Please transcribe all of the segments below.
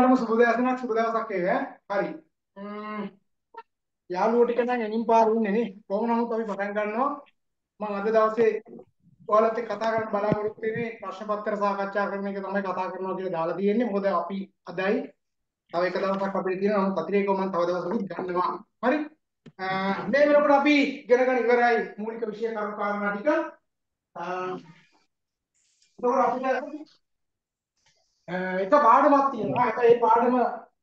දෙනාටම සුබ දවසක් සුබ දවසක් වේවා. හරි. යාළුවෝ ටික නම් එනින් පාර ඉන්නේ නේ. කොහොම නමුත් අපි පටන් ගන්නවා. මම අද දවසේ ඔයාලත් එක්ක කතා කරන්න බලාපොරොත්තු වෙන්නේ ප්‍රශ්න පත්‍ර සාකච්ඡා කරන එක තමයි කතා කරනවා කියලා දාලා තියෙන්නේ. මොකද අපි අදයි තව එක දවසක් අපිට තියෙනවා. නමුත් අතිරේකව මම තව දවසකුත් ගන්නවා. හරි. මේ වෙනකොට අපි ඉගෙන ගන්න ඉවරයි මූලික විෂය කරුණු කාරණා ටික. එතකොට අපිට එක පාඩමක් තියෙනවා. ඒක ඒ පාඩම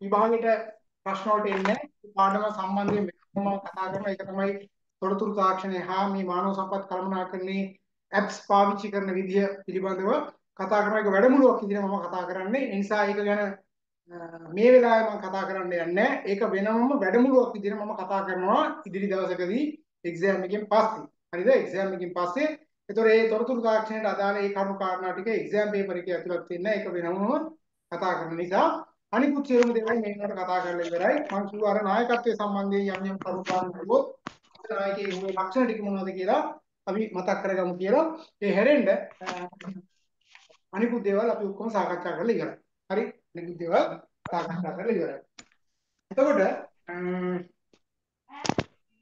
විභාගෙට ප්‍රශ්න වලට එන්නේ. ඒ පාඩම සම්බන්ධයෙන් මම කතා කරන එක තමයි තොරතුරු තාක්ෂණය හා මේ මානව සම්පත් කළමනාකරණයේ ඇප්ස් පාවිච්චි කරන විදිය පිළිබඳව කතා කරන එක වැඩමුළුවක් විදිහට මම කතා කරන්නේ. ඒ නිසා ඒක ගැන මේ වෙලාවේ මම කතා කරන්න යන්නේ ඒක වෙනමම වැඩමුළුවක් විදිහට මම කතා කරනවා ඉදිරි දවසකදී එක්සෑම් එකෙන් පස්සේ. හරිද? එක්සෑම් එකෙන් පස්සේ ඒතොර ඒ තොරතුරු තාක්ෂණයට අදාළ ඒ කරුණු කාරණා ටික එක්සෑම් පේපර් එකේ ඇතුළත් වෙන්න ඒක වෙනමම කතා කරන නිසා අනිකුත් සියලුම දේවල් මේකට කතා කරලා ඉවරයි. මම කිව්වා අර නායකත්වයේ සම්බන්ධයෙන් යම් යම් කරුණු කාරණා වලත් නායකයේ මේ ලක්ෂණ ටික මොනවද කියලා අපි මතක් කරගමු කියලා. ඒ හැරෙන්න අනිකුත් දේවල් අපි ඔක්කොම සාකච්ඡා කරලා ඉවරයි. හරි? අනිකුත් දේවල් සාකච්ඡා කරලා ඉවරයි. එතකොට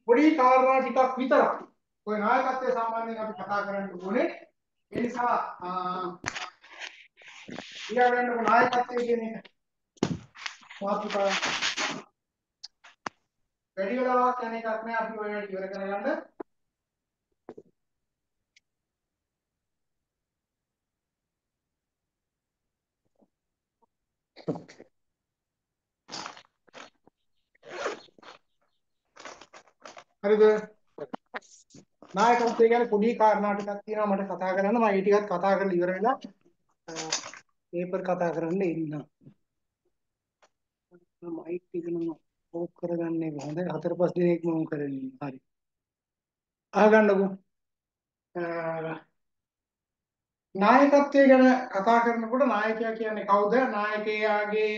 පොඩි කාරණා ටිකක් විතරක් ඔය නායකත්වයේ සම්බන්ධයෙන් අපි කතා කරන්න ඕනේ. ඒ නිසා ඊළඟට නායකත්වයේ කියන එක මාතෘකා වැඩි වෙලාවක් යන එකක් නෑ අපි ඔය වැඩි ඉවර කරගන්න. හරිද? නායකත්වය ගැන පොඩි කාරණා ටිකක් තියෙනවා මට කතා කරන්න. මම ඒ ටිකත් කතා කරලා ඉවර වෙලා පේපර් කතා කරන්න ඉන්නවා. මයික් එක නම් ඕෆ් කරගන්න එක හොඳයි. හතර පහ දිනක් මම කරන්නේ. හරි. අහගන්නකෝ. නායකත්වය ගැන කතා කරනකොට නායකයා කියන්නේ කවුද? නායකයාගේ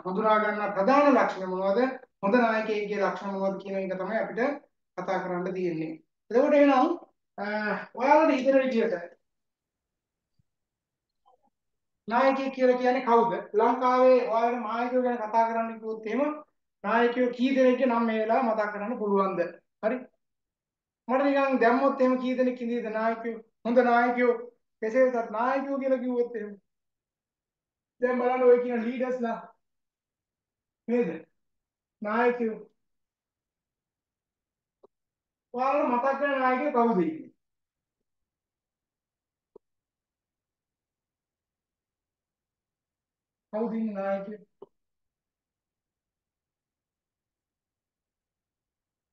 හඳුනා ගන්න ප්‍රධාන ලක්ෂණ මොනවද? හොඳ නායකයෙක්ගේ ලක්ෂණ මොනවද කියන එක තමයි අපිට කතා කරන්න තියෙන්නේ. එතකොට එහෙනම් ඔයාලට හිතන විදිහට නායකයෙක් කියලා කියන්නේ කවුද? ලංකාවේ ඔයාලට නායකයෝ ගැන කතා කරන්න කිව්වොත් එහෙම නායකයෝ කී දෙනෙක්ගේ නම් මේ වෙලාව මතක් කරන්න පුළුවන්ද? හරි. මට නිකන් දැම්මොත් එහෙම කී දෙනෙක් ඉඳීද නායකයෝ? හොඳ නායකයෝ කෙසේ වෙතත් නායකයෝ කියලා කිව්වොත් එහෙම. දැන් බලන්න ඔය කියන ලීඩර්ස්ලා නේද? නායකයෝ. ඔයාලට මතක් කරන නායකයෝ කවුද ඉන්නේ? කවුද ඉන්නේ නායකයෝ?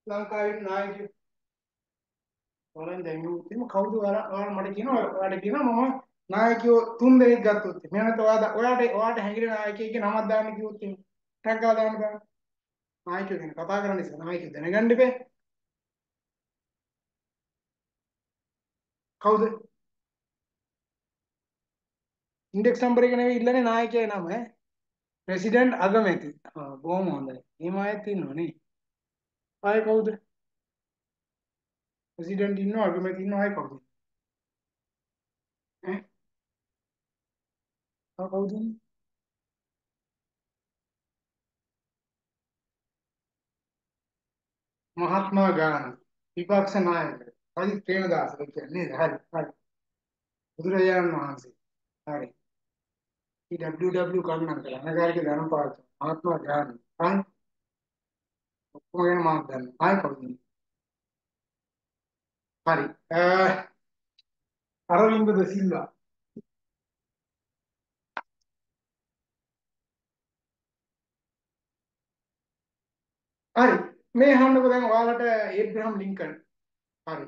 ලංකාවේ නායකයෝ. ඔයාලෙන් දැන් ඉතින් කවුද ඔයාලා? මට කියනවා ඔයාලට කියනවා මම නායකයෝ තුන් දෙනෙක් ගත්තොත් එහෙම. නැත්නම් ඔයාලා ඔයාලට ඔයාලට හැංගින නායකයෙක්ගේ නමක් දාන්න කිව්වොත් එහෙම. ටැග් ගාලා දාන්න බෑ. නායකයෝ ගැන කතා කරන්න ඉස්සෙල්ලා නායකයෝ දැනගන්න ඉබේ කවුද? ඉන්ඩෙක්ස් නම්බර් එක නෙවෙයි ඉල්ලන්නේ නායකයා නම ඈ. ප්‍රෙසිඩන්ට් අගමැති. ආ බොහොම හොඳයි. එහෙම අයත් ඉන්නවනේ ආයේ කවුද? ප්‍රෙසිඩන්ට් ඉන්නවා අගමැති ඉන්නවා ආයේ කවුද? ඈ. ආ කවුද? මහත්මා ගාන්ධි. විපක්ෂ නායක රජිත් ප්‍රේමදාස කියන්නේ හරි හරි. බුදුරජාණන් වහන්සේ. හරි. WW කරුණා කළා. අනගාරික ධනපාල මහත්මා ගාන්ධි හරි. ඔක්කොම ගැන මම දන්නවා ආයි කවුද හරි. අරවින්ද ද සිල්වා. හරි. මේ අහන්නකෝ දැන් ඔයාලට ඒබ්‍රහම් ලින්කන් හරි.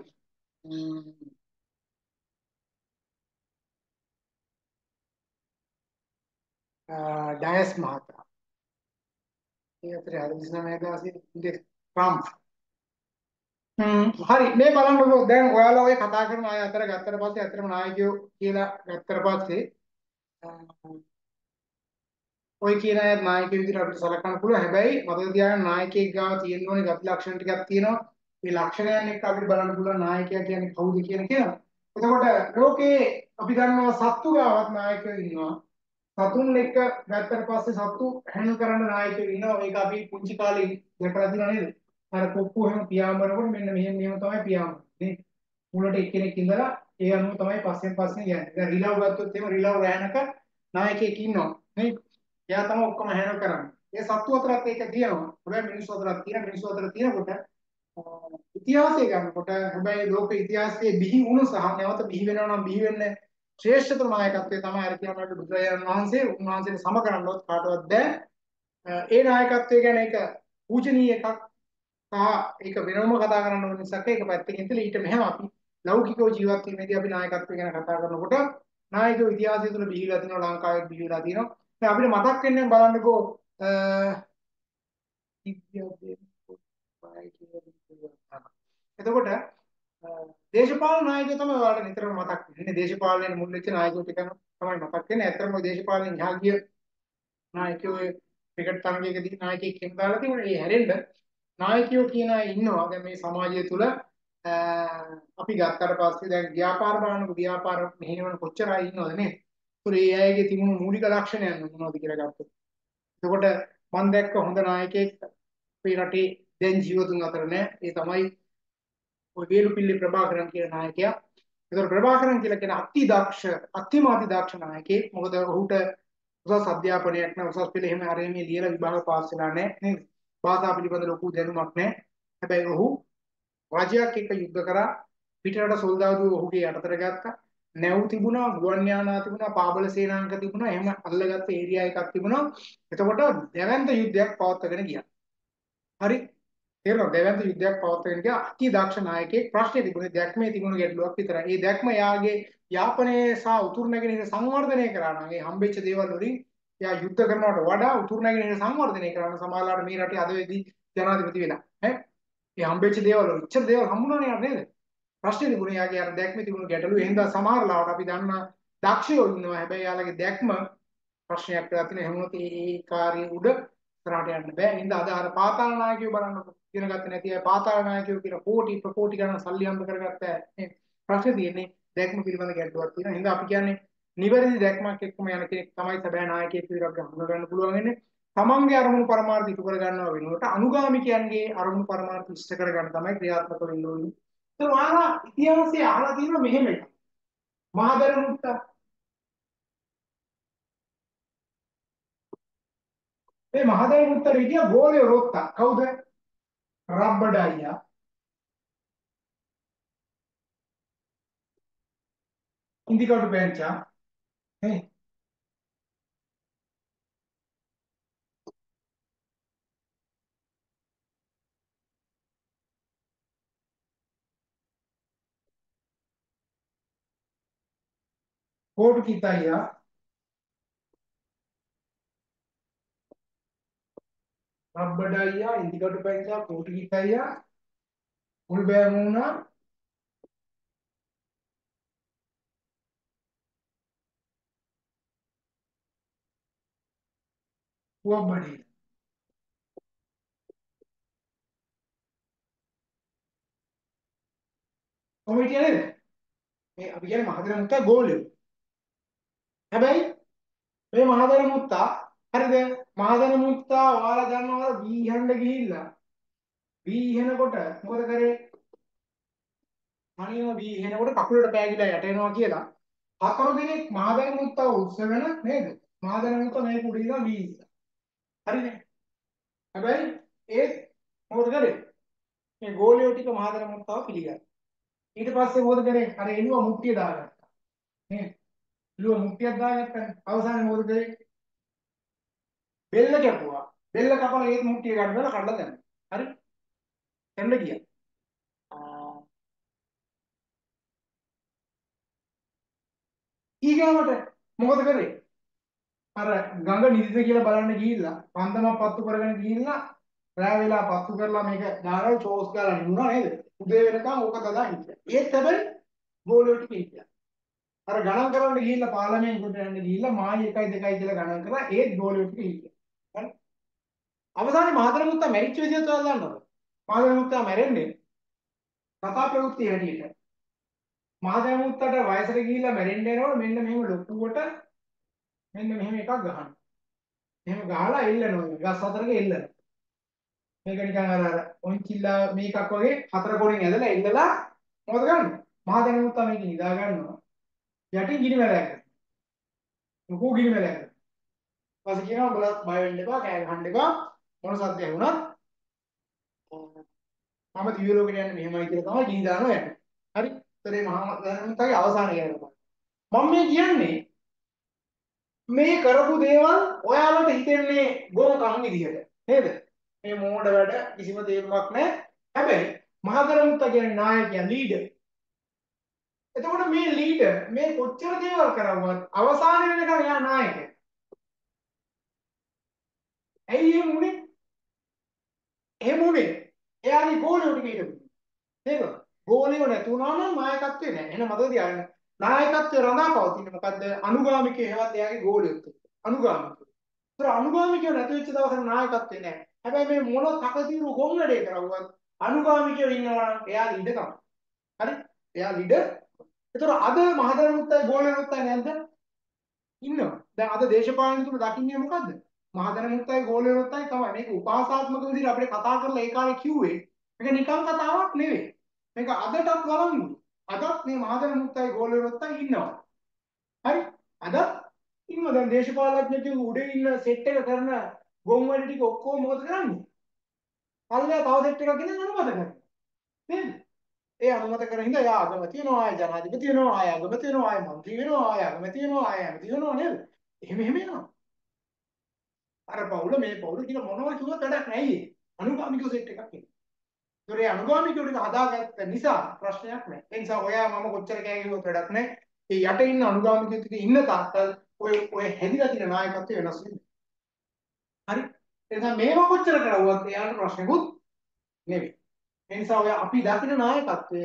ඩයස් මහතා ඒ අතරේ හරි 29 ඉන්දෙක්ස් ට්‍රම්ප් හරි මේ බලන්නකෝ දැන් ඔයාලා ඔය කතා කරන අය අතර ගත්තට පස්සේ අතරම නායකයෝ කියලා ගත්තට පස්සේ ඔය කියන අය නායකයෙක් විදිහට අපිට සලකන්න පුළුවන් හැබැයි මතක තියාගන්න නායකයෙක් ගාව තියෙන්න ඕනේ ගති ලක්ෂණ ටිකක් තියෙනවා මේ ලක්ෂණයන් එක්ක අපිට බලන්න පුළුවන් නායකයා කියන්නේ කවුද කියන කෙනා එතකොට ලෝකේ අපි දන්නවා සත්තු ගාවත් නායකයෝ ඉන්නවා. සතුන් එක්ක ගත්තට පස්සේ සතු හැන්ඩල් කරන්න නායකයෙක් ඉන්නවා. ඒක අපි පුංචි කාලේ දැකලා තියෙනවා නේද? අර කොක්කු එහෙම පියාඹනකොට මෙන්න මෙහෙම මෙහෙම තමයි පියාඹන්නේ මුලට එක්කෙනෙක් ඉඳලා ඒ අනුව තමයි පස්සෙන් පස්සෙන් යන්නේ. දැන් රිලව් ගත්තොත් එහෙම රිලව් රෑනක නායකයෙක් ඉන්නවා නේ එයා තමයි ඔක්කොම හැන්ඩල් කරන්නේ. ඒ සත්තු අතරත් ඒක තියෙනවා. හැබැයි මිනිස්සු අතරත් තියෙන මිනිස්සු අතර තියෙනකොට ඉතිහාසය ගන්නකොට හැබැයි ලෝක ඉතිහාසයේ බිහි වුණු සහ නැවත බිහි වෙනවා නම් බිහි වෙන්නේ ශ්‍රේෂ්ඨතර නායකත්වය තමයි අර කියනවාට බුදුරජාණන් වහන්සේ උන්වහන්සේට සම කරන්නවත් කාටවත් බෑ. ඒ නායකත්වය ගැන එක පූජනීය එකක් සහ ඒක වෙනම කතා කරන්න ඕන නිසා ඒක පැත්තකින් ඉඳලා ඊට මෙහෙම අපි ලෞකිකව ජීවත් වීමේදී අපි නායකත්වය ගැන කතා කරනකොට නායකයෝ ඉතිහාසය තුළ බිහිලා තියෙනවා ලංකාවේ බිහිලා තියෙනවා. දැන් අපිට මතක් වෙන්නේ බලන්නකෝ එතකොට දේශපාලන නායකයෝ තමයි ඔයාලට නිතරම මතක් වෙන්නේ. දේශපාලනයේ මුල් වෙච්ච නායකයෝ ටික තමයි මතක් වෙන්නේ. ඇත්තටම දේශපාලන විභාගීය නායකයෝ ක්‍රිකට් තරගයකදී නායකයෙක් කියන දාලා තිබුණේ. ඒ හැරෙන්න නායකයෝ කියන අය ඉන්නවා. දැන් මේ සමාජය තුළ අපි ගත්තට පස්සේ දැන් ව්‍යාපාර බලනකොට ව්‍යාපාර මෙහෙණවන කොච්චර අය ඉන්නවද නේ? ඒතර ඒ අයගේ තිබුණු මූලික ලක්ෂණයන් මොනවද කියලා ගත්තොත්. එතකොට මම දැක්ක හොඳ නායකයෙක් අපේ රටේ දැන් ජීවතුන් අතර නෑ. ඒ තමයි ඔය වේලුපිල්ලි ප්‍රභාකරන් කියන නායකයා. ඒතර ප්‍රභාකරන් කියලා කියන අති දක්ෂ අතිමාති දක්ෂ නායකයෙක්. මොකද ඔහුට උසස් අධ්‍යාපනයක් නැහැ. උසස් පෙළ එහෙම අරගෙන ලියලා විභාග පාස් වෙලා නැහැ නේද? භාෂා පිළිබඳ ලොකු දැනුමක් නැහැ. හැබැයි ඔහු රාජ්‍යයක් එක්ක යුද්ධ කරා පිටරට සොල්දාදුව ඔහුගේ යටතට ගත්තා. නැව් තිබුණා, ගුවන් යානා තිබුණා, පාබල සේනාංක තිබුණා. එහෙම අල්ලගත්ත ඒරියා එකක් තිබුණා. එතකොට දැවැන්ත යුද්ධයක් පවත්වාගෙන ගියා. හරි තේරෙනවද දෙවන්ත යුද්ධයක් පවත්වගෙන ගියා අති දක්ෂ නායකයෙක් ප්‍රශ්නේ තිබුණේ දැක්මේ තිබුණු ගැටලුවක් විතරයි. ඒ දැක්ම යාගේ යාපනයේ සහ උතුරු නැගෙනහිර සංවර්ධනය කරා නම් ඒ හම්බෙච්ච දේවල් වලින් යා යුද්ධ කරනවට වඩා උතුරු නැගෙනහිර සංවර්ධනය කරන සමාජලාට මේ රටේ අද වෙදී ජනාධිපති වෙලා. ඈ ඒ හම්බෙච්ච දේවල් වල ඉච්ඡ දේවල් හම්බුණානේ නේද? ප්‍රශ්නේ තිබුණේ යාගේ අර දැක්මේ තිබුණු ගැටලු එහෙනම් සමහරලාවට අපි දන්නා දක්ෂයෝ ඉන්නවා. හැබැයි යාලගේ දැක්ම ප්‍රශ්නයක් වෙලා තියෙන හැමෝම ඒ කාර්යය උඩ ඉස්සරහට යන්න බෑ. ඉතින් අද අර පාතාල නායකයෝ බලන්නකො. ඉගෙන ගත්තේ නැති අය පාතාල නායකයෝ කියන කෝටි ප්‍රකෝටි ගණන් සල්ලි හම්බ කරගත්ත අය ප්‍රශ්නේ තියෙන්නේ දැක්ම පිළිබඳ ගැටලුවක් තියෙනවා. හින්දා අපි කියන්නේ නිවැරදි දැක්මක් එක්කම යන කෙනෙක් තමයි සැබෑ නායකයෙක් විදිහට අපිට හඳුනා ගන්න පුළුවන් වෙන්නේ. තමන්ගේ අරමුණු පරමාර්ථ ඉටු කර ගන්නවා වෙනුවට අනුගාමිකයන්ගේ අරමුණු පරමාර්ථ ඉෂ්ට කර ගන්න තමයි ක්‍රියාත්මක වෙන්න ඕනේ. ඒක ඔයාලා ඉතිහාසයේ අහලා තියෙනවා මෙහෙම එකක්. මහදර මුත්ත මේ මහදර මුත්තර හිටියා ගෝලිය රොත්තා. කවුද? රබ්බඩ අයියා ඉන්දිකටු බෙන්චා නේ కోటు අබ්බඩ අයියා ඉන්දිකටු පැංචා පෝටිකිත් අයියා මුල් බෑම වුණා වම්බඩේ කොහොම කියන්නේ මේ අපි කියන්නේ මහදර මුත්තා ගෝලියෝ. හැබැයි මේ මහදර මුත්තා හරිද මහදර මුත්තා ඔයාලා දන්නවද බීහඬ ගිහිල්ලා. බීහෙනකොට මොකද කරේ? අනිම බීහෙනකොට කකුලට පෑගිලා යට එනවා කියලා. හතර දිනක් මහදර මුත්තා උත්සවන නේද? මහදර මුත්තා මේ කුඩි ඉඳන් බීස්සා හරිනේ හැබැයි ඒත් මොකද කරේ? මේ ගෝලියෝ ටික මහදර මුත්තාව පිළිගත්තා. ඊට පස්සේ මොකද කරේ? අර එළුව මුට්ටිය දාගත්තා. නේද? එළුව මුට්ටියක් දාගත්තා. අවසානයේ මොකද කරේ? බෙල්ල කැපුවා. බෙල්ල කපලා ඒත් මුට්ටිය ගන්නවල කඩලා දැම්මා. හරි? එන්න ගියා. ඊගාවට මොකද කරේ? අර ගඟ නිදිද කියලා බලන්න ගිහිල්ලා පන්දමක් පත්තු කරගෙන ගිහිල්ලා රෑ වෙලා පත්තු කරලා මේක දාලා චෝස් ගාලා නිමුණා නේද? උදේ වෙනකන් ඕක දදා හිටියා ඒත් හැබැයි ගෝලියෝ ටික හිටියා. අර ගණන් කරන්න ගිහිල්ලා පාර්ලිමේන්තුවට යන්න ගිහිල්ලා මායි 1යි 2යි කියලා ගණන් කරලා ඒත් ගෝලියෝ ටික හිටියා. හරි අවසානයේ මහදර මුත්තා මැරිච්ච විදිහත් ඔයාලා දන්නවද මහදර මුත්තා මැරෙන්නේ කතා ප්‍රවෘත්ති හැටියට මහදර මුත්තට වයසට ගිහිල්ලා මැරෙන්න යනකොට මෙන්න මෙහෙම ලොකුවට මෙන්න මෙහෙම එකක් ගහන්න. එහෙම ගහලා එල්ලනවා. ගස් හතරක එල්ලනවා. මේක නිකන් අර අර ඔන්චිල්ලා මේකක් වගේ හතර කොණෙන් ඇදලා එල්ලලා මොකද ගන්න? මහා දැනුත් තමයි මේක නිදා ගන්නවා. යටින් ගිනි මැලයක්. ලොකු ගිනි මැලයක්. ඊපස්සේ කියනවා උඹලා බය වෙන්න එපා, කෑ ගහන්න එපා. මොන සද්ද ඇහුණත් මම දිව්‍ය ලෝකෙට යන්නේ මෙහෙමයි කියලා තමයි ගිනි දානවා යන්නේ. හරි? ඒතරේ මහා දැනුත්ගේ අවසානය කියනවා. මම මේ කියන්නේ මේ කරපු දේවල් ඔයාලට හිතෙන්නේ ගොංකම් විදිහට. නේද? මේ මෝඩ වැඩ කිසිම තේරුමක් නැහැ. හැබැයි මහකරමුත්ත කියන්නේ නායකයා ලීඩර්. එතකොට මේ ලීඩර් මේ කොච්චර දේවල් කරවුවත් අවසාන වෙනකන් එයා නායකයා. ඇයි එහෙම උනේ? එහෙම උනේ. එයාගේ ගෝලියෝ ටික හිටපු. නේද? ගෝලියෝ නැතුණා නම් නායකත්වේ නැහැ. එහෙනම් මතක තියාගන්න. නායකත්වය රඳා පවතින්නේ මොකද්ද? අනුගාමිකයෝ හැවත් එයාගේ ගෝලියොත් එක්ක. අනුගාමිකයෝ. ඒතර අනුගාමිකයෝ නැති වෙච්ච දවසට නායකත්වේ නැහැ. හැබැයි මේ මොන තකතිරු ගොන් වැඩේ කරවුවත් අනුගාමිකයෝ ඉන්නවා නම් එයා ලීඩර් තමයි. හරි? එයා ලීඩර්. ඒතර අද මහදරමුත්තයි ගෝලියොත්යි නැද්ද? ඉන්නවා. දැන් අද දේශපාලනතුම දකින්නේ මොකද්ද? මහදැන මුත්තයි ගෝලය මුත්තයි තමයි. මේක උපහාසාත්මක විදිහට අපිට කතා කරලා ඒ කාලේ කිව්වේ මේක නිකම් කතාවක් නෙවෙයි. මේක අදටත් වළංගුයි. අදත් මේ මහදැන මුත්තයි ගෝලය මුත්තයි ඉන්නවා. හරි? අදත් ඉන්නවා. දැන් දේශපාලඥයෙකු උඩේ ඉන්න සෙට් එක කරන ගොම් වැඩ ටික ඔක්කොම මොකද කරන්නේ? පල්ලෙයා තව සෙට් එකක් ගෙනත් අනුමත කරනවා. නේද? ඒ අනුමත කරන හින්දා එයා අගමැති වෙනවා ආය ජනාධිපති වෙනවා ආය අගමැති වෙනවා ආය මන්ත්‍රී වෙනවා ආය අගමැති වෙනවා ආය ඇමති වෙනවා නේද? එහෙම එහෙම යනවා. අර පවුල මේ පවුල කියලා මොනවා කිව්වත් වැඩක් නැහැ. අනුගාමිකව සෙට් එකක් එනවා. ඒතොර ඒ අනුගාමිකව ටික හදාගත්ත නිසා ප්‍රශ්නයක් නැහැ. ඒ නිසා ඔයා මම කොච්චර කෑ කිව්වත් වැඩක් නැහැ. ඒ යට ඉන්න අනුගාමිකයෝ ටික ඉන්න තාක්කල් ඔය ඔය හැදිලා තියෙන නායකත්වය වෙනස් වෙන්නේ. හරි? ඒ නිසා මේව කොච්චර කරවුවත් එයාට ප්‍රශ්නකුත් නෙවෙයි. ඒ නිසා ඔය අපි දකින නායකත්වය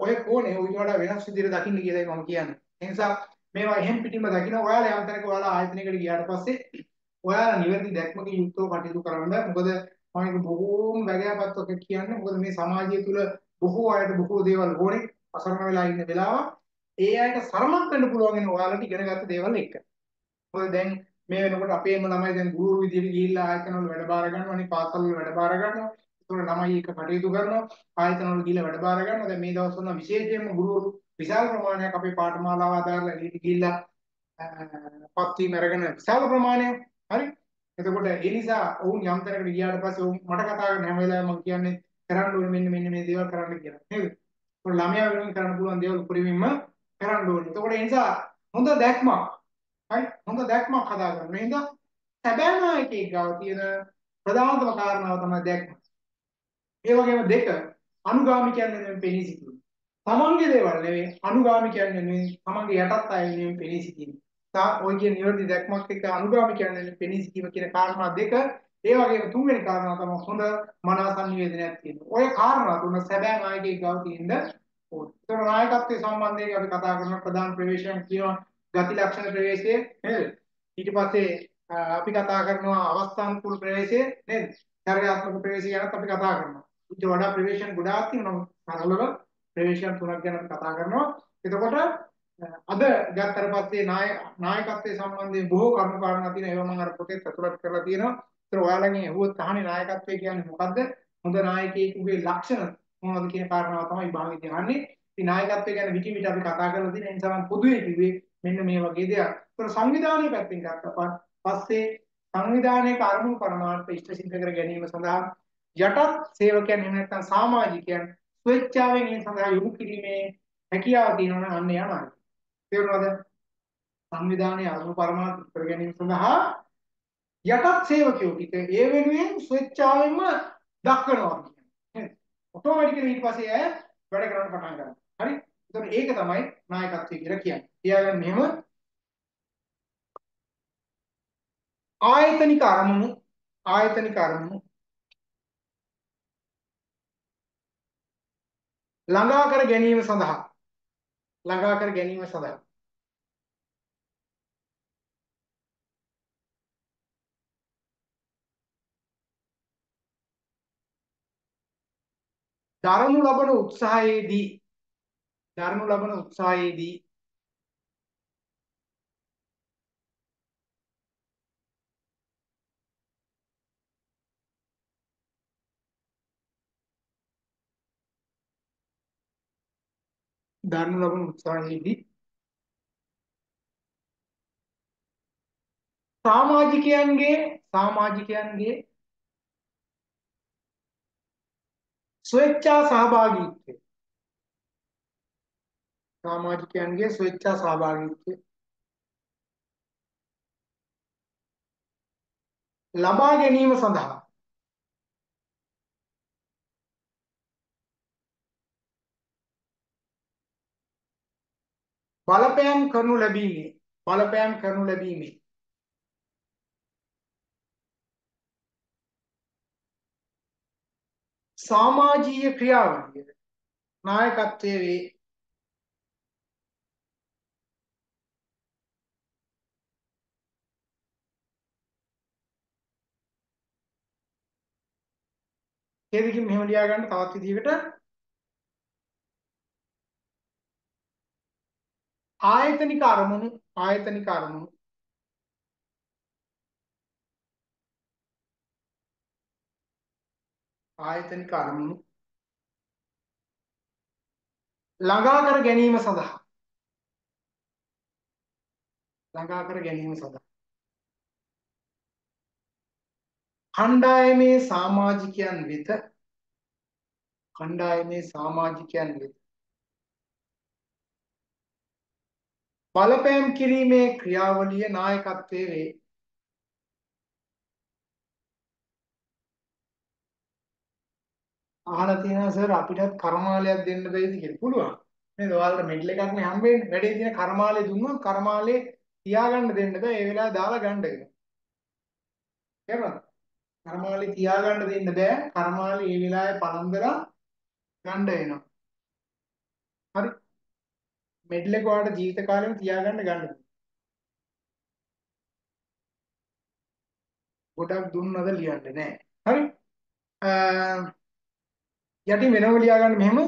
ඔය කෝණේ ඌට වඩා වෙනස් විදිහට දකින්න කියලායි මම කියන්නේ. ඒ නිසා මේවා එහෙම් පිටින්ම දකින්න ඔයාලා යම් තැනක ඔයාලා ආයතනයකට ගියාට පස්සේ ඔයාලා නිවැරදි දැක්මකින් යුක්තව කටයුතු කරන්න. මොකද මම ඒක බොහෝම වැදගත්ව කියන්නේ. මොකද මේ සමාජය තුල බොහෝ අයට බොහෝ දේවල් ඕනේ. අසරණ වෙලා ඉන්න වෙලාව ඒ අයට සරමක් වෙන්න පුළුවන් වෙන ඔයාලට ඉගෙනගත්ත දේවල් එක්ක. මොකද දැන් මේ වෙනකොට අපේම ළමයි දැන් ගුරු විදියට ගිහිල්ලා ආයතන වල වැඩ බාර ගන්නවා අනිත් පාසල් වල වැඩ බාර ගන්නවා ඒතකොට ළමයි එක කටයුතු කරනවා ආයතන වල ගිහිල්ලා වැඩ බාර ගන්නවා දැන් මේ දවස්වල විශේෂයෙන්ම ගුරුවරු විශාල ප්‍රමාණයක් අපේ පාඨමාලාව ආධාරලා එළියට ගිහිල්ලා පත් වීම අරගෙන විශාල ප්‍රමාණයක් හරි එතකොට ඒ නිසා ඔවුන් යම් තැනකට ගියාට පස්සේ ඔවුන් මට කතා කරන හැම වෙලාවෙම මම කියන්නේ කරන්න ඕනේ මෙන්න මෙන්න මේ දේවල් කරන්න කියලා නේද ඒතකොට ළමයා වෙනුවෙන් කරන්න පුළුවන් දේවල් උපරිමයෙන්ම කරන්න ඕනේ එතකොට ඒ නිසා හොඳ දැක්මක් හරි හොඳ දැක්මක් හදාගන්න. මේ හින්දා සැබෑ නායකයෙක් ගාව තියෙන ප්‍රධානතම කාරණාව තමයි දැක්ම. ඒ වගේම දෙක අනුගාමිකයන් වෙනුවෙන් පෙනී සිටීම. තමන්ගේ දේවල් නෙවෙයි අනුගාමිකයන් වෙනුවෙන් තමන්ගේ යටත් අය වෙනුවෙන් පෙනී සිටීම. තා ඔය කියන නිවැරදි දැක්මක් එක්ක අනුගාමිකයන් වෙනුවෙන් පෙනී සිටීම කියන කාරණා දෙක ඒ වගේම තුන්වෙනි කාරණාව තමයි හොඳ මනස සංවේදනයක් තියෙනවා. ඔය කාරණා තුන සැබෑ නායකයෙක් ගාව තියෙන්න ඕනේ. ඒතර නායකත්වයේ සම්බන්ධයෙන් අපි කතා කරන ප්‍රධාන ප්‍රවේශයන් කියනවා ගති ලක්ෂණ ප්‍රවේශය නේද? ඊට පස්සේ අපි කතා කරනවා අවස්ථානුකූල ප්‍රවේශය නේද? චර්යාත්මක ප්‍රවේශය ගැනත් අපි කතා කරනවා. ඊට වඩා ප්‍රවේශයන් ගොඩාක් තියෙනවා. සරලව ප්‍රවේශයන් තුනක් ගැන අපි කතා කරනවා. එතකොට අද ගත්තට පස්සේ නායකත්වයේ සම්බන්ධයෙන් බොහෝ කරුණු කාරණා තියෙනවා. ඒවා මම අර පොතේ ඇතුළත් කරලා තියෙනවා. ඒතර ඔයාලගෙන් අහුවොත් අහන්නේ නායකත්වය කියන්නේ මොකද්ද? හොඳ නායකයෙකුගේ ලක්ෂණ මොනවද කියන කාරණාව තමයි විභාගෙදී අහන්නේ. ඉතින් නායකත්වය ගැන විටි විට අපි කතා කරලා තියෙන නිසා මම පොදුවේ කිව්වේ මෙන්න මේ වගේ දෙයක්. ඒතර සංවිධානයේ පැත්තෙන් ගත්තපන් පස්සේ සංවිධානයක අරමුණු පරමාර්ථ ඉෂ්ට සිද්ධ කර ගැනීම සඳහා යටත් සේවකයන් එහෙම නැත්නම් සමාජිකයන් ස්වේච්ඡාවෙන් ඒ සඳහා යොමු කිරීමේ හැකියාව තියෙනවා නම් අන්න යනවා. තේරුණාද? සංවිධානයේ අරමුණු පරමාර්ථ කර ගැනීම සඳහා යටත් සේවකයෝ ටික ඒ වෙනුවෙන් ස්වේච්ඡාවෙන්ම දක්වනවා කියන්නේ. ඔටෝමැටිකලි ඊට පස්සේ ඇය වැඩ කරන්න පටන් ගන්නවා. හරි? එතකොට ඒක තමයි නායකත්වය කියලා කියන්නේ. තියාගන්න මෙහෙම ආයතනික අරමුණු ආයතනික අරමුණු ළඟා කර ගැනීම සඳහා ළඟා කර ගැනීම සඳහා. දරනු ලබන උත්සාහයේදී දරනු ලබන උත්සාහයේදී දරනු ලබන උත්සාහයේදී සමාජිකයන්ගේ සමාජිකයන්ගේ ස්වේච්ඡා සහභාගීත්වය. සමාජිකයන්ගේ ස්වේච්ඡා සහභාගීත්වය. ලබා ගැනීම සඳහා බලපෑම් කරනු ලැබීමේ බලපෑම් කරනු ලැබීමේ. සමාජීය ක්‍රියාවලිය නායකත්වයේ වේ ඒකකින් මෙහෙම ලියා ගන්න තවත් විදිහකට ආයතනික අරමුණු ආයතනික අරමුණු. ආයතනික අරමුණු. ළඟා කර ගැනීම සඳහා. ළඟා කර ගැනීම සඳහා. කණ්ඩායමේ සමාජිකයන් වෙත කණ්ඩායමේ සමාජිකයන් වෙත බලපෑම් කිරීමේ ක්‍රියාවලිය නායකත්වයේ වේ අහලා තියෙනවා සර් අපිටත් කර්මාලයක් දෙන්න බැයිද කියලා. පුළුවන්. නේද? ඔයාලට මෙඩල් එකක් නේ හම්බෙන්නේ. වැඩේ තියෙන කර්මාලය දුන්නොත් කර්මාලේ තියාගන්න දෙන්න බෑ. ඒ වෙලාවේ දාලා ගන්න වෙනවා. තේරුණාද? කර්මාලේ තියාගන්න දෙන්න බෑ. කර්මාලේ ඒ වෙලාවේ පලන්දලා ගන්න වෙනවා. හරි. මෙඩල් එක ඔයාලට ජීවිත කාලෙම තියාගන්න ගන්න. ගොඩක් දුන්නද ලියන්නේ නැහැ. හරි. යටින් වෙනම ලියා ගන්න මෙහෙම.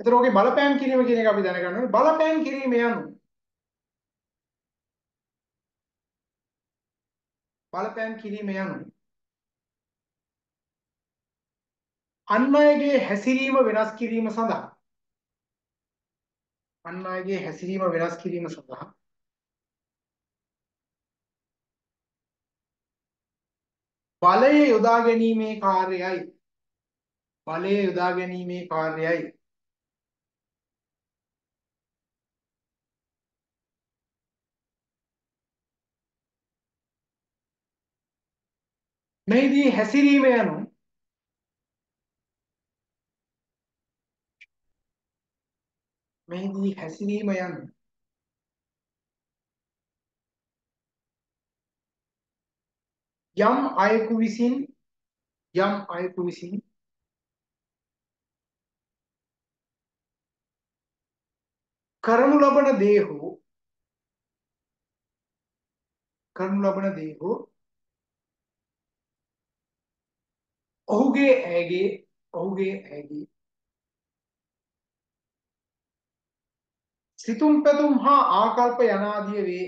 එතකොට ඔගේ බලපෑම් කිරීම කියන එක අපි දැනගන්න ඕනේ. බලපෑම් කිරීම යනු බලපෑම් කිරීම යනු අන් අයගේ හැසිරීම වෙනස් කිරීම සඳහා අන් අයගේ හැසිරීම වෙනස් කිරීම සඳහා බලය යොදා ගැනීමේ කාර්යයයි. බලය යොදා ගැනීමේ කාර්යයයි. මෙහිදී හැසිරීම යනු මෙහිදී හැසිරීම යනු යම් අයෙකු විසින් යම් අයෙකු විසින් කරනු ලබන දේ හෝ කරනු ලබන දේ හෝ ඔහුගේ ඇගේ ඔහුගේ ඇගේ සිතුම් පැතුම් හා ආකල්ප යනාදිය වේ.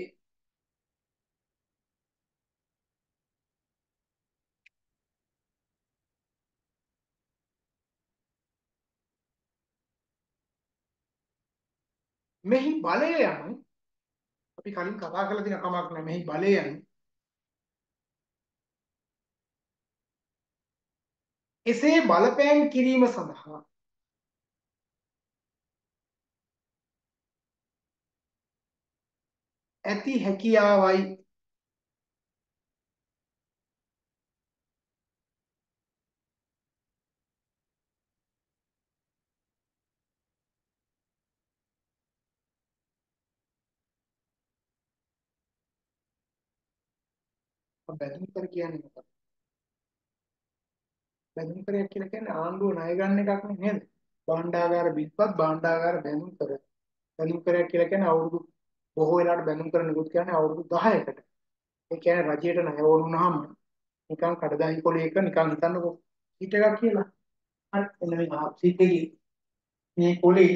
මෙහි බලය යනු අපි කලින් කතා කරලා තියෙන කමක් නැහැ මෙහි බලය යනු එසේ බලපෑම් කිරීම සඳහා ඇති හැකියාවයි බැඳුම් කර කියන්නේ මොකක්ද? බැඳුම් කරයක් කියලා කියන්නේ ආණ්ඩුව ණය ගන්න එකක් නේ නේද? භාණ්ඩාගාර බිත්පත් භාණ්ඩාගාර බැඳුම් කර. බැඳුම් කරයක් කියලා කියන්නේ අවුරුදු බොහෝ වෙලාවට බැඳුම් කර නිකුත් කියන්නේ අවුරුදු 10කට. ඒ කියන්නේ රජයට ණය වුණාම නිකන් කඩදාසි පොලේක නිකන් හිතන්නකෝ සීට් එකක් කියලා. හරි එන්න මේ සීට් එකේ මේ පොලේ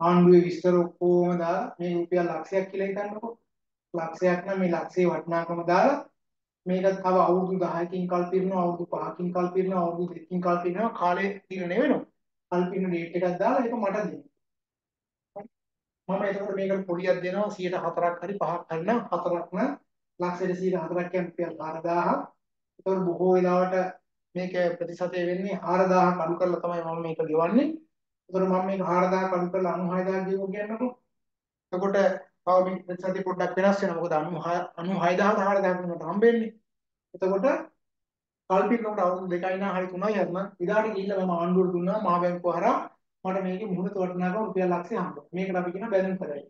ආණ්ඩුවේ විස්තර ඔක්කොම දාලා මේ රුපියල් ලක්ෂයක් කියලා හිතන්නකෝ. ලක්ෂයක් නම් මේ ලක්ෂයේ වටිනාකම දාලා මේක තව අවුරුදු 10කින් කල් පිරෙනවා අවුරුදු 5කින් කල් පිරෙනවා අවුරුදු 2කින් කල් පිරෙනවා කාලේ තීරණය වෙනවා කල් පිරෙන ඩේට් එකක් දාලා ඒක මට දෙන්න මම එතකොට මේකට පොලියක් දෙනවා 104ක් හරි 5ක් හරි නම් 4ක් නම් ලක්ෂයට 104ක් කියන්නේ රුපියල් 4000ක්. ඒතකොට බොහෝ වෙලාවට මේක ප්‍රතිශතය වෙන්නේ 4000ක් අඩු කරලා තමයි මම මේක ගෙවන්නේ. ඒතකොට මම මේක 4000ක් අඩු කරලා 96000 ගෙවුවා කියන්නකො. එතකොට තව මේ ප්‍රතිශතය පොඩ්ඩක් වෙනස් වෙනවා. මොකද 96000 4000 මට හම්බෙන්නේ. එතකොට කල්පිනකොට අවුරුදු දෙකයි නා හරි තුනයි හරි නම් ඉදාට ගිහිල්ලා මම ආණ්ඩුවට දුන්නා මහ බැංකුව හරහා මට මේකේ මුහුණත වටිනාකම රුපියල් ලක්ෂය හම්බුනා. මේකට අපි කියන බැලන්ස් කරයි.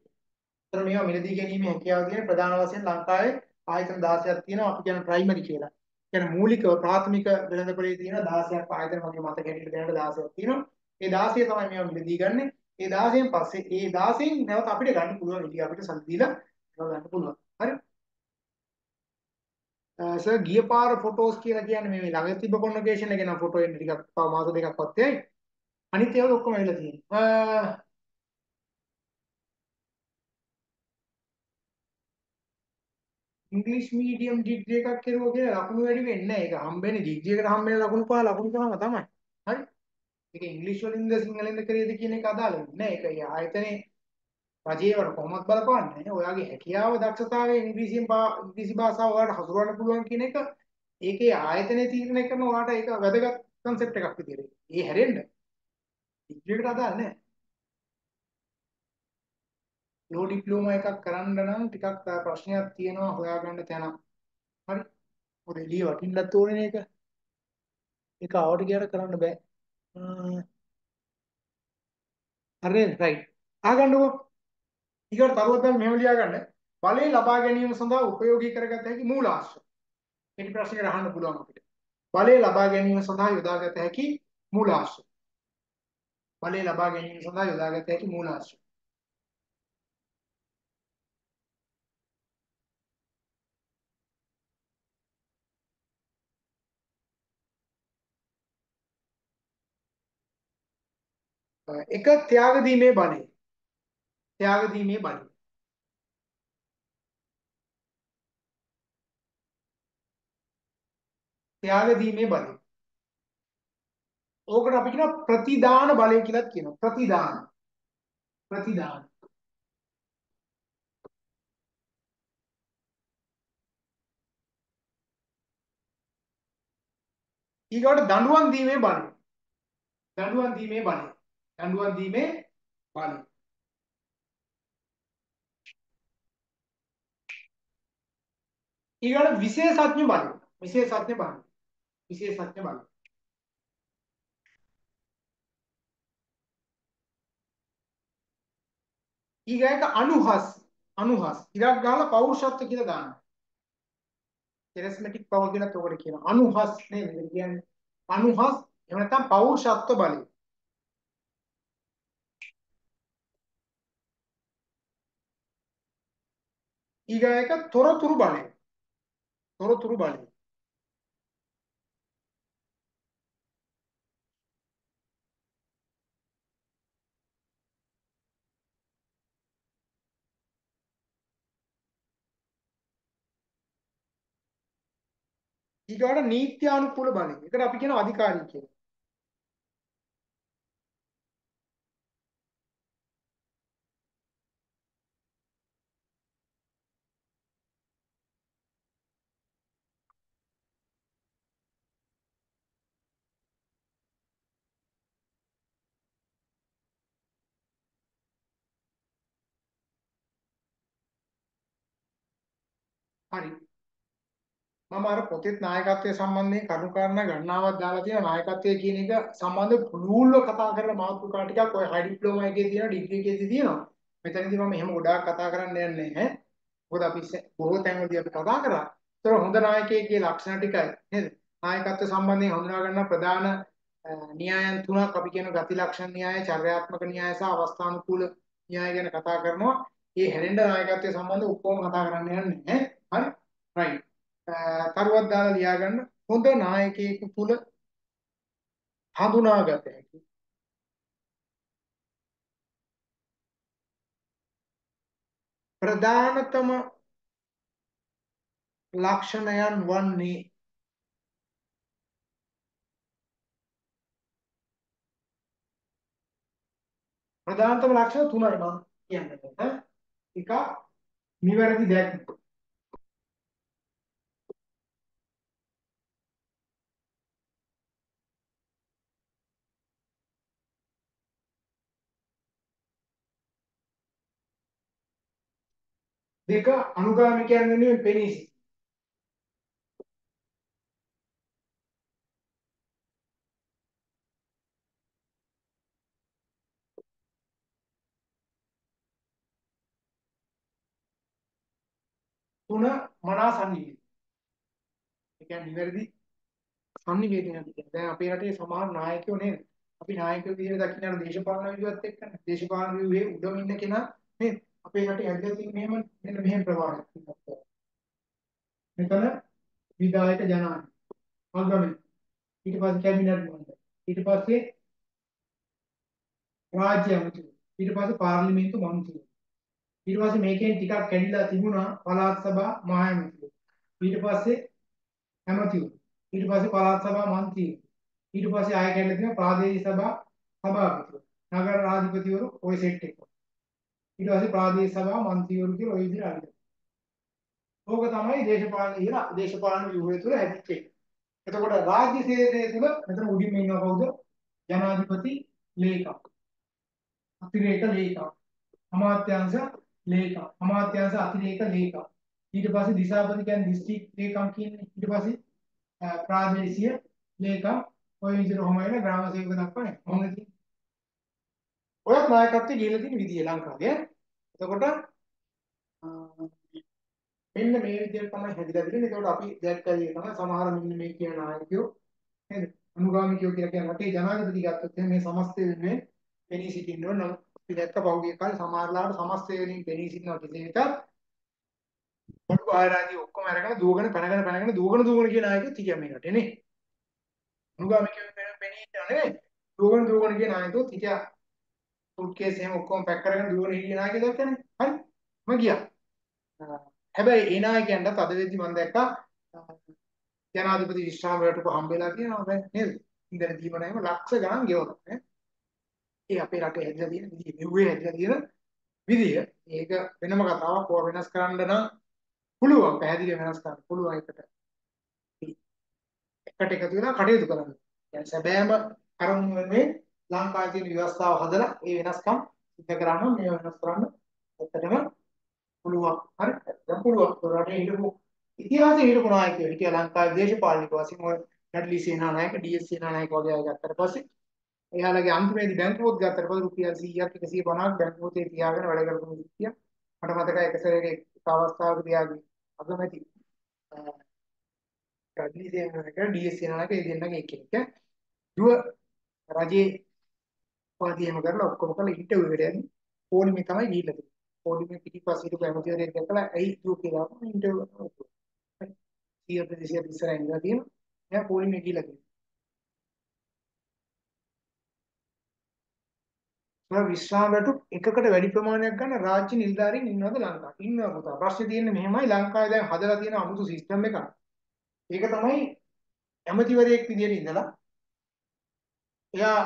ඒතර මේවා මිලදී ගැනීමේ හැකියාව තියෙන ප්‍රධාන වශයෙන් ලංකාවේ ආයතන 16ක් තියෙනවා අපි කියන ප්‍රයිමරි කියලා. කියන්නේ මූලික ප්‍රාථමික වෙළඳපොලේ තියෙන 16ක් ආයතන මගේ මතක හැටියට දැනට 16ක් තියෙනවා. ඒ 16 තමයි මේවා මිලදී ගන්නෙ. ඒ 16න් පස්සේ ඒ 16න් නැවත අපිට ගන්න පුළුවන් ඉතින් අපිට සල්ලි දීලා ගන්න පුළුවන්. හරි. සර් ගිය පාර ෆොටෝස් කියලා කියන්නේ මේ ළඟ තිබ්බ කොන්වර්සේෂන් එකේ නම් ෆොටෝ එන්න ටිකක් තව මාස දෙකක්වත් යයි. අනිත් ඒවා ඔක්කොම ඇවිල්ලා තියෙනවා. ඉංග්‍රීසි මීඩියම් ඩිග්‍රී එකක් කරුවා කියලා ලකුණු වැඩි වෙන්නේ නැහැ. ඒක හම්බෙන්නේ ඩිග්‍රී එකට හම්බෙන ලකුණු පහ ලකුණු පහම තමයි. හරි. ඒක ඉංග්‍රීසි වලින්ද සිංහලෙන්ද කරේද කියන එක අදාළ වෙන්නේ නැහැ. ඒක ආයතනේ රජයේ වට කොහොමද බලපාන්නේ? ඔයාගේ හැකියාව දක්ෂතාවය ඉංග්‍රීසියෙන් ඉංග්‍රීසි භාෂාව ඔයාලට හසුරවන්න පුළුවන් කියන එක ඒකේ ආයතනයේ තීරණය කරන ඔයාලට ඒක වැදගත් concept එකක් විදියට. ඒ හැරෙන්න ඩිග්‍රී එකට අදාළ නැහැ. ලෝ ඩිප්ලෝමා එකක් කරන්න නම් ටිකක් ප්‍රශ්නයක් තියෙනවා හොයාගන්න තැන. හරි. මොකද එළිය වටින්නත් ඕනේ නේක. ඒක ආවට ගියට කරන්න බෑ. හරි රයිට්. අහගන්නකෝ. ඊකට තරුවත් දැන් මෙහෙම ලියා ගන්න. බලය ලබා ගැනීම සඳහා උපයෝගී කරගත හැකි මූලාශ්‍ර. මේ ප්‍රශ්නේ අහන්න පුළුවන් අපිට. බලය ලබා ගැනීම සඳහා යොදාගත හැකි මූලාශ්‍ර. බලය ලබා ගැනීම සඳහා යොදාගත හැකි මූලාශ්‍ර. එක ත්‍යාග දීමේ බලය. ත්‍යාග දීමේ බලය. ත්‍යාග දීමේ බලය. ඕකට අපි කියන ප්‍රතිදාන බලය කියලාත් කියනවා. ප්‍රතිදාන. ප්‍රතිදාන. ඊගොඩ දඬුවම් දීමේ බලය. දඬුවම් දීමේ බලය. දඬුවම් දීමේ බලය. ඊගොඩ විශේෂඥ බලය. විශේෂඥ බලය. විශේෂඥ බලය. ඊගායක අනුහස් අනුහස් ඉරක් ගාලා පෞරුෂත්ව කියලා දානවා. කෙරස්මැටික් පවර් කියලා තෝකට කියනවා. අනුහස් නේද කියන්නේ? අනුහස් එහෙම නැත්නම් පෞරුෂත්ව බලය. ඊගායක තොරතුරු බලය. තොරතුරු බලය. ඊගාට නීත්‍යානුකූල බලය. ඒකට අපි කියනවා අධිකාරී කියලා. හරි. මම අර පොතේ නායකත්වයේ සම්බන්ධයෙන් කරුණාකාරණ ගණනාවක් දාලා තියෙන නායකත්වයේ කියන එක සම්බන්ධ පුළුල්ව කතා කරලා මාතෘකා ටිකක් ඔය හයි ඩිප්ලෝමා එකේ තියෙන ඩිග්‍රී එකේදී තියෙනවා. මෙතනදී මම එහෙම ගොඩාක් කතා කරන්න යන්නේ නැහැ. මොකද අපි බොහෝ තැන්වලදී අපි කතා කරා. ඒතර හොඳ නායකයෙක්ගේ ලක්ෂණ ටිකයි නේද? නායකත්ව සම්බන්ධයෙන් හඳුනා ගන්න ප්‍රධාන න්‍යායන් තුනක් අපි කියන ගති ලක්ෂණ න්‍යාය, චර්යාත්මක න්‍යාය සහ අවස්ථානුකූල න්‍යාය ගැන කතා කරනවා. මේ හැරෙන්න නායකත්වයේ සම්බන්ධ ඔක්කොම කතා කරන්න යන්නේ නැහැ. හරි? රයිට්. කරුවක් දාලා ලියාගන්න හොඳ නායකයෙකු තුල හඳුනාගත හැකි. ප්‍රධානතම ලක්ෂණයන් වන්නේ ප්‍රධානතම ලක්ෂණ තුනයි මම කියන්නේ. එක නිවැරදි දැක්ම. දෙක අනුගාමිකයන් වෙනුවෙන් පෙනී සිටීම. තුන මනා සංනිවේදනය. ඒ කියන්නේ නිවැරදි සංනිවේදනයක් කියන්නේ. දැන් අපේ රටේ සමහර නායකයෝ නේද? අපි නායකයෝ විදිහට දකින්න දේශපාලන විදිහත් එක්කනේ. දේශපාලන විදිහේ උඩම ඉන්න කෙනා නේද? අපේ රටේ ඇදලා තියෙන මෙහෙම මෙන්න මෙහෙම ප්‍රවාහයක් තියෙනවා. මෙතන විධායක ජනාධිපති අගමැති ඊට පස්සේ කැබිනට් මණ්ඩල ඊට පස්සේ රාජ්‍ය අමාත්‍ය ඊට පස්සේ පාර්ලිමේන්තු මන්ත්‍රීවරු ඊට පස්සේ මේකෙන් ටිකක් කැඩිලා තිබුණා පළාත් සභා මහ ඇමතිවරු. ඊට පස්සේ ඇමතිවරු. ඊට පස්සේ පළාත් සභා මන්ත්‍රීවරු. ඊට පස්සේ ආය කැඩලා තියෙන ප්‍රාදේශීය සභා සභාපතිවරු. නගර රාජපතිවරු ওই සෙට් එක. ඊට පස්සේ ප්‍රාදේශීය සභා මන්ත්‍රීවරු කියලා ওই විදිහට අල්ලනවා. ඕක තමයි දේශපාලන ඉහළ දේශපාලන ව්‍යුහය තුළ හැදිච්ච එක. එතකොට රාජ්‍ය සේවයේ තුළ මෙතන උඩින්ම ඉන්නව කවුද? ජනාධිපති ලේකම්. අතිරේක ලේකම්. අමාත්‍යාංශ ලේකම් අමාත්‍යාංශ අතිරේක ලේකම් ඊට පස්සේ දිසාපති කියන්නේ දිස්ත්‍රික් ලේකම් කියන්නේ ඊට පස්සේ ප්‍රාදේශීය ලේකම් ඔය විදිහට කොහොම වෙන ග්‍රාම සේවක දක්වන්නේ මොනවද ඔයත් නායකත්වයේ දීලා තියෙන විදිය ලංකාවේ එතකොට මෙන්න මේ විදිහට තමයි හැදිලා තියෙන්නේ එතකොට අපි දැක්කදී තමයි සමහර මෙන්න මේ කියන නායකයෝ නේද අනුගාමිකයෝ කියලා කියන රටේ ජනාධිපති ගත්තොත් මේ සමස්තය වෙනුවෙන් පෙනී සිටින්න ඕන නම් අපි දැක්ක පහුගිය කාලේ සමහරලාට සමස්තය වලින් පෙනී සිටිනවා කෙසේ වෙතත් පොඩු ආයරාදී ඔක්කොම අරගෙන දුවගෙන පැනගෙන පැනගෙන දුවගෙන දුවගෙන කියන ආයකත් හිටියා මේ රටේ නේ. අනුගාමිකයෝ පෙනී හිටියා නෙවෙයි. දුවගෙන දුවගෙන කියන ආයකත් හිටියා. සුට්කේස් එහෙම ඔක්කොම පැක් කරගෙන දුවගෙන හිටිය නායකයෙක් දැක්කනේ. හරි. මම ගියා. හැබැයි ඒ නායකයන්ට අද වෙද්දි මම දැක්කා ජනාධිපති විශ්‍රාම වලට හම්බෙලා තියෙනවා නේද? ඉන්දර දීවනයම ලක්ෂ ගණන් ගෙවනවා නේ. ඒ අපේ රටේ හැදලා තියෙන විදිය මෙව්වේ හැදලා තියෙන විදිය ඒක වෙනම කතාවක් ඕවා වෙනස් කරන්න නම් පුළුවන් පැහැදිලිව වෙනස් කරන්න පුළුවන් එකට එකට එකතු වෙලා කටයුතු කරන්න. يعني සැබෑම අරමුණ වෙනුවෙන් ලංකාවේ තියෙන ව්‍යවස්ථාව හදලා ඒ වෙනස්කම් සිද්ධ කරන්න මේ වෙනස් කරන්න ඇත්තටම පුළුවන්. හරි. දැන් පුළුවන්. රටේ හිටපු ඉතිහාසයේ හිටපු නායකයෝ හිටියා ලංකාවේ දේශපාලනික වශයෙන් ඔය නැඩ්ලි සේනානායක ඩී.එස්. සේනානායක වගේ අය ගත්තට පස්සේ එයාලගේ අන්තිමේදී බැංකු පොත් ගත්තට පස්සේ රුපියල් 100ක් 150ක් බැංකු පොතේ තියාගෙන වැඩ කරපු මිනිස්සු මට මතකයි එක සැරේ එක අවස්ථාවකදී ආගේ අගමැති ගඩලි දෙනනක ඩීඑස් දෙනනක ඒ දෙන්නගේ එක්කෙනෙක් දුව රජේ පාදියම කරලා ඔක්කොම කරලා ඉන්ටර්විව් එකට යන්නේ පොලිමේ තමයි ගිහිල්ලා තියෙන්නේ පොලිමේ පිටිපස්සේ හිටපු ඇමතිවරයෙක් දැකලා ඇයි දුව කියලා ඉන්ටර්විව් කරනවා 100 ප්‍රතිශත ඉස්සරහින් ඉඳලා තියෙනවා එයා පොලිමේ ගිහිල්ලා තියෙනවා ඔය විශ්‍රාමයට එකකට වැඩි ප්‍රමාණයක් ගන්න රාජ්‍ය නිලධාරීන් ඉන්නවද ලංකාවේ? ඉන්නවා පුතා. ප්‍රශ්නේ තියෙන්නේ මෙහෙමයි ලංකාවේ දැන් හදලා තියෙන අමුතු සිස්ටම් එකක්. ඒක තමයි ඇමතිවරයෙක් විදියට ඉඳලා එයා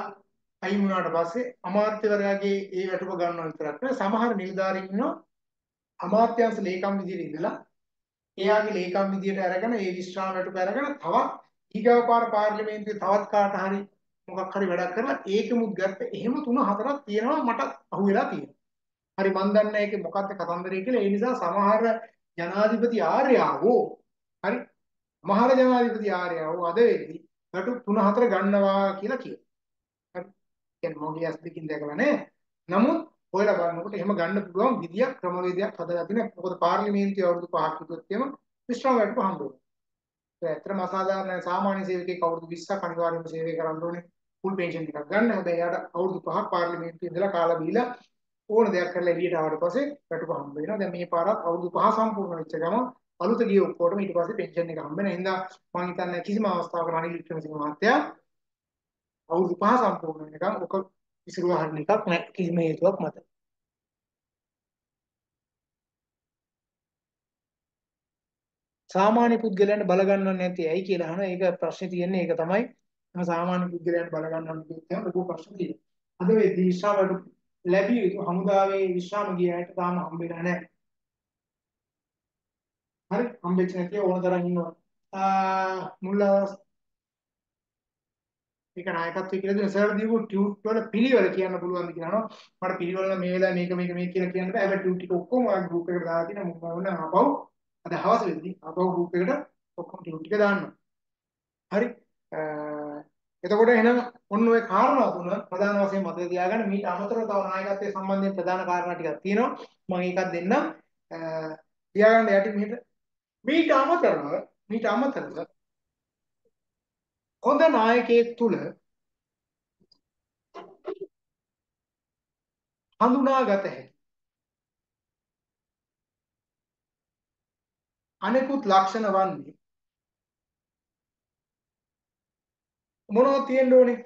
අයින් වුණාට පස්සේ අමාත්‍යවරයාගේ ඒ වැටුප ගන්නව විතරක් නෙවෙයි සමහර නිලධාරීන් ඉන්නවා අමාත්‍යාංශ ලේකම් විදියට ඉඳලා එයාගේ ලේකම් විදියට අරගෙන ඒ විශ්‍රාම වැටුප අරගෙන තවත් ඊගව පාර පාර්ලිමේන්තුවේ තවත් කාට හරි මොකක් හරි වැඩක් කරලා ඒකෙමුත් ගත්ත එහෙම තුන හතරක් තියෙනවා මට අහුවෙලා තියෙනවා. හරි මන් දන්නේ ඒකේ මොකක්ද කතන්දරය කියලා. ඒ නිසා සමහර ජනාධිපති ආර්යාවෝ හරි මහර ජනාධිපති ආර්යාවෝ අද වෙද්දි රටු තුන හතර ගන්නවා කියලා කියනවා. හරි. කියන්නේ මොගිය ඇස් දෙකින් දැකලා නේ. නමුත් ඔයලා බලනකොට එහෙම ගන්න පුළුවන් විදියක් ක්‍රමවේදයක් හදලා තියෙනවා. මොකද පාර්ලිමේන්තුවේ අවුරුදු 5ක් විතර තියෙනවා. විශ්‍රාම වැඩ පහම් වෙනවා. ඒ ඇත්තටම අසාධාරණ සාමාන්‍ය සේවකයෙක් අවුරුදු 20ක් අනිවාර්යයෙන්ම සේවය කරන්න ඕනේ. ෆුල් පෙන්ෂන් එකක් ගන්න. හැබැයි එයාට අවුරුදු 5ක් පාර්ලිමේන්තුවේ ඉඳලා කාලා බීලා ඕන දෙයක් කරලා එළියට ආවට පස්සේ වැටුප හම්බ වෙනවා. දැන් මේ පාරත් අවුරුදු 5 සම්පූර්ණ වෙච්ච ගමන් අලුත ගිය ඔක්කොටම ඊට පස්සේ පෙන්ෂන් එක හම්බ වෙන හින්දා මම හිතන්නේ කිසිම අවස්ථාවක රනිල් වික්‍රමසිංහ මහත්තයා අවුරුදු 5 සම්පූර්ණ වෙනකම් ඔක විසිරුවා හරින එකක් නෑ කිසිම හේතුවක් මත. සාමාන්‍ය පුද්ගලයන්ට බල ගන්නව නැති ඇයි කියලා අහන ඒක ප්‍රශ්නේ තියෙන්නේ ඒක තමයි සාමාන්‍ය පුද්ගලයන් බල ගන්නවා කියන ලොකු ප්‍රශ්න තියෙනවා. අද වෙද්දී ශ්‍රාවක ලැබිය යුතු හමුදාවේ විශ්‍රාම ගිය අයට තාම හම්බෙලා නැහැ. හරි හම්බෙච්ච නැතිව ඕන තරම් ඉන්නවා. මුල් ඒක නායකත්වය කියලා දෙන සර් දීපු ටියුට් වල පිළිවෙල කියන්න පුළුවන්ද කියලා නෝ මට පිළිවෙල මේ වෙලාවේ මේක මේක මේක කියලා කියන්න බෑ. හැබැයි ටියුට් ටික ඔක්කොම ඔය ගෲප් එකට දාලා තියෙනවා. මම වුණ ආපහු අද හවස වෙද්දි ආපහු ගෲප් එකට ඔක්කොම ටියුට් ටික දාන්නවා. හරි. එතකොට එහෙනම් ඔන්න ඔය කාරණා තුන ප්‍රධාන වශයෙන් මතක තියාගන්න. මීට අමතරව තව නායකත්වයේ සම්බන්ධයෙන් ප්‍රධාන කාරණා ටිකක් තියෙනවා. මම ඒකත් දෙන්නම්. තියාගන්න යටි මෙහෙට. මීට අමතරව මීට අමතරව හොඳ නායකයෙක් තුල හඳුනාගත හැකි අනෙකුත් ලක්ෂණ වන්නේ මොනවද තියෙන්න ඕනේ?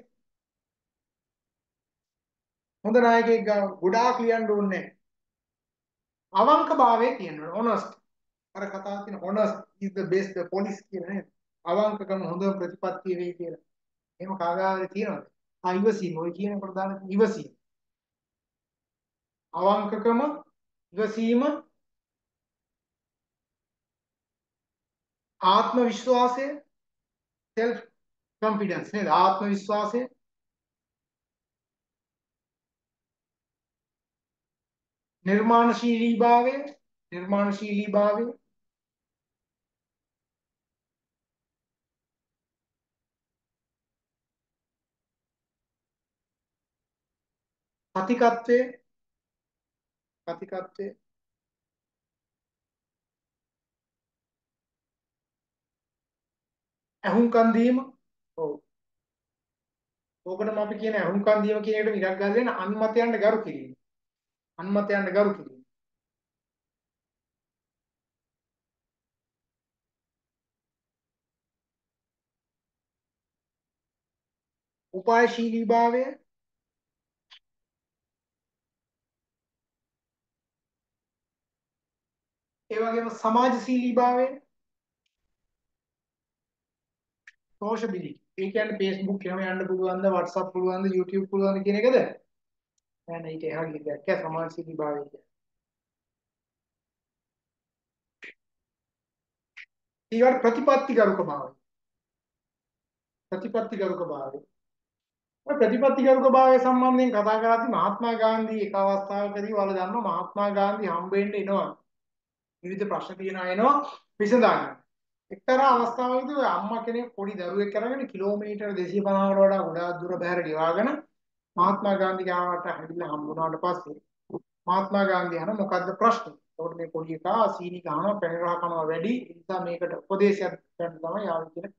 හොඳ නායකයෙක් ගාව ගොඩාක් ලියන්න ඕනේ. අවංකභාවයේ තියෙන්න ඕනේ. Honest. අර කතාව තියෙන honest is the best police කියන නේද? අවංකකම හොඳ ප්‍රතිපත්තිය වෙයි කියලා. එහෙම කාගාවද තියෙනවද? ආ ඉවසීම ඔය කියන කොට දාන ඉවසීම. අවංකකම ඉවසීම ආත්ම විශ්වාසය self confidence නේද? ආත්ම විශ්වාසය නිර්මාණශීලීභාවය නිර්මාණශීලීභාවය කතිකත්වය කතිකත්වය ඇහුම්කන් දීම. ඔව්. ඕකටම අපි කියන ඇහුම්කන් දීම කියන එකට විරක් ගන්න දෙන අන්මතයන්ට ගරු කිරීම. අන්මතයන්ට ගරු කිරීම. උපායශීලීභාවය ඒ වගේම සමාජශීලීභාවය සෝෂබිලිටි ඒ කියන්නේ Facebook එහෙම යන්න පුළුවන්ද WhatsApp පුළුවන්ද YouTube පුළුවන්ද කියන එකද? නෑ නෑ ඊට එහා ගිය දෙයක් කෑ සමාජශීලීභාවය කියන්නේ. ඊට ප්‍රතිපත්තිගරුක භාවය. ප්‍රතිපත්තිගරුක භාවය. ඔය ප්‍රතිපත්තිගරුක භාවය සම්බන්ධයෙන් කතා කරද්දී මහත්මා ගාන්ධී එක අවස්ථාවකදී වල දන්නවා මහත්මා ගාන්ධී හම්බෙන්න එනවා. විවිධ ප්‍රශ්න තියෙන අය එනවා විසඳගන්න. එක්තරා අවස්ථාවකදී ඔය අම්මා කෙනෙක් පොඩි දරුවෙක් අරගෙන කිලෝමීටර් 250කට වඩා ගොඩාක් දුර බැහැර ගෙවාගෙන මහත්මා ගාන්ධි ගාවට හැදිලා හම්බුනාට පස්සේ මහත්මා ගාන්ධි අහන මොකද්ද ප්‍රශ්නේ? ඒකට මේ පොඩි එකා සීනි ගහනවා පැණි රහ කනවා වැඩි ඒ නිසා මේකට උපදේශයක් ගන්න තමයි ආවේ කියලා.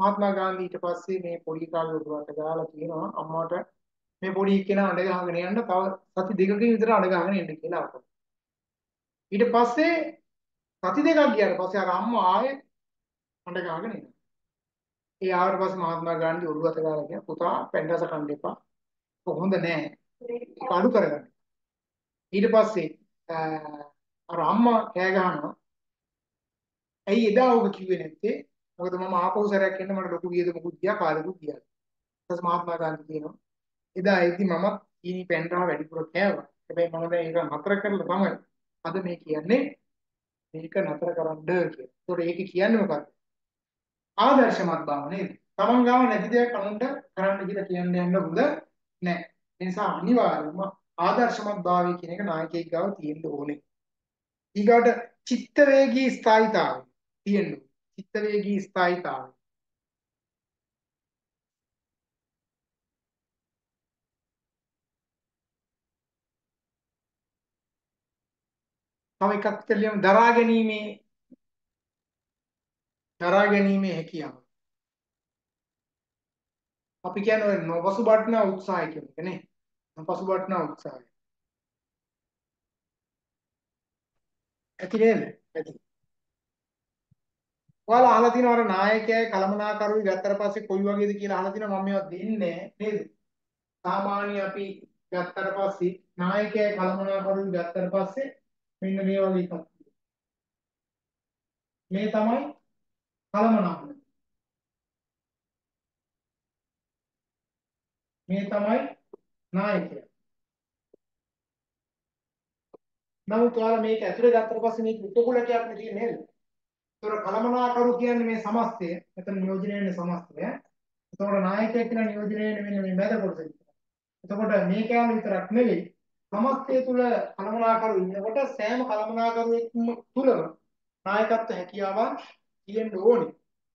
මහත්මා ගාන්ධි ඊට පස්සේ මේ පොඩි කාගේ උඩට දාලා කියනවා අම්මාට මේ පොඩි කෙනා අඬ ගහගෙන යන්න තව සති දෙකකින් විතර අඬ ගහගෙන එන්න කියලා අපට. ඊට පස්සේ සති දෙකක් ගියාට පස්සේ අර අම්මා ආයේ හඬ ගහගෙන එනවා. ඒ ආවට පස්සේ මහත්මා ගාන්ධි ඔළුව අත ගාලා කියන පුතා පැණ්ඩස කන්න එපා. හොඳ නෑ. ඒක අඩු කරගන්න. ඊට පස්සේ අර අම්මා කෑ ගහනවා. ඇයි එදා ඔබ කිව්වේ නැත්තේ? මොකද මම ආපහු සැරයක් එන්න මට ලොකු වියදමකුත් ගියා කාලෙකුත් ගියා. ඊට පස්සේ මහත්මා ගාන්ධි කියනවා එදා ඒදි මම ඊනි පැණ්ඩා වැඩිපුර කෑවා. හැබැයි මම දැන් ඒක නතර කරලා තමයි අද මේ කියන්නේ මේක නතර කරන්න කියලා. ඒතකොට ඒක කියන්නේ මොකක්ද? ආදර්ශමත් බව නේද? Taman ගාව නැති දෙයක් අනුන්ට කරන්න කියලා කියන්න යන්න හොඳ නැහැ. ඒ නිසා අනිවාර්යයෙන්ම ආදර්ශමත් භාවය කියන එක නායකයෙක් ගාව තියෙන්න ඕනේ. ඊගාට චිත්ත වේගී ස්ථායිතාවය තියෙන්න ඕනේ. චිත්ත වේගී ස්ථායිතාවය. තව එකක් කියලියම දරා ගැනීමේ දරා ගැනීමේ හැකියාව. අපි කියන්නේ ඔය නොපසුබටන උත්සාහය කියන එක නේ. නොපසුබටන උත්සාහය. ඇති නේද? ඇති. ඔයාලා අහලා තියෙනවා අර නායකයයි කළමනාකරුවයි ගත්තට පස්සේ කොයි වගේද කියලා අහලා තියෙනවා මම මේවා දෙන්නේ නේද? සාමාන්‍ය අපි ගත්තට පස්සේ නායකයයි කළමනාකරුවයි ගත්තට පස්සේ මෙන්න මේ වගේ එකක් මේ තමයි කලමනාකරන. මේ තමයි නායකයා. නමුත් ඔයාලා මේක ඇතුලේ ගත්තට පස්සේ මේක උපකුලකයක් නේ තියෙන්නේ නේද? ඒතර කලමනාකරු කියන්නේ මේ සමස්තය. මෙතන නියෝජනය වෙන්නේ සමස්තය. එතකොට නායකයෙක් කියලා නියෝජනය වෙන්නේ මේ මැද කොටස. එතකොට මේ කෑම විතරක් නෙවෙයි සමස්තය තුල කලමනාකරු ඉන්නකොට සෑම කලමනාකරුවෙක්ම තුලම නායකත්ව හැකියාවක් තියෙන්න ඕනේ.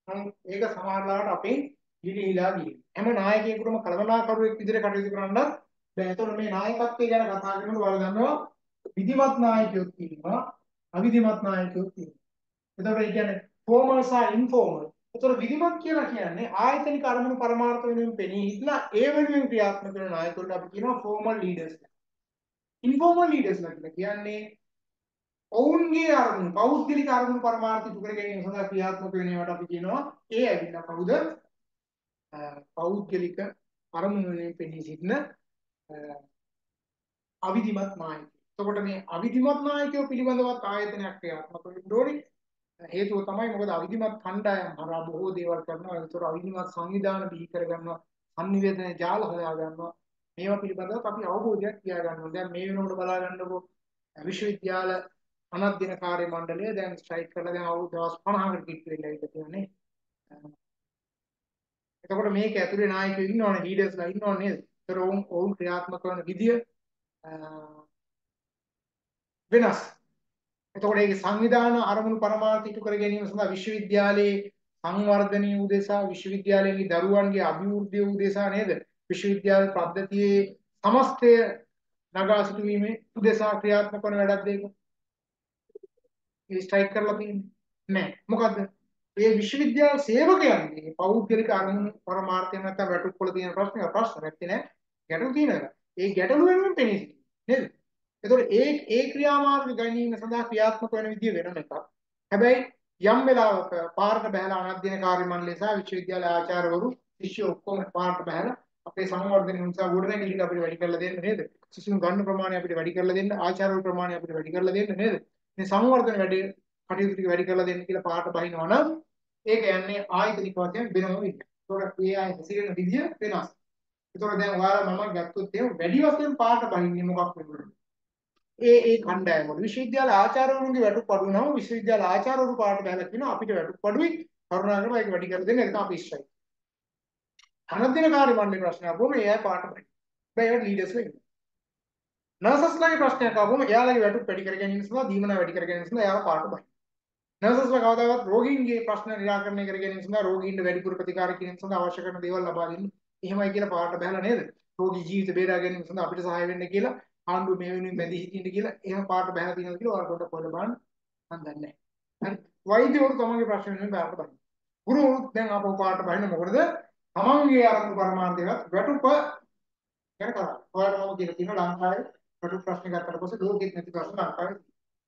නමුත් ඒක සමහරවිට අපේ ගිලිහිලා ගියේ. හැම නායකයෙකුටම කලමනාකරුවෙක් විදිහට කටයුතු කරන්නත් බෑ. එතකොට මේ නායකත්වය ගැන කතා කරනකොට ඔයාලා දන්නවා විධිමත් නායකයෝ ඉන්නවා අවිධිමත් නායකයෝ ඉන්නවා. එතකොට ඒ කියන්නේ ෆෝමල් සහ ඉන්ෆෝමල්. එතකොට විධිමත් කියලා කියන්නේ ආයතනික අරමුණු පරමාර්ථ වෙනුවෙන් පෙනී හිටලා ඒ වෙනුවෙන් ක්‍රියාත්මක කරන නායකයන්ට අපි කියනවා ෆෝමල් ලීඩර්ස්. ඉන්ෆෝමල් ලීඩර්ස් කියලා කියන්නේ ඔවුන්ගේ අරමුණු පෞද්ගලික අරමුණු පරමාර්ථ ඉටු කර ගැනීම සඳහා ක්‍රියාත්මක වෙන ඒවාට අපි කියනවා ඒ ඇවිල්ලා කවුද? පෞද්ගලික අරමුණු වෙනුවෙන් පෙනී සිටින අවිධිමත් නායකයෝ. එතකොට මේ අවිධිමත් නායකයෝ පිළිබඳවත් ආයතනයක් ක්‍රියාත්මක වෙන්න ඕනේ. හේතුව තමයි මොකද අවිධිමත් කණ්ඩායම් හරහා බොහෝ දේවල් කරනවා. ඒතර අවිධිමත් සංවිධාන බිහි කරගන්නවා. සංනිවේදන ජාල හොයාගන්නවා. මේවා පිළිබඳව අපි අවබෝධයක් තියාගන්නවා. දැන් මේ වෙනකොට බලා ගන්නකො විශ්වවිද්‍යාල අනධ්‍යන කාර්ය මණ්ඩලය දැන් ස්ට්‍රයික් කරලා දැන් අවුරුදු දවස් 50කට කිට්ටු වෙලා ඉඳ තියෙන්නේ. එතකොට මේක ඇතුලේ නායකයෝ ඉන්නවනේ ලීඩර්ස්ලා ඉන්නවනේ නේද? ඒතර ඔවුන් ඔවුන් ක්‍රියාත්මක කරන විදිය වෙනස්. එතකොට ඒකේ සංවිධාන අරමුණු පරමාර්ථ ඉටු කර ගැනීම සඳහා විශ්වවිද්‍යාලයේ සංවර්ධනීය උදෙසා විශ්වවිද්‍යාලයේ දරුවන්ගේ අභිවෘද්ධිය උදෙසා නේද? විශ්වවිද්‍යාල පද්ධතියේ සමස්තය නගා සිටුවීමේ උදෙසා ක්‍රියාත්මක වන වැඩක් දෙයක. ඒ ස්ට්‍රයික් කරලා තියෙන්නේ නැහැ. මොකද්ද? ඒ විශ්වවිද්‍යාල සේවකයන්ගේ පෞද්ගලික අරමුණු පරමාර්ථය නැත්නම් වැටුප්පල තියෙන ප්‍රශ්න ප්‍රශ්න නැත්තේ නෑ. ගැටලු තියෙනවා. ඒ ගැටලු වෙනුවෙන් පෙනී නේද? එතකොට ඒ ඒ ක්‍රියාමාර්ග ගැනීම සඳහා ක්‍රියාත්මක වෙන විදිය වෙනම එකක්. හැබැයි යම් වෙලාවක පාරට බහැලා අනධ්‍යයන කාර්ය මණ්ඩලය සහ විශ්වවිද්‍යාල ආචාර්යවරු ශිෂ්‍ය ඔක්කොම පාරට බහැලා අපේ සංවර්ධනය නිසා ගොඩනැගිලි අපිට වැඩි කරලා දෙන්න නේද? සිසුන් ගන්න ප්‍රමාණය අපිට වැඩි කරලා දෙන්න, ආචාර්යවරු ප්‍රමාණය අපිට වැඩි කරලා දෙන්න නේද? මේ සංවර්ධන වැඩි කටයුතු ටික වැඩි කරලා දෙන්න කියලා පාරට බහිනවා නම් ඒක යන්නේ ආයතනික වශයෙන් වෙනම විදියට. ඒතකොට ඒ ආයත සිරෙන විදිය වෙනස්. ඒතකොට දැන් ඔයාලා මම ගත්තොත් එහෙම වැඩි වශයෙන් පාරට බහින්නේ මොකක් වෙනවද? ඒ ඒ කණ්ඩායම වල විශ්වවිද්‍යාල ආචාර්යවරුන්ගේ වැටුප් අඩු නම් විශ්වවිද්‍යාල ආචාර්යවරු පාට බහලා කියනවා අපිට වැටුප් අඩුයි කරුණාකරලා ඒක වැඩි කර දෙන්න ඒක තමයි ඉස්සයි. අනධ්‍යනකාරී මණ්ඩලේ ප්‍රශ්නයක් වුම ඒ අය පාට බයි. බෑ ඒවට ලීඩර්ස් වෙන්නේ. නර්සස්ලාගේ ප්‍රශ්නයක් ආවම එයාලගේ වැටුප් වැඩි කර ගැනීම සඳහා දීමනා වැඩි කර ගැනීම සඳහා එයාලා පාට බයි. නර්සස්ලා කවදාවත් රෝගීන්ගේ ප්‍රශ්න निराකරණය කර ගැනීම සඳහා රෝගීන්ට වැඩිපුර ප්‍රතිකාර කිරීම සඳහා අවශ්‍ය කරන දේවල් ලබා දෙන්නේ. එහෙමයි කියලා පාට බහලා නේද? රෝගී ජීවිත බේරා ගැනීම සඳහා අපිට සහාය වෙන්න කියලා ආණ්ඩුව මේ වෙනුවෙන් බැඳී හිටින්න කියලා එහෙම පාට බහලා තියෙනවා කියලා ඔයාලට පොඩ්ඩක් හොයලා බලන්න මම දන්නේ නැහැ. හරි. වෛද්‍යවරු තමන්ගේ ප්‍රශ්න වෙනුවෙන් පාට බහිනවා. ගුරුවරුත් දැන් ආපහු පාට බහින මොකටද? තමන්ගේ අරමුණු පරමාර්ථයවත් වැටුප ගැන කරා. ඔයාලටම කියලා තියෙන ලංකාවේ වැටුප් ප්‍රශ්න ගත්තට පස්සේ ලෝකෙත් නැති ප්‍රශ්න ලංකාවේ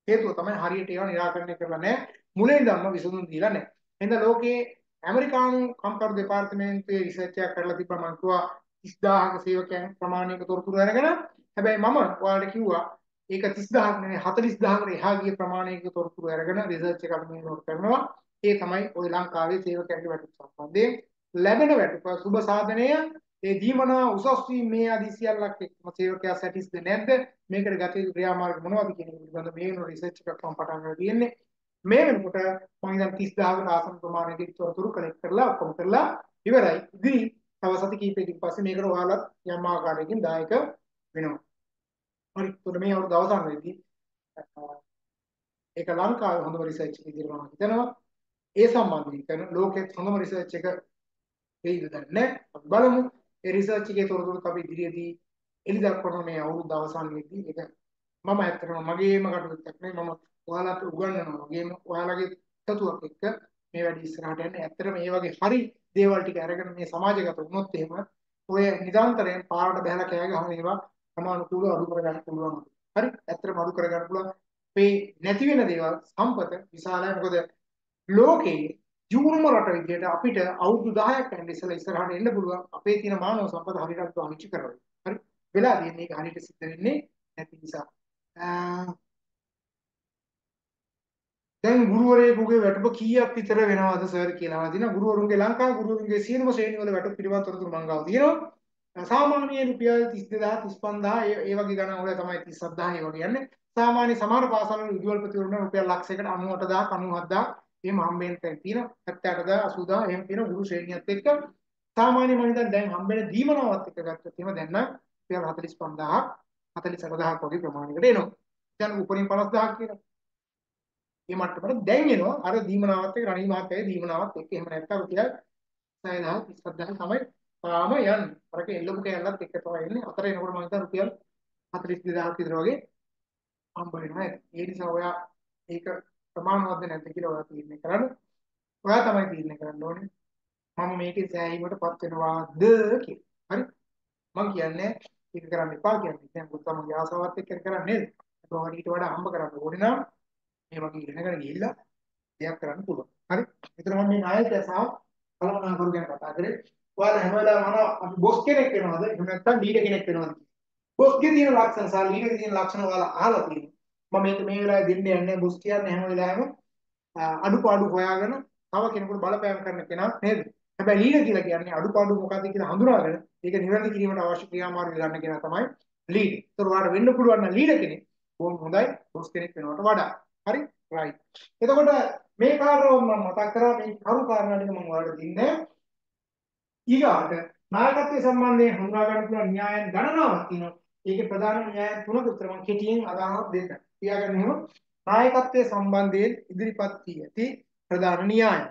හේතුව තමයි හරියට ඒවා निराකරණය කරලා නැහැ. මුලින්දම විසඳුම් දීලා නැහැ. එහෙනම් ලෝකයේ ඇමරිකානු කම්කරු දෙපාර්තමේන්තුවේ රිසර්ච් එකක් කරලා තිබ්බා මං කිව්වා 30000ක සේවකයන් ප්‍රමාණයක තොරතුරු අරගෙන හැබැයි මම ඔයාලට කිව්වා ඒක 30000ක් නෙවෙයි 40000කට එහා ගිය ප්‍රමාණයක තොරතුරු අරගෙන රිසර්ච් එකක් මේ නෝට් කරනවා. ඒ තමයි ওই ලංකාවේ සේවකයන්ගේ වැටුප් සම්බන්ධයෙන් ලැබෙන වැටුප සුබ සාධනය ඒ දීමනා උසස් වීම මේ ආදී සියල්ලක් එක්කම සේවකයා සැටිස්ද නැද්ද මේකට ගත යුතු ක්‍රියාමාර්ග මොනවද කියන එක පිළිබඳව මේ වෙන රිසර්ච් එකක් මම පටන් ගන්න තියෙන්නේ මේ වෙනකොට මම ඉතින් 30000කට ආසන්න ප්‍රමාණයක තොරතුරු කලෙක්ට් කරලා ඔක්කොම කරලා ඉවරයි ඉතින් තව සති කිහිපයකින් පස්සේ මේකට ඔයාලත් යම් ආකාරයකින් දායක වෙනවා. හරි. එතකොට මේ අවුරුදු අවසන් වෙද්දී ඒක ලංකාවේ හොඳම රිසර්ච් එක විදිහට මම හිතනවා. ඒ සම්බන්ධයෙන් කරන ලෝකෙත් හොඳම රිසර්ච් එක වෙයිද දන්නේ අපි බලමු. ඒ රිසර්ච් එකේ තොරතුරුත් අපි ඉදිරියේදී එලි දක්වන මේ අවුරුදු අවසන් වෙද්දී ඒක මම ඇත්තටම මගේම කටයුත්තක් නෙවෙයි මම ඔයාලට උගන්වනවා. මගේම ඔයාලගේ තතුවක් එක්ක මේ වැඩි ඉස්සරහට යන්නේ. ඇත්තටම මේ වගේ හරි දේවල් ටික අරගෙන මේ සමාජගත වුණොත් එහෙම ඔය නිදාන්තරයෙන් පාරට බහැලා කෑ ගහන ඒවා සමානුකූලව අඩු කරගන්න පුළුවන්. හරි? ඇත්තටම අඩු කරගන්න පුළුවන්. මේ නැති වෙන දේවල් සම්පත විශාලයි. මොකද ලෝකේ ජීවුම රට විදිහට අපිට අවුරුදු 10ක් යන ඉස්සෙල්ලා ඉස්සරහට එන්න පුළුවන්. අපේ තියෙන මානව සම්පත හරියට පාවිච්චි කරගන්න. හරි? වෙලා තියෙන්නේ මේක හරියට සිද්ධ වෙන්නේ නැති නිසා. දැන් ගුරුවරයෙකුගේ වැටුප කීයක් විතර වෙනවද සර් කියලා අහලා දිනා ගුරුවරුන්ගේ ලංකාවේ ගුරුවරුන්ගේ සියලුම ශ්‍රේණි වල වැටුප පිළිබඳ තොරතුරු මම ගාව තියෙනවා සාමාන්‍ය රුපියල් 32000 35000 ඒ ඒ වගේ ගණන් වල තමයි 37000 ඒ වගේ යන්නේ සාමාන්‍ය සමහර පාසල් වල විදුහල්පතිවරුන්ට රුපියල් ලක්ෂයකට 98000 97000 එහෙම හම්බෙන්න තැන් තියෙන 78000 80000 එහෙම තියෙන ගුරු ශ්‍රේණියත් එක්ක සාමාන්‍ය මම හිතන්නේ දැන් හම්බෙන දීමනාවත් එක්ක ගත්තොත් එහෙම දැන් නම් රුපියල් 45000 48000ක් වගේ ප්‍රමාණයකට එනවා. දැන් උපරිම 50000ක් කියලා. මේ මට්ටමට දැන් එනවා අර දීමනාවත් එක්ක රණී මහත්තයාගේ දීමනාවත් එක්ක එහෙම නැත්නම් රුපියල් 60000 30000 තමයි තාම යන්නේ. අරක එල්ලපු කැලලත් එක්ක තමයි එන්නේ. අතර එනකොට මම හිතා රුපියල් 42000ක් විතර වගේ හම්බ වෙනවා. ඒ නිසා ඔයා ඒක ප්‍රමාණවත්ද නැද්ද කියලා ඔයා තීරණය කරන්න. ඔයා තමයි තීරණය කරන්න ඕනේ. මම මේකේ සෑහීමටපත් වෙනවාද කියලා. හරි? මම කියන්නේ ඒක කරන්න එපා කියන්නේ. දැන් පුතමගේ ආසාවත් එක්ක කරන්නේ නේද? ඒක ඊට වඩා හම්බ කරන්න ඕනේ නම් මේ වගේ ඉගෙනගෙන ගිහිල්ලා දෙයක් කරන්න පුළුවන්. හරි? ඒතර මම මේ නායකය සහ කලමනාකරු ගැන කතා කරේ. ඔයාලා හැම වෙලාවෙම අහනවා අපි බොස් කෙනෙක් වෙනවද? එහෙම නැත්නම් ලීඩර් කෙනෙක් වෙනවද? බොස්ගේ තියෙන ලක්ෂණ සහ ලීඩර්ගේ තියෙන ලක්ෂණ ඔයාලා අහලා තියෙනවා. මම මේක මේ වෙලාවේ දෙන්න යන්නේ බොස් කියන්නේ හැම වෙලාවෙම අඩුපාඩු හොයාගෙන තව කෙනෙකුට බලපෑම් කරන කෙනා නේද? හැබැයි ලීඩර් කියලා කියන්නේ අඩුපාඩු මොකද්ද කියලා හඳුනාගෙන ඒක නිවැරදි කිරීමට අවශ්‍ය ක්‍රියාමාර්ග ගන්න කෙනා තමයි ලීඩ්. ඒතර ඔයාලට වෙන්න පුළුවන් නම් ලීඩර් කෙනෙක් බොහොම හොඳයි බොස් කෙනෙක් වෙනවට වඩා. හරි? රයිට්. එතකොට මේ කාරණාව මම මතක් කරා මේ කරු කාරණා ටික මම ඔයාලට දින්නේ ඊගාට නායකත්වයේ සම්බන්ධයෙන් හඳුනා ගන්න පුළුවන් න්‍යායන් ගණනාවක් තියෙනවා. ඒකේ ප්‍රධාන න්‍යායන් තුනක උත්තර මම කෙටියෙන් අදහස් දෙන්න. තියාගන්න එහෙම නායකත්වයේ සම්බන්ධයෙන් ඉදිරිපත් වී ඇති ප්‍රධාන න්‍යායන්.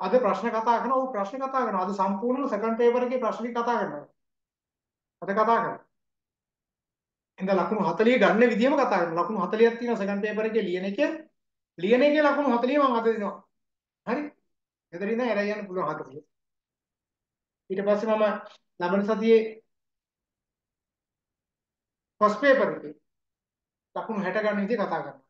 අද ප්‍රශ්න කතා කරනවා. ඔව් ප්‍රශ්න කතා කරනවා. අද සම්පූර්ණ සෙකන්ඩ් පේපර් එකේ ප්‍රශ්න කතා කරනවා. අද කතා කරනවා. ඉතින් ලකුණු 40 ගන්න විදියම කතා කරනවා. ලකුණු 40ක් තියෙනවා සෙකන්ඩ් පේපර් එකේ ලියන එකේ. ලියන එකේ ලකුණු 40 මම අද දෙනවා. හරි? එතන ඉඳන් එරයි යන්න පුළුවන් 40. ඊට පස්සේ මම ලබන සතියේ ෆස්ට් පේපර් එකේ ලකුණු 60 ගන්න විදිය කතා කරනවා.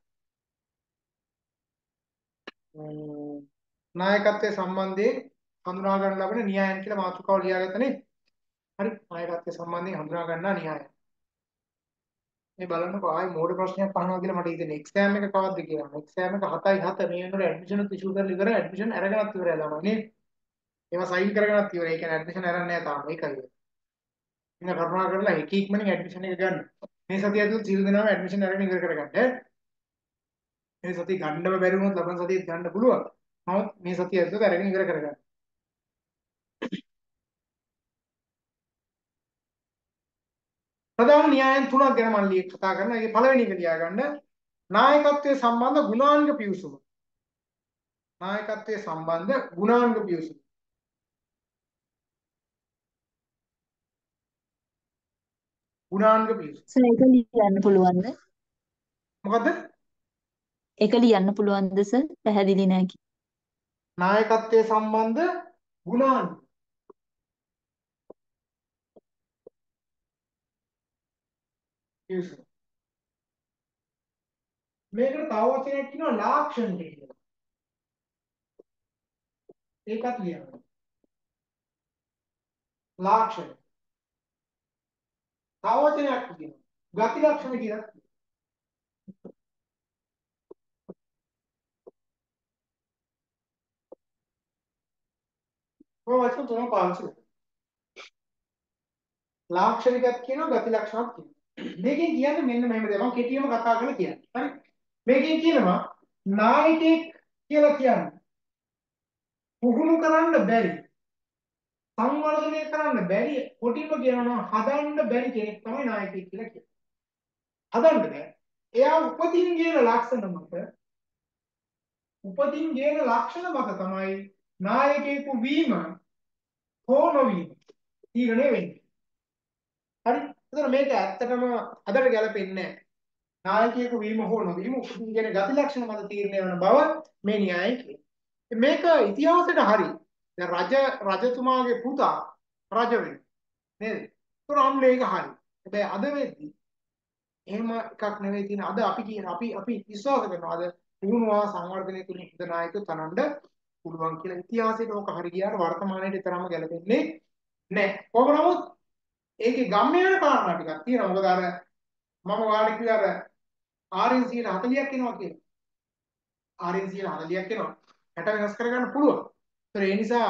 නායකත්වයේ සම්බන්ධයෙන් හඳුනා ගන්න ලබන න්‍යායන් කියලා මාතෘකාව ලියාගත්තා නේද? හරි නායකත්වයේ සම්බන්ධයෙන් හඳුනා ගන්නා න්‍යාය. මේ බලන්නකෝ ආයේ මෝඩ ප්‍රශ්නයක් අහනවා කියලා මට හිතෙන්නේ එක්සෑම් එක කවද්ද කියලා. එක්සෑම් එක 7යි 7 මේ වෙනකොට ඇඩ්මිෂන් උත් ඉෂුව කරලා ඉවරයි. ඇඩ්මිෂන් අරගෙනත් ඉවරයි ළමයි නේද? ඒවා සයින් කරගෙනත් ඉවරයි. ඒ කියන්නේ ඇඩ්මිෂන් අරන් නැහැ තාම. ඒකයි. ඉන්න කරුණා කරලා එක ඉක්මනින් ඇඩ්මිෂන් එක ගන්න. මේ සතිය ඇතුළත සියලු දෙනාම ඇඩ්මිෂන් අරගෙන ඉවර කරගන්න. මේ සතිය ගන්නම බැරි වුණොත් ලබන සතියේත් ගන්න පුළුවන්. නමුත් මේ සතිය ඇතුළත අරගෙන ඉවර කරගන්න. ප්‍රධාන න්‍යායන් තුනක් ගැන මම ලිය කතා කරනවා. ඒකේ පළවෙනි එක ලියාගන්න නායකත්වයේ සම්බන්ධ ගුණාංග පිවිසුම. නායකත්වයේ සම්බන්ධ ගුණාංග පිවිසුම. ගුණාංග පිවිසුම. සර් ඒක ලියන්න පුළුවන්ද? මොකද්ද? ඒක ලියන්න පුළුවන්ද සර්? පැහැදිලි නෑ කි. නායකත්වයේ සම්බන්ධ ගුණාංග පිවිසුම. මේකට තව වචනයක් කියනවා ලාක්ෂණ කියලා. ඒකත් ලියන්න. ලාක්ෂණ. තව වචනයක් කියනවා. ගති ලක්ෂණ කියලා. ඔය වචන තුනක් පාවිච්චි කරනවා. ලාක්ෂණිකත් කියනවා ගති ලක්ෂණත් කියනවා. මේකෙන් කියන්නේ මෙන්න මෙහෙම දෙයක්. මම කෙටියම කතා කරලා කියන්නේ. හරි? මේකෙන් කියනවා නායකයෙක් කියලා කියන්නේ පුහුණු කරන්න බැරි සංවර්ධනය කරන්න බැරි කොටිම කියනවා හදන්න බැරි කෙනෙක් තමයි නායකයෙක් කියලා කියන්නේ. හදන්න බෑ. එයා උපතින් ගේන ලක්ෂණ මත උපතින් ගේන ලක්ෂණ මත තමයි නායකයෙකු වීම හෝ නොවීම තීරණය වෙන්නේ. හරි? එතකොට මේක ඇත්තටම අදට ගැලපෙන්නේ නැහැ. නායකයෙකු වීම හෝ නොවීම උපතින් ගේන ගති ලක්ෂණ මත තීරණය වෙන බව මේ න්‍යායය කියනවා. මේක ඉතිහාසයට හරි. දැන් රජ රජතුමාගේ පුතා රජ වෙනවා. නේද? ඒතර අන්න ඒක හරි. හැබැයි අද වෙද්දි එහෙම එකක් නෙවෙයි තියෙන. අද අපි කියන අපි අපි විශ්වාස කරනවා අද පුහුණුවා සංවර්ධනය තුලින් හිත නායකයෝ තනන්න පුළුවන් කියලා ඉතිහාසයට ඕක හරි ගියාට වර්තමානයේ තරම ගැලපෙන්නේ නැහැ. කොහොම නමුත් ඒකේ ගම්ම යන කාරණා ටිකක් තියෙනවා. මොකද අර මම ඔයාලට කිව්වා අර RN 40ක් එනවා කියලා. RN 40ක් එනවා. 60 වෙනස් කරගන්න පුළුවන්. ඒතර ඒ නිසා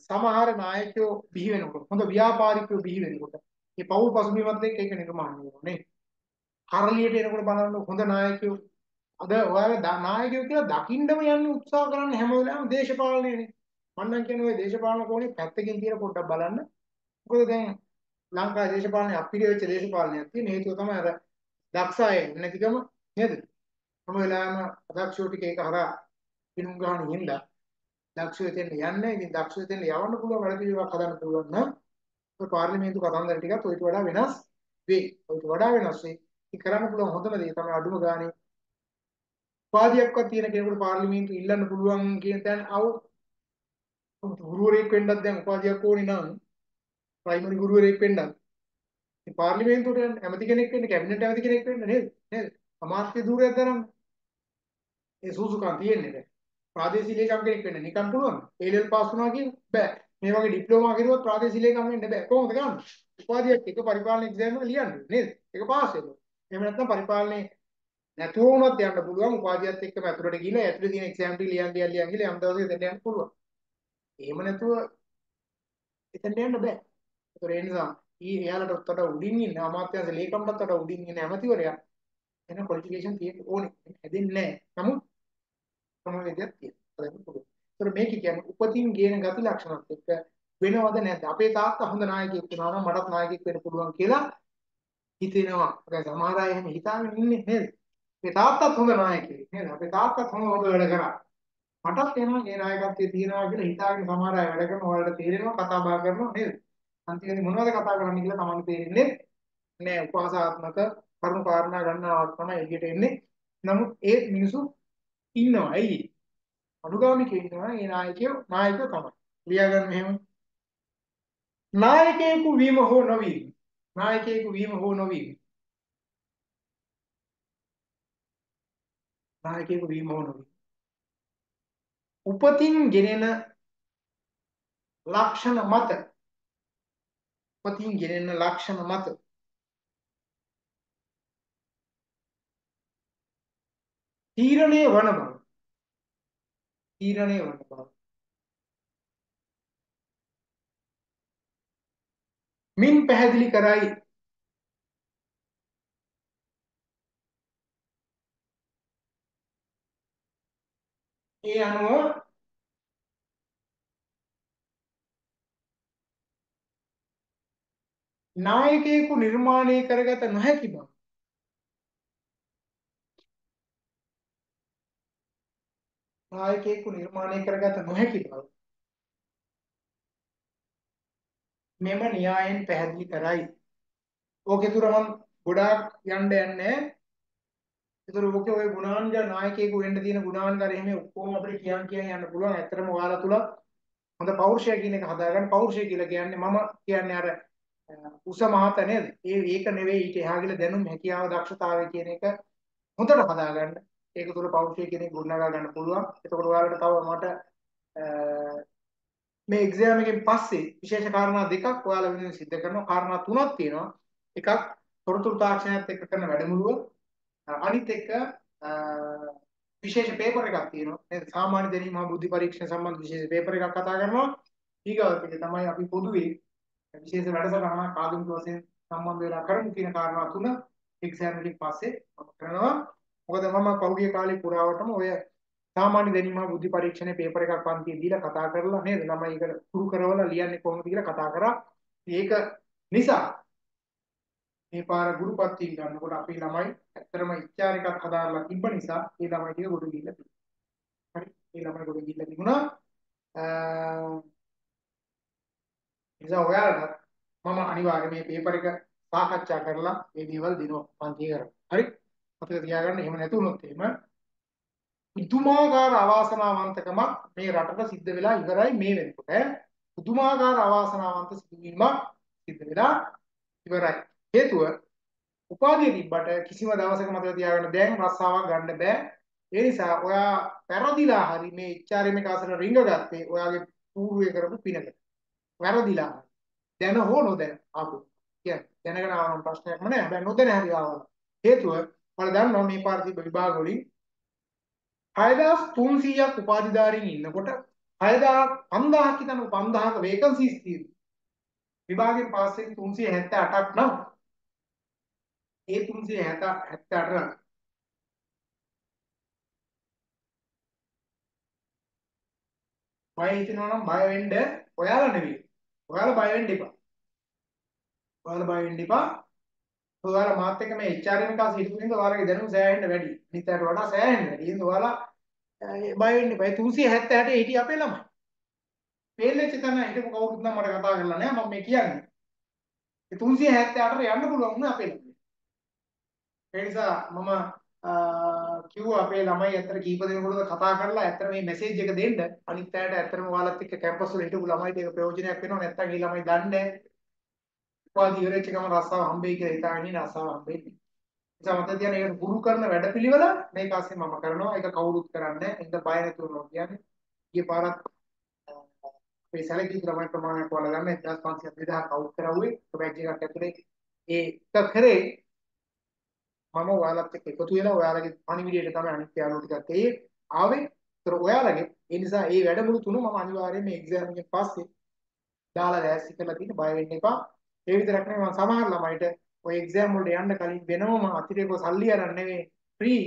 සමහර නායකයෝ බිහි වෙනකොට හොඳ ව්‍යාපාරිකයෝ බිහි වෙනකොට මේ පෞල් පසුබිමත් එක්ක ඒක නිර්මාණය වෙනවා නේ. කරලියට එනකොට බලන්න හොඳ නායකයෝ අද ඔයාලා නායකයෝ කියලා දකින්නම යන්න උත්සාහ කරන්න හැම වෙලාවෙම දේශපාලනයනේ. මම නම් කියන්නේ ওই දේශපාලන කෝණේ පැත්තකින් කියලා පොඩ්ඩක් බලන්න. මොකද දැන් ලංකාවේ දේශපාලනේ අපිරිය වෙච්ච දේශපාලනයක් තියෙන හේතුව තමයි අර දක්ෂ අය නැතිකම නේද? හැම වෙලාවෙම අදක්ෂයෝ ටික ඒක හරහා පිනුම් ගන්න හින්දා දක්ෂයෝ එතෙන් යන්නේ. ඉතින් දක්ෂයෝ එතෙන් යවන්න පුළුවන් වැඩ පිළිවෙලක් හදන්න පුළුවන් නම් ඔය පාර්ලිමේන්තු කතන්දර ටිකත් ඔයිට වඩා වෙනස් වෙයි. ඔයිට වඩා වෙනස් වෙයි. ඉතින් කරන්න පුළුවන් හොඳම දේ තමයි අඩුම ගානේ උපාධියක්වත් තියෙන කෙනෙකුට පාර්ලිමේන්තු ඉල්ලන්න පුළුවන් කියන තැන අවු ගුරුවරයෙක් වෙන්නත් දැන් උපාධියක් ඕනේ නම් ප්‍රයිමරි ගුරුවරයෙක් වෙන්නත් මේ පාර්ලිමේන්තුවට ඇමති කෙනෙක් වෙන්න කැබිනට් ඇමති කෙනෙක් වෙන්න නේද? නේද? අමාත්‍ය ධූරයක් දරන්න. ඒ සූසුකම් තියෙන්නේ දැන්. ප්‍රාදේශීය ලේකම් කෙනෙක් වෙන්න නිකන් පුළුවන් ඒ ලෙවල් පාස් වුණා කියන බෑ. මේ වගේ ඩිප්ලෝමා කරුවොත් ප්‍රාදේශීය ලේකම් වෙන්න බෑ. කොහොමද ගන්න? උපාධියක් එක පරිපාලන එක්සෑම් එක ලියන්න නේද? ඒක පාස් වෙනවා. එහෙම නැත්නම් පරිපාලනයේ නැතුව වුණත් යන්න පුළුවන්. උපාධියත් එක්කම ඇතුළට ගිහලා ඇතුළේ තියෙන එක්සෑම් ටික ලියන් ලියන් ලියන් ගිහලා යම් දවසක එතන යන්න පුළුවන්. එහෙම නැතුව එතනට යන්න බෑ. ඒතර ඒ නිසා ඊ එයාලට වඩා උඩින් ඉන්න අමාත්‍යාංශ ලේකම්ටත් වඩා උඩින් ඉන්න ඇමතිවරයා එන ක්වොලිෆිකේෂන් තියෙන්න ඕනේ. හැදෙන්නේ නැහැ. නමුත් ක්‍රමවේදයක් තියෙනවා. හදන්න පුළුවන්. ඒතර මේක කියන්නේ උපතින් ගේන ගති ලක්ෂණත් එක්ක වෙනවද නැද්ද? අපේ තාත්තා හොඳ නායකයෙක් වෙනවා නම් මටත් නායකයෙක් වෙන්න පුළුවන් කියලා හිතෙනවා. දැන් සමහර අය එහෙම හිතාගෙන ඉන්නේ නේද? අපේ තාත්තත් හොඳ නායකයෙක් නේද? අපේ තාත්තත් හොඳ හොඳ වැඩ කරා. මටත් එනවා මේ නායකත්වයේ තියනවා කියලා හිතාගෙන සමහර අය වැඩ කරනවා. ඔයාලට තේරෙනවා කතා බහ කරනවා නේද? අන්තිමේදී මොනවද කතා කරන්නේ කියලා තමන්ට තේරෙන්නේ නෑ. උපවාසාත්මක කරුණු කාරණා ගන්නවාක් තමයි එළියට එන්නේ. නමුත් ඒ මිනිසු ඉන්නවා. ඇයි? අනුගාමිකයෝ ඉන්නවා. ඒ නායකයෝ නායකයෝ තමයි. ලියාගන්න මෙහෙම. නායකයෙකු වීම හෝ නොවීම. නායකයෙකු වීම හෝ නොවීම. නායකයෙකු වීම හෝ නොවීම. උපතින් ගෙනෙන ලක්ෂණ මත උපතින් ගෙනෙන ලක්ෂණ මත. තීරණය වන බව. තීරණය වන බව. මින් පැහැදිලි කරයි. ඒ අනුව නායකයෙකු නිර්මාණය කරගත නොහැකි බව නායකයෙකු නිර්මාණය කරගත නොහැකි බව මෙම න්‍යායෙන් පැහැදිලි කරයි. ඕකේ තුර මම ගොඩාක් යන්න යන්නේ. ඒතර ඕකේ ඔය ගුණාංග නායකයෙකු වෙන්න තියෙන ගුණාංග අර එහෙම ඔක්කොම අපිට කියන් කියන් යන්න පුළුවන්. ඇත්තටම ඔයාලා තුල හොඳ පෞරුෂය කියන එක හදාගන්න පෞරුෂය කියලා කියන්නේ මම කියන්නේ අර උස මහත නේද? ඒ ඒක නෙවෙයි ඊට එහා ගිල දැනුම් හැකියාව දක්ෂතාවය කියන එක හොඳට හදාගන්න. ඒක තුල පෞරුෂය කියන එක ගොඩනගා ගන්න පුළුවන්. එතකොට ඔයාලට තව මට මේ එක්සෑම් එකෙන් පස්සේ විශේෂ කාරණා දෙකක් ඔයාලා වෙනුවෙන් සිද්ධ කරනවා. කාරණා තුනක් තියෙනවා. එකක් තොරතුරු තාක්ෂණයත් එක්ක කරන වැඩමුළුව. අනිත් එක විශේෂ පේපර් එකක් තියෙනවා. නේද? සාමාන්‍ය දැනීම හා බුද්ධි පරීක්ෂණ සම්බන්ධ විශේෂ පේපර් එකක් කතා කරනවා. ඊගාවත් එක තමයි අපි පොදුවේ විශේෂ වැඩසටහනක් ආගමික වශයෙන් සම්බන්ධ වෙලා කරමු කියන කාරණා තුන එක්සෑම් එකෙන් පස්සේ කරනවා. මොකද මම පහුගිය කාලේ පුරාවටම ඔය සාමාන්‍ය දැනීම බුද්ධි පරීක්ෂණයේ පේපර් එකක් පන්තියේ දීලා කතා කරලා නේද ළමයි ඒක පුරු කරවලා ලියන්නේ කොහොමද කියලා කතා කරා. ඒක නිසා මේ පාර ගුරුපත් වීම ගන්නකොට අපේ ළමයි ඇත්තටම ඉච්ඡා එකක් හදාarලා තිබ්බ නිසා ඒ ළමයි ටික ගොඩ ගිහිල්ලා තිබුණා. හරි. ඒ ළමයි ගොඩ ගිහිල්ලා තිබුණා. නිසා ඔයාලට මම අනිවාර්යයෙන් මේ පේපර් එක සාකච්ඡා කරලා මේ දේවල් දිනුවා පන්තිය කරා. හරි. අපිට තියාගන්න එහෙම නැති වුණොත් එහෙම පුදුමාකාර අවාසනාවන්තකමක් මේ රටට සිද්ධ වෙලා ඉවරයි මේ වෙනකොට. පුදුමාකාර අවාසනාවන්ත සිදුවීමක් සිද්ධ වෙලා ඉවරයි. හේතුව උපාධිය තිබ්බට කිසිම දවසක මතක තියාගන්න දැන් රස්සාවක් ගන්න බෑ. ඒ නිසා ඔයා පෙරදිලා හරි මේ HRM එක අසල රිංග ගත්තේ ඔයාගේ పూర్වයේ කරපු පිනකට. වැරදිලා. දැන හෝ නොදැන ආපු. කියන්නේ දැනගෙන ආවම ප්‍රශ්නයක් නෑ. හැබැයි නොදැන හරි ආවා. හේතුව ඔයාලා දන්නවා මේ පාර තිබ්බ විභාග වලින් 6300ක් උපාධිධාරීන් ඉන්නකොට 6000 5000ක් හිතන 5000ක වේකන්සිස් තියෙනවා. විභාගයෙන් පාස් වෙච්ච 378ක් නම් ඒ 378 බය හිතෙනවා නම් බය වෙන්න ඔයාලා නෙවෙයි. ඔයාලා බය වෙන්න එපා. ඔයාලා බය වෙන්න එපා. ඔයාලා මාත් එක්ක මේ HRM එක හිටපු නිසා ඔයාලගේ දැනුම සෑහෙන්න වැඩි. අනිත් අයට වඩා සෑහෙන්න වැඩි. එහෙනම් ඔයාලා බය වෙන්න එපා. 378 හිටිය අපේ ළමයි. ෆේල් වෙච්ච තැන හිටපු කවුරුත් නම් මට කතා කරලා නැහැ. මම මේ කියන්නේ. ඒ 378ට යන්න පුළුවන් වුණා අපේ ළමයි. ඒ නිසා මම කිව්වා අපේ ළමයි ඇත්තට කීප දෙනෙකුට කතා කරලා ඇත්තට මේ මැසේජ් එක දෙන්න. අනිත් අයට ඇත්තටම ඔයාලත් එක්ක කැම්පස් වල හිටපු ළමයිට ඒක ප්‍රයෝජනයක් වෙනවා නැත්නම් ඒ ළමයි දන්නේ උපාධි ඉවරෙච්ච ගමන් රස්සාව හම්බෙයි කියලා හිතාගෙන ඉන්න රස්සාව හම්බෙන්නේ නිසා මට තියන ඒක ගුරු කරන වැඩපිළිවෙල මේක ASCII මම කරනවා. ඒක කවුරුත් කරන්නේ නැහැ. ඒක බය නැතුව නෝ කියන්නේ. ඊයේ පාරත් අපේ සැලකිලි ක්‍රමයන් ප්‍රමාණයක් වල ගන්න 1500 2000 කවුන්ට් කරවුවේ එක බැච් එකක් ඇතුලේ. ඒ එක කරේ මම ඔයාලත් එක්ක එකතු වෙලා ඔයාලගේ පණිවිඩයට තමයි අනිත් යාළුවෝ ටිකත් ඒ ආවේ. ඒතර ඔයාලගේ ඒ නිසා මේ වැඩමුළු තුන මම අනිවාර්යයෙන් මේ එක්සෑම් එකෙන් පස්සේ දාලා ලෑස්ති කරලා තියෙන බය වෙන්න එපා. ඒ විතරක් නෙවෙයි මම සමහර ළමයිට ඔය එක්සෑම් වලට යන්න කලින් වෙනවම අතිරේක සල්ලි අරන් නෙවෙයි ෆ්‍රී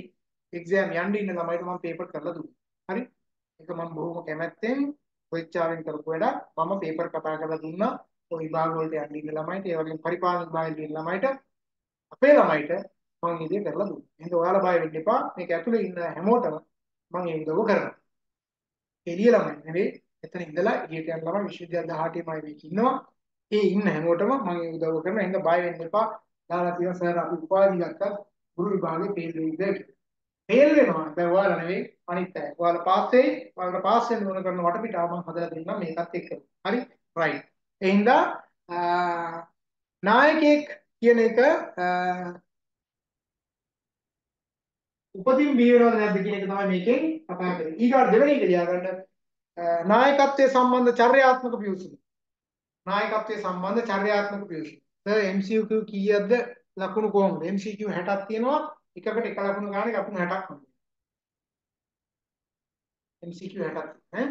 එක්සෑම් යන්න ඉන්න ළමයිට මම පේපර් කරලා දුන්නා. හරි? ඒක මම බොහොම කැමැත්තෙන් පරීක්ෂාවෙන් කරපු වැඩක්. මම පේපර් කතා කරලා දුන්නා. ඔය විභාග වලට යන්න ඉන්න ළමයිට ඒ වගේම පරිපාලන විභාගයට ඉන්න ළමයිට අපේ ළමයිට මම ඉතින් කරලා දුන්නා. එහෙනම් ඔයාලා බය වෙන්න එපා. මේක ඇතුලේ ඉන්න හැමෝටම මම ඒ උදව් කරනවා. එළිය ළමයි නෙවෙයි. එතන ඉඳලා එළියට යන ළමයි විශ්වවිද්‍යාල 18 මයි මේක ඉන්නවා. ඒ ඉන්න හැමෝටම මම ඒ උදව් කරනවා. එහෙනම් බය වෙන්න එපා. දාලා තියෙන සර් අපි උපාධි ගත්තා. ගුරු විභාගේ ෆේල් වෙයිද කියලා. ෆේල් වෙනවා. දැන් ඔයාලා නෙවෙයි අනිත් අය. ඔයාලා පාස් වෙයි. ඔයාලට පාස් වෙන්න ඕන කරන වටපිටාව මම හදලා දෙන්නම් මේකත් එක්ක. හරි? රයිට්. එහෙනම් නායකයෙක් කියන එක උපතින් බිහි වෙනවද නැද්ද කියන එක තමයි මේකෙන් කතා කරන්නේ. ඊගාට දෙවෙනි එක ලියාගන්න නායකත්වයේ සම්බන්ධ චර්යාත්මක පියුසුම. නායකත්වයේ සම්බන්ධ චර්යාත්මක පියුසුම. සර් MCQ කීයක්ද ලකුණු කොහොමද? MCQ 60ක් තියෙනවා. එකකට එක ලකුණු ගන්න ලකුණු 60ක් හම්බ MCQ 60ක් ඈ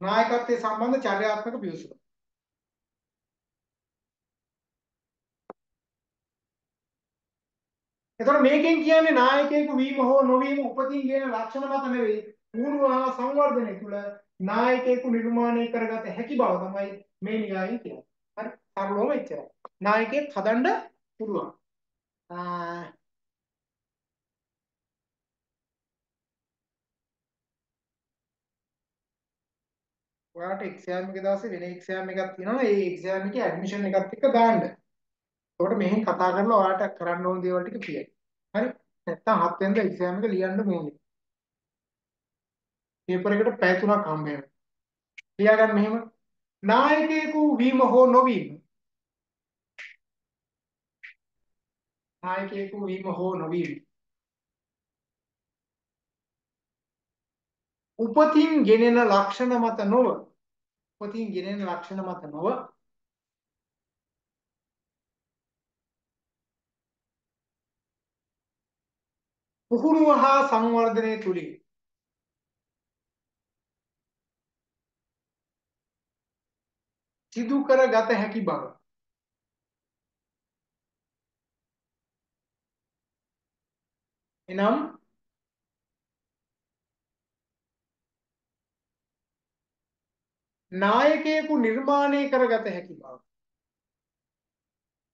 නායකත්වයේ සම්බන්ධ චර්යාත්මක පියුසුම. එතකොට මේකෙන් කියන්නේ නායකයෙකු වීම හෝ නොවීම උපතින් ගෙන ලක්ෂණ මත නෙවෙයි පූර්ව හා සංවර්ධනය තුළ නායකයෙකු නිර්මාණය කරගත හැකි බව තමයි මේ න්‍යායය කියන්නේ. හරි සරලවම එච්චරයි. නායකයෙක් හදන්න පුළුවන්. ඔයාලට එක්සෑම් එක දවසේ වෙන එක්සෑම් එකක් තියෙනවා. ඒ එක්සෑම් එකේ ඇඩ්මිෂන් එකත් එක්ක දාන්න. එතකොට මෙහෙන් කතා කරලා ඔයාලට කරන්න ඕන දේවල් ටික කියයි. හරි? නැත්තම් හත් වෙනිදා එක්සෑම් එක ලියන්න ඕනේ. පේපර් එකට පැය තුනක් හම්බ වෙනවා. ලියාගන්න මෙහෙම. නායකයෙකු වීම හෝ නොවීම. නායකයෙකු වීම හෝ නොවීම. උපතින් ගෙනෙන ලක්ෂණ මත නොව උපතින් ගෙනෙන ලක්ෂණ මත නොව පුහුණුව හා සංවර්ධනය තුලින් සිදු කරගත හැකි බව. එනම් නායකයෙකු නිර්මාණය කරගත හැකි බව.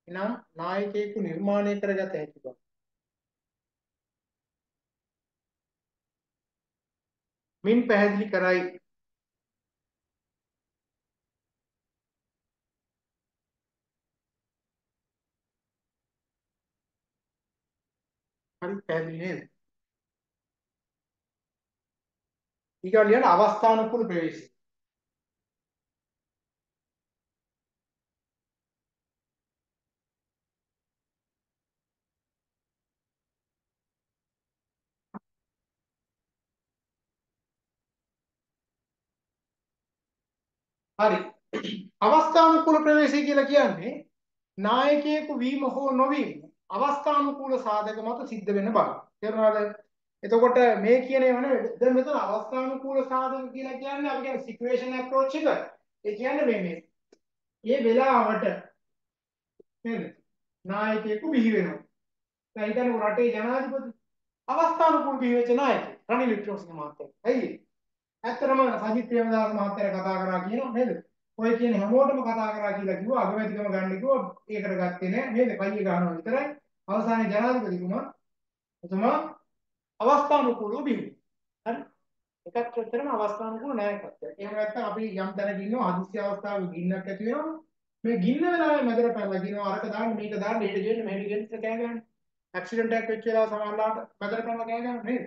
එනම් නායකයෙකු නිර්මාණය කරගත හැකි බව. මින් පැහැදිලි කරයි හරි පැහැදිලි නේද ඊගොල්ලෝ ලියන අවස්ථානුකූල ප්‍රවේශය හරි අවස්ථානුකූල ප්‍රවේශය කියලා කියන්නේ නායකයෙකු වීම හෝ නොවීම අවස්ථානුකූල සාධක මත සිද්ධ වෙන බව. තේරුණාද? එතකොට මේ කියන ඒවා නෙවෙයි. දැන් මෙතන අවස්ථානුකූල සාධක කියලා කියන්නේ අපි කියන්නේ සිටුේෂන් අප්‍රෝච් එක. ඒ කියන්නේ මේ මේ මේ වෙලාවට නේද? නායකයෙකු බිහි වෙනවා. දැන් හිතන්න රටේ ජනාධිපති අවස්ථානුකූල බිහි වෙච්ච නායකයෙක් රනිල් වික්‍රමසිංහ මහත්තයා. ඇයි? ඇත්තටම සජිත් ප්‍රේමදාස මහත්තයා කතා කරා කියනවා නේද? ඔය කියන හැමෝටම කතා කරා කියලා කිව්වා අගමැතිකම ගන්න කිව්වා ඒකට ගත්තේ නෑ නේද? කයිය ගන්නවා විතරයි. අවසානයේ ජනාධිපතිතුමා එතුමා අවස්ථානුකූලව බිහි හරි? එකක් ඇත්තටම අවස්ථානුකූල නායකත්වය. එහෙම නැත්නම් අපි යම් තැනක ඉන්නවා හදිස්සි අවස්ථාවක ගින්නක් ඇති වෙනවා. මේ ගින්න වෙලාවේ මැදට පැනලා කියනවා අරක දාන්න මේක දාන්න හෙට ගෙන්න මෙහෙට ගෙන්න කෑ ගන්න. ඇක්සිඩන්ට් එකක් වෙච්ච වෙලාව සමහරලාට මැදට පැනලා කෑ ගන්න නේද?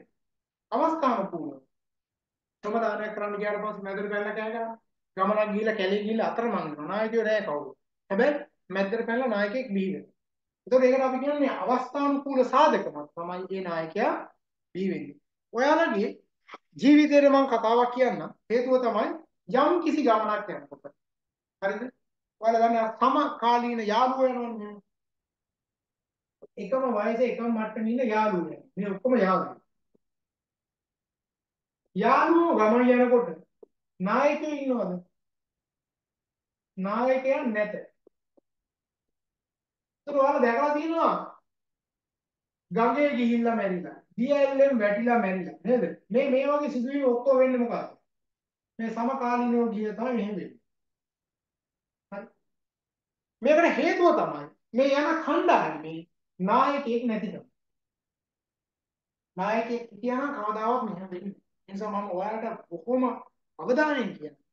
අවස්ථානුකූලව. සමාදානයක් කරන්න ගියාට පස්සේ මැදට පැනලා කෑ ගන්න. ගමනක් ගිහිල්ලා කැලේ ගිහිල්ලා අතරමං වෙනවා. නායකයෝ නෑ කවුරු. හැබැයි මැදට පැනලා නායකයෙක් බිහි වෙනවා. ඒතකොට ඒකට අපි කියන්නේ අවස්ථානුකූල සාධකමක් තමයි ඒ නායකයා බිහි වෙන්නේ. ඔයාලගේ ජීවිතේට මම කතාවක් කියන්නම්. හේතුව තමයි යම් කිසි ගමනක් යනකොට. හරිද? ඔයාලා දන්නා සමකාලීන යාළුවෝ යනවනේ. එකම වයසේ එකම මට්ටමේ ඉන්න යාළුවෝ යනවා. මේ ඔක්කොම යාළුවෝ. යාළුවෝ ගමන යනකොට නායකයෝ ඉන්නවද? නායකයන් නැත. ඒක ඔයාලා දැකලා තියෙනවා. ගඟේ ගිහිල්ලා මැරිලා. දියැලෙන් වැටිලා මැරිලා. නේද? මේ මේ වගේ සිදුවීම් ඔක්කොම වෙන්නේ මොකද්ද? මේ සමකාලීනව ගිය තමයි මෙහෙම වෙන්නේ. හරි. මේකට හේතුව තමයි මේ යන කණ්ඩායමේ නායකයෙක් නැතිකම. නායකයෙක් හිටියානම් කවදාවත් මෙහෙම වෙන්නේ නැහැ. ඒ නිසා මම ඔයාලට බොහොම අවධානයෙන් කියනවා.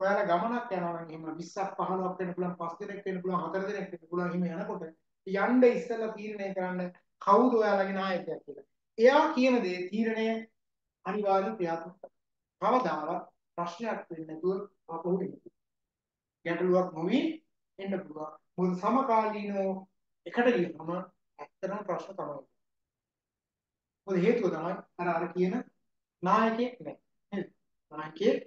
ඔයාලා ගමනක් යනවා නම් එහෙම 20ක් 15ක් වෙන්න පුළුවන් 5 දෙනෙක් වෙන්න පුළුවන් 4 දෙනෙක් වෙන්න පුළුවන් එහෙම යනකොට යන්න ඉස්සෙල්ලා තීරණය කරන්න කවුද ඔයාලගේ නායකයා කියලා. එයා කියන දේ තීරණය අනිවාර්ය ක්‍රියාත්මක කරනවා. කවදාවත් ප්‍රශ්නයක් වෙන්නේ නැතුව ආපහු එන්න. ගැටලුවක් නොවි එන්න පුළුවන්. මොකද සමකාලීනව එකට ගියම ඇත්තටම ප්‍රශ්න තමයි. මොකද හේතුව තමයි අර අර කියන නායකයෙක් නැහැ. නේද? නායකයෙක්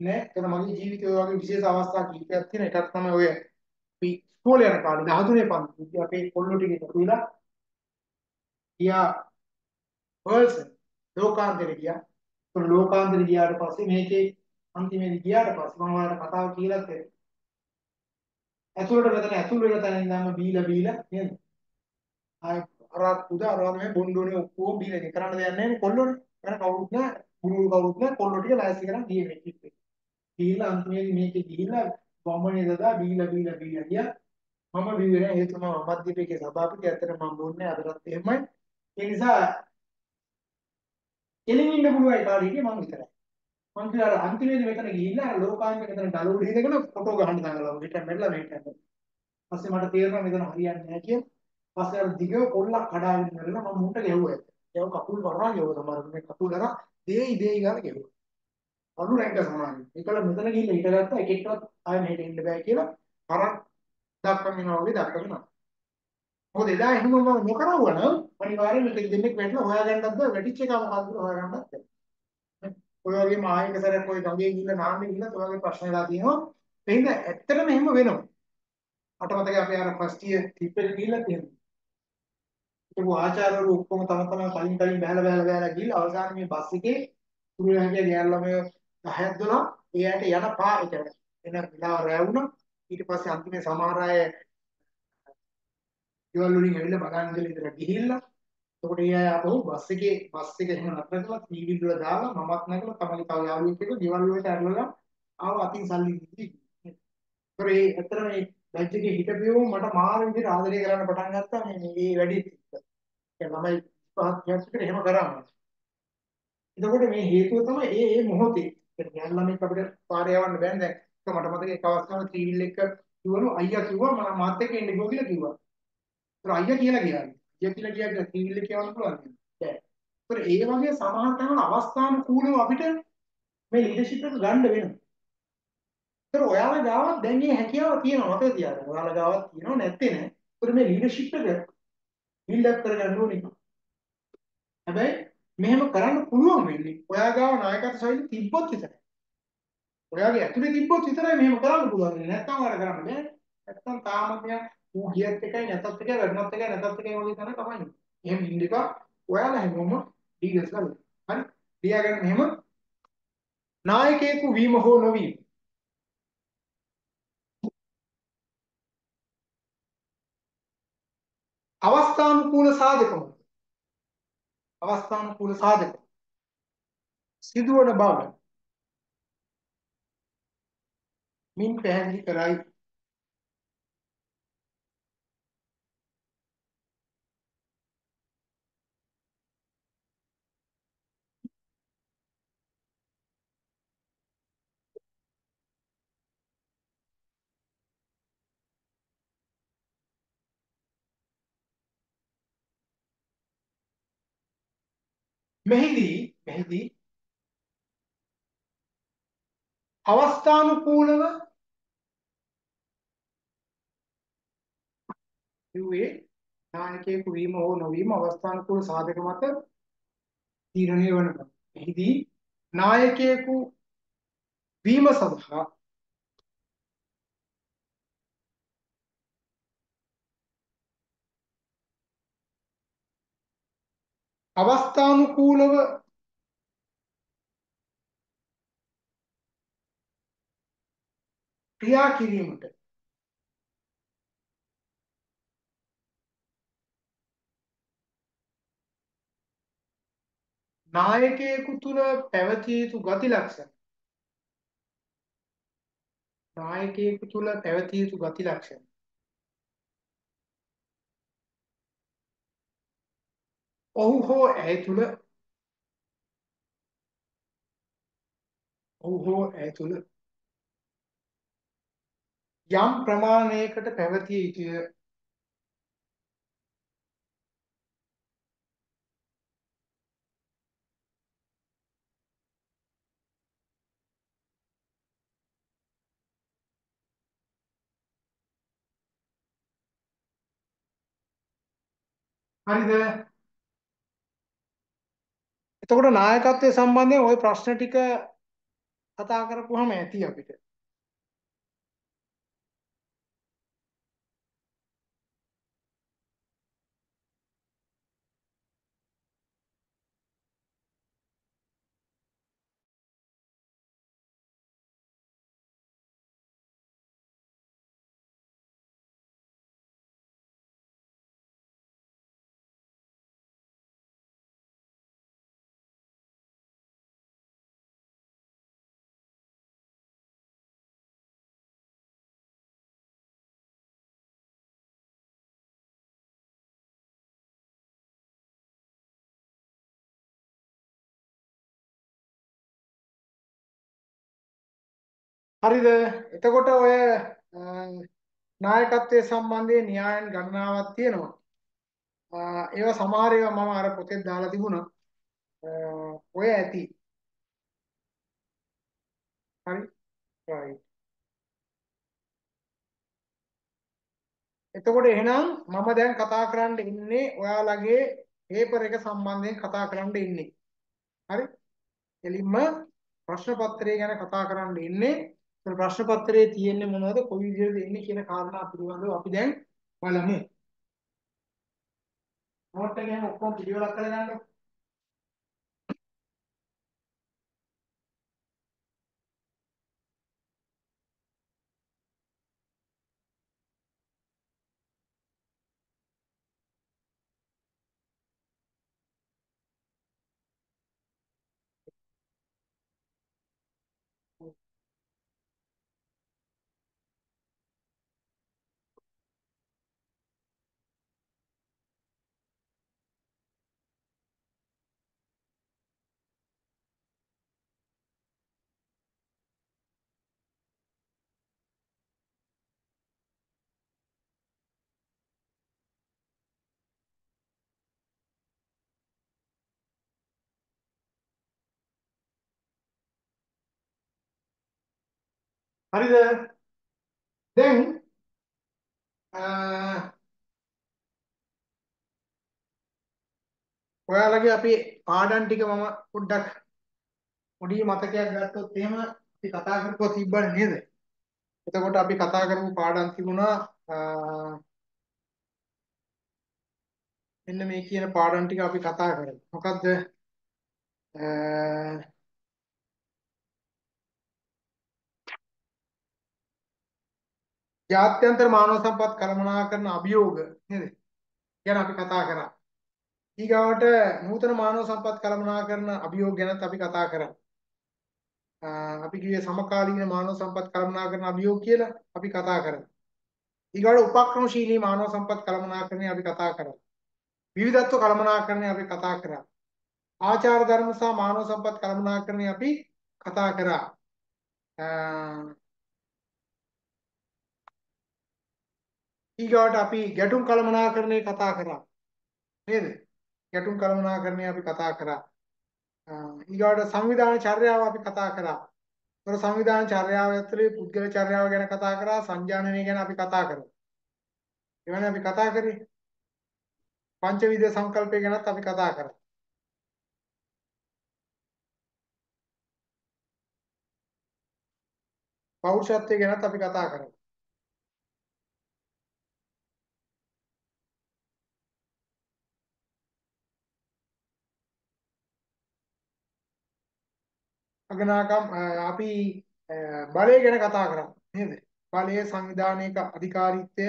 නැහැ. ඒක මගේ ජීවිතයේ වගේ විශේෂ අවස්ථා කීපයක් තියෙන එකක් තමයි ඔය අපි ඉස්කෝලේ යන කාලේ 13 පන්ති අපේ කොල්ලෝ ටික එකතු වෙලා ගියා වර්ල්ඩ්ස් ලෝකාන්තරේ ගියා. ඒ ලෝකාන්තරේ ගියාට පස්සේ මේකේ අන්තිමේදී ගියාට පස්සේ මම ඔයාලට කතාව කියලා තේ. ඇතුළට මෙතන ඇතුළ වෙන තැන ඉඳන්ම බීලා බීලා නේද? ආය අර උදා අර මේ බොන්ඩෝනේ ඔක්කොම බීලා ඉන්නේ. කරන්න දෙයක් නැහැ නේ කොල්ලෝනේ. වෙන කවුරුත් නැහැ. ගුරු කවුරුත් නැහැ. කොල්ලෝ ටික ලෑස්ති කරන් ගියේ මේ කිව්වේ. ගිහිල්ලා අන්තිමේදී මේකේ ගිහිල්ලා වමනේ දදා බීලා බීලා බීලා ගියා. මම බිව්වේ නැහැ. ඒ තුමා මමද්දීපේකේ සභාපති. ඇත්තට මම බොන්නේ අදටත් එහෙමයි. ඒ නිසා එළින් ඉන්න පුළුවන් ඒ කාලේ හිටියේ මම විතරයි. මම කියලා අර අන්තිමේදී මෙතන ගිහිල්ලා අර ලෝකාංග මෙතන ගලවඩ හිටගෙන ෆොටෝ ගහන්න දාගලා මෙතන මෙල්ල මෙහෙට පස්සේ මට තේරෙනවා මෙතන හරියන්නේ නැහැ කියලා. පස්සේ අර දිග පොල්ලක් කඩාගෙන ඉඳලා මම මුන්ට ගැහුවා. ඒක කකුල් වරා ගැහුවා තමයි මේ කකුල් අර දෙයි දෙයි ගාලා ගැහුවා. අලු රැංග සමානයි. ඒකල මෙතන ගිහිල්ලා හිටගත්තා එක එකවත් ආයෙ මෙහෙට ඉන්න බෑ කියලා අර දක්වමින වගේ දක්වනවා. මොකද එදා එහෙම මම නොකරවුවා නම් අනිවාර්යයෙන් මෙතන දෙන්නෙක් වැටලා හොයාගන්නත් බෑ වැටිච්ච එක මොකක්ද කියලා හොයාගන්නත් බෑ. ඔය වගේම ආයෙක සැරයක් ඔය ගඟේ ගිහිල්ලා නාන්න ගිහිල්ලා ඔය වගේ ප්‍රශ්න වෙලා තියෙනවා. එහෙනම් ඇත්තටම එහෙම වෙනවා. මට මතකයි අපි අර ෆස්ට් ඉයර් ට්‍රිප් එකට ගිහිල්ලා තියෙනවා. ඒක ආචාර්යවරු ඔක්කොම තම තමන් කලින් කලින් බහැලා බහැලා බහැලා ගිහිල්ලා අවසානයේ මේ බස් එකේ තුරු හැකිය ගෑල්ලා මේ 10ක් 12 ඒ ඇයට යන පා එක එන වෙලාව රැ වුණා. ඊට පස්සේ අන්තිමේ සමහර අය ගෙවල් වලින් ඇවිල්ලා බලන් ඉඳලා ඉඳලා ගිහිල්ලා එතකොට ඒ අය ආපහු බස් එකේ බස් එක එහෙම නතර කරලා ටීවී වල දාලා මමත් නැගලා තමයි තව යාළුවෙක් එක්ක ගෙවල් වලට ඇරලා ආව අතින් සල්ලි දීලා. ඒතර ඒ ඇත්තට මේ බැජ් එකේ හිටපියෝ මට මාර විදිහට ආදරය කරන්න පටන් ගත්තා මේ මේ වැඩි එක්ක. ඒ ළමයි පහක් හත්කට එහෙම කරාම. එතකොට මේ හේතුව තමයි ඒ ඒ මොහොතේ. ඒ ඥාන ළමයි අපිට පාරේ යවන්න බෑනේ දැන්. ඒක මට මතකයි එක අවස්ථාවක ත්‍රිවිල් එක කිව්වලු අයියා කිව්වා මම මාත් එක්ක එන්න ගිහුවා කියලා කිව්වා. ඒතර අයියා කියලා ගියා. අයියා කියලා ගියා ත්‍රිවිල් එක කියවන්න පුළුවන් නේද? බෑ. ඒතර ඒ වගේ සමහර තැන්වල අවස්ථානුකූලව අපිට මේ ලීඩර්ෂිප් එක ගන්න වෙනවා. ඒතර ඔයාලා ගාවත් දැන් මේ හැකියාව තියෙනවා මතක තියාගන්න. ඔයාලා ගාවත් තියෙනවා නැත්තේ නෑ. ඒතර මේ ලීඩර්ෂිප් එක බිල්ඩ් අප් කරගන්න ඕනේ. හැබැයි මෙහෙම කරන්න පුළුවන් වෙන්නේ ඔයා ගාව නායකත්ව ශෛලිය තිබ්බොත් විතරයි. ඔයාගේ ඇතුලේ තිබ්බොත් විතරයි මෙහෙම කරන්න පුළුවන්. නැත්තම් වල කරන්න බෑ. නැත්තම් තාම මෙයා ඌ ගියත් එකයි නැතත් එකයි වැඩනත් එකයි නැතත් එකයි වගේ තමයි තමයි. එහෙම ඉන්න එක ඔයාලා හැමෝම ඩීගස් ගන්න. හරි? ලියාගන්න මෙහෙම නායකයෙකු වීම හෝ නොවීම. අවස්ථානුකූල සාධකමක්. අවස්ථානුකූල සාධක. සිදුවන බව මින් පැහැදිලි කරයි. මෙහිදී මෙහිදී අවස්ථානුකූලව කිව්වේ නායකයෙකු වීම හෝ නොවීම අවස්ථානුකූල සාධක මත තීරණය වන බව. එහිදී නායකයෙකු වීම සඳහා අවස්ථානුකූලව ක්‍රියා කිරීමට නායකයෙකු තුල පැවතිය යුතු ගති ලක්ෂණ. නායකයෙකු තුල පැවතිය යුතු ගති ලක්ෂණ. ඔහු හෝ ඇය තුල ඔහු හෝ ඇය තුල යම් ප්‍රමාණයකට පැවතිය යුතුය. හරිද? එතකොට නායකත්වයේ සම්බන්ධයෙන් ওই ප්‍රශ්න ටික කතා කරපුවාම ඇති අපිට. හරිද? එතකොට ඔය නායකත්වයේ සම්බන්ධයෙන් න්‍යායන් ගණනාවක් තියෙනවා. ඒවා සමහර ඒවා මම අර පොතේ දාලා තිබුණා. ඔය ඇති. හරි? Right. එතකොට එහෙනම් මම දැන් කතා කරන්න ඉන්නේ ඔයාලගේ පේපර් එක සම්බන්ධයෙන් කතා කරන්න ඉන්නේ. හරි? එලින්ම ප්‍රශ්න පත්‍රය ගැන කතා කරන්න ඉන්නේ. ප්‍රශ්න පත්‍රයේ තියෙන්නේ මොනවද කොයි විදිහටද එන්නේ කියන කාරණා පිළිබඳව අපි දැන් බලමු. නෝට් එක එහෙනම් ඔක්කොම පිළිවෙලක් කරලා හරිද? දැන් ඔයාලගේ අපි පාඩම් ටික මම පොඩ්ඩක් පොඩි මතකයක් ගත්තොත් එහෙම අපි කතා කරපුවා තිබ්බනේ නේද? එතකොට අපි කතා කරපු පාඩම් තිබුණා මෙන්න මේ කියන පාඩම් ටික අපි කතා කරමු. මොකද්ද? ජාත්‍යන්තර මානව සම්පත් කළමනාකරන අභියෝග නේද? ගැන අපි කතා කරා. ඊගාවට නූතන මානව සම්පත් කළමනාකරන අභියෝග ගැනත් අපි කතා කරා. අපි කිව්වේ සමකාලීන මානව සම්පත් කළමනාකරන අභියෝග කියලා අපි කතා කරා. ඊගාවට උපක්‍රමශීලී මානව සම්පත් කළමනාකරණය අපි කතා කරා. විවිධත්ව කළමනාකරණය අපි කතා කරා. ආචාර ධර්ම සහ මානව සම්පත් කළමනාකරණය අපි කතා කරා. ඊගාවට අපි ගැටුම් කළමනාකරණය කතා කරා. නේද? ගැටුම් කළමනාකරණය අපි කතා කරා. ඊගාවට සංවිධාන චර්යාව අපි කතා කරා. ඒතර සංවිධාන චර්යාව ඇතුලේ පුද්ගල චර්යාව ගැන කතා කරා, සංජානනය ගැන අපි කතා කරා. එවනේ අපි කතා කරේ. පංචවිධ සංකල්පය ගැනත් අපි කතා කරා. පෞරුෂත්වය ගැනත් අපි කතා කරා. අගනාකම් අපි බලය ගැන කතා කරා නේද? බලයේ සංවිධානයක අධිකාරීත්වය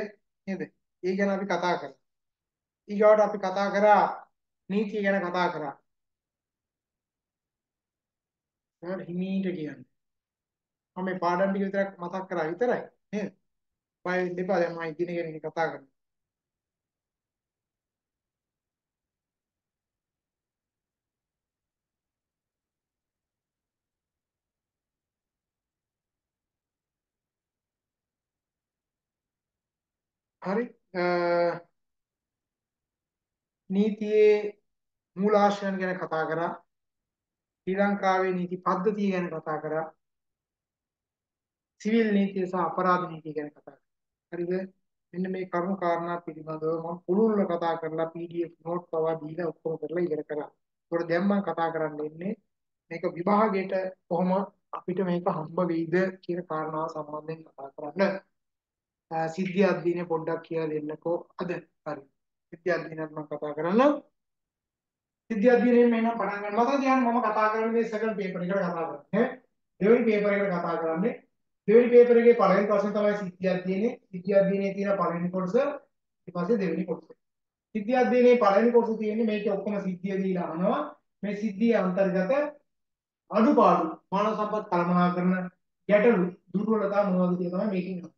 නේද? ඒ ගැන අපි කතා කරා. ඊගාවට අපි කතා කරා නීතිය ගැන කතා කරා. මම හිමීට කියන්නේ. මම මේ පාඩම් ටික විතරක් මතක් කරා විතරයි නේද? බය වෙන්න එපා දැන් මම ඉගෙන ගන්න කතා කරනවා. හරි. නීතියේ මූලාශ්‍රයන් ගැන කතා කරා. ශ්‍රී ලංකාවේ නීති පද්ධතිය ගැන කතා කරා. සිවිල් නීතිය සහ අපරාධ නීතිය ගැන කතා කරා. හරිද? මෙන්න මේ කරුණු කාරණා පිළිබඳව මම පුළුල්ව කතා කරලා PDF නෝට් පවා දීලා ඔක්කොම කරලා ඉවර කරා. ඒකට දැන් මම කතා කරන්න ඉන්නේ මේක විභාගයට කොහොම අපිට මේක හම්බ වෙයිද කියන කාරණාව සම්බන්ධයෙන් කතා කරන්න. සිද්ධි අධ්‍යයනය පොඩ්ඩක් කියලා දෙන්නකෝ. අද හරි. සිද්ධි අධ්‍යයනයත් මම කතා කරන්නම්. සිද්ධි අධ්‍යයනයෙන් මෙන්න පටන් ගන්න මතක තියාගන්න මම කතා කරන්නේ මේ සෙකන්ඩ් පේපර් එකට කතා කරන්නේ. දෙවෙනි පේපර් එකට කතා කරන්නේ. දෙවෙනි පේපර් එකේ පළවෙනි ප්‍රශ්නේ තමයි සිද්ධි අධ්‍යයනයේ. සිද්ධි අධ්‍යයනයේ තියෙන පළවෙනි කොටස ඊට පස්සේ දෙවෙනි කොටස සිද්ධි අධ්‍යයනයේ පළවෙනි කොටස තියෙන්නේ මේකේ ඔක්කොම සිද්ධිය දීලා අහනවා. මේ සිද්ධියේ අන්තර්ගත අඩුපාඩු මානව සම්පත් කළමනාකරන ගැටලු දුර්වලතා මොනවද කියලා තමයි මේකෙන්